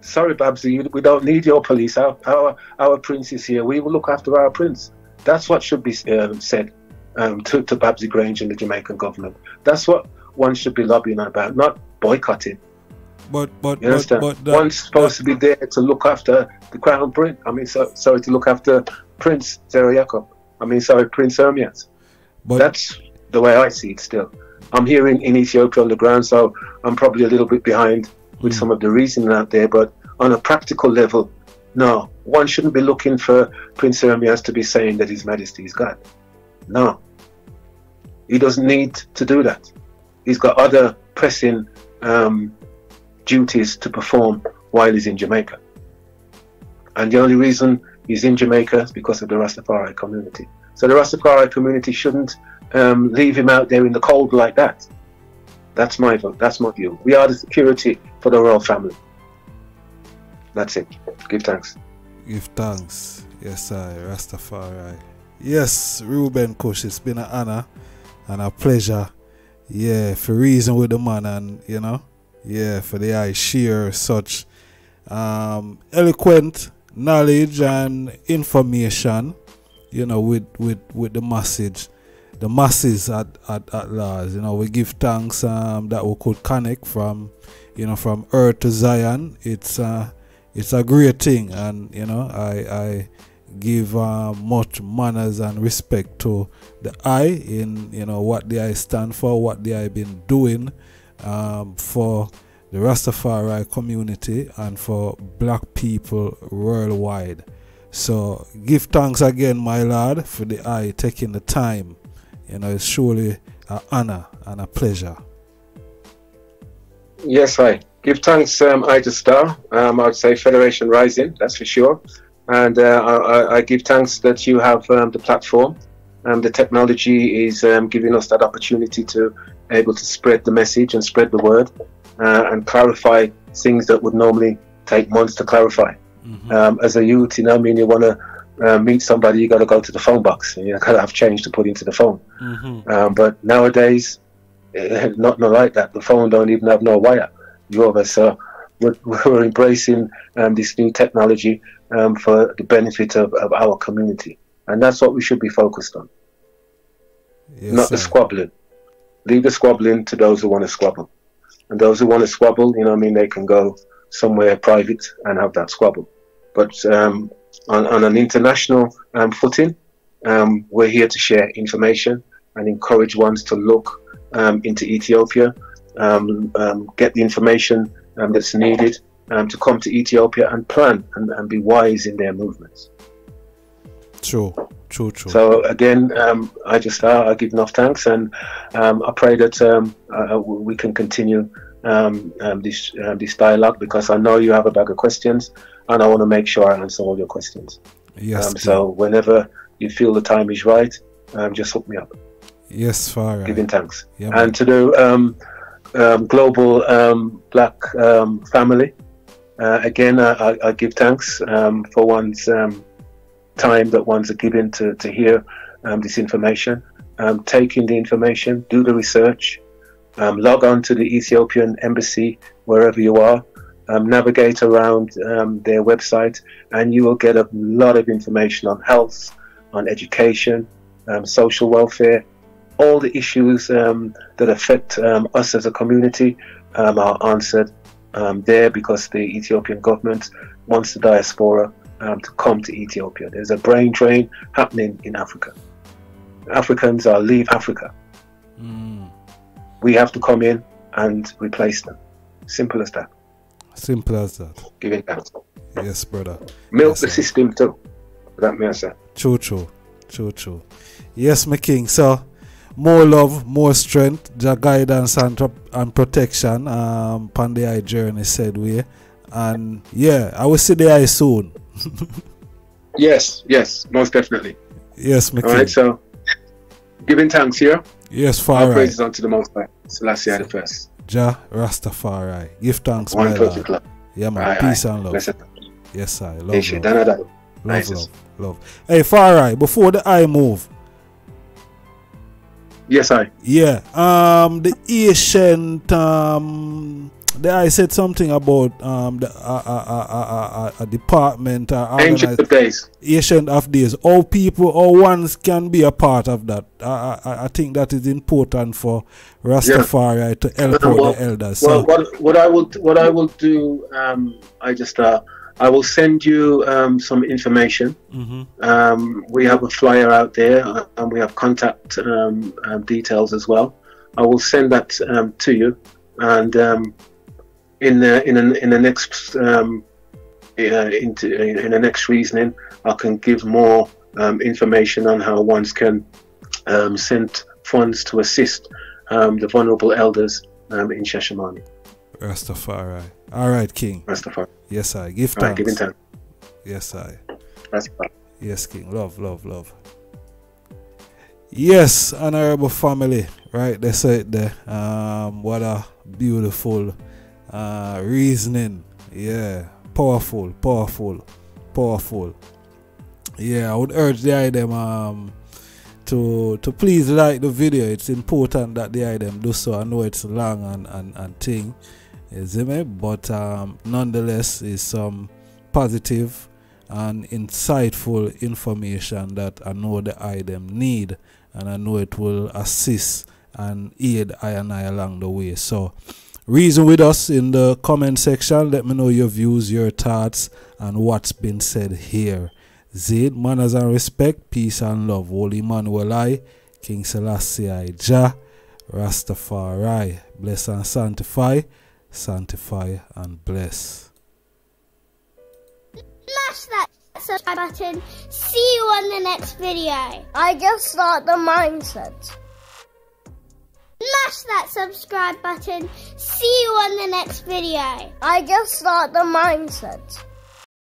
Sorry, Babsy, we don't need your police. Our our, our prince is here. We will look after our prince. That's what should be um, said um, to, to Babsy Grange and the Jamaican government. That's what one should be lobbying about, not boycotting. But but, you but, but one's supposed to be there to look after the crown prince. I mean, so, sorry, to look after Prince Zera Yacob. I mean, sorry, Prince Ermias. But that's the way I see it. Still, I'm here in, in Ethiopia on the ground, so I'm probably a little bit behind with mm. some of the reasoning out there. But on a practical level, no, one shouldn't be looking for Prince Ermias to be saying that His Majesty is God. No, he doesn't need to do that. He's got other pressing um, duties to perform while he's in Jamaica. And the only reason he's in Jamaica because of the Rastafari community. So the Rastafari community shouldn't um, leave him out there in the cold like that. That's my vote. That's my view. We are the security for the royal family. That's it. Give thanks. Give thanks. Yes, I Rastafari. Yes, Reuben Kush, it's been an honor and a pleasure. Yeah, for reason with the man and you know yeah, for the I share such um, eloquent knowledge and information, you know, with with with the message, the masses at at, at large. You know, we give thanks um, that we could connect from, you know, from Earth to Zion. It's uh, it's a great thing, and you know, I I give uh, much manners and respect to the I in you know what the I stand for, what the I been doing um, for the Rastafari community and for black people worldwide. So give thanks again, my lord, for the eye taking the time. You know, it's surely an honor and a pleasure. Yes, I give thanks, um, Ijah Star. Um, I'd say Federation Rising, that's for sure. And uh, I, I, give thanks that you have um, the platform. Um, the technology is um, giving us that opportunity to able to spread the message and spread the word uh, and clarify things that would normally take months to clarify. Mm-hmm. Um, as a youth, you know, I mean, you want to uh, meet somebody, you got to go to the phone box. You got to have change to put into the phone. Mm-hmm. Um, but nowadays, it, not not like that. The phone don't even have no wire. You over so we're, we're embracing um, this new technology um, for the benefit of, of our community, and that's what we should be focused on. Yes, not sir. the squabbling. Leave the squabbling to those who want to squabble. And those who want to squabble, you know, I mean, they can go somewhere private and have that squabble. But um, on, on, an international um, footing, um, we're here to share information and encourage ones to look um, into Ethiopia, um, um, get the information that's needed to come to Ethiopia and plan and, and be wise in their movements. True. True, true. So again, um, I just uh, I give enough thanks, and um, I pray that um, uh, we can continue um, um, this uh, this dialogue because I know you have a bag of questions, and I want to make sure I answer all your questions. Yes. Um, so whenever you feel the time is right, just hook me up. Yes, far right. Giving thanks, yeah, and to the global Black family. Uh, again, I, I, give thanks for one's time that ones are given to, to hear um, this information. Um, take in the information, do the research, um, log on to the Ethiopian embassy wherever you are, um, navigate around um, their website, and you will get a lot of information on health, on education, um, social welfare, all the issues that affect us as a community are answered there because the Ethiopian government wants the diaspora um, to come to Ethiopia. There's a brain drain happening in Africa. Africans are leave Africa. Mm. We have to come in and replace them. Simple as that. Simple as that. Giving thanks. Yes, brother. Milk yes, the sir. system too. That may I say. True, true. True, true. Yes, my king. So, more love, more strength, the guidance and, and protection um, on the journey said we. And yeah, I will see the eye soon. yes, yes, most definitely. Yes, my All right, so giving thanks here. Yes, far All right. praises unto the Most High. Selassie the first. Jah Rastafari. Give thanks, One my perfect love. Yeah, man. Aye, Peace aye. and love. Blessed. Yes, I love, Ishi, love. Dana, Dana. Love, Nice. love, love. Hey, far right. Before the eye move, Yes, I. yeah. Um, the ancient um, the I said something about um the uh, uh, uh, uh, uh, uh, department uh, Ancient of days. ancient of days. All people, all ones can be a part of that. I I, I think that is important for Rastafari to help well, the elders. Well, So what what I will what I will do, um, I just uh, I will send you um, some information. mhm. Um, we have a flyer out there, uh, and we have contact um, um, details as well. I will send that um, to you, and um, in the in the, in the next um, uh, into, in the next reasoning, I can give more um, information on how ones can um, send funds to assist um, the vulnerable elders um, in Shashamani. Rastafari. All right, King. Rastafari. Yes, I give All right, giving thanks. time. Yes, I. Rastafari. Yes, King. Love, love, love. Yes, honorable family. Right, they say it there. Um, what a beautiful uh, reasoning. Yeah, powerful, powerful, powerful. Yeah, I would urge the item um to to please like the video. It's important that the item do so. I know it's long and and, and thing, see me? But um, nonetheless, is some positive and insightful information that I know the item need and I know it will assist and aid I and I along the way. So reason with us in the comment section. Let me know your views, your thoughts, and what's been said here. Zaid, manners and respect, peace and love. Holy Emmanuel I, King Selassie I, Jah, Rastafari. Bless and sanctify, sanctify and bless. Smash that subscribe button. See you on the next video. Ijahstars the mindset. Smash that subscribe button. See you on the next video. Ijahstars the mindset.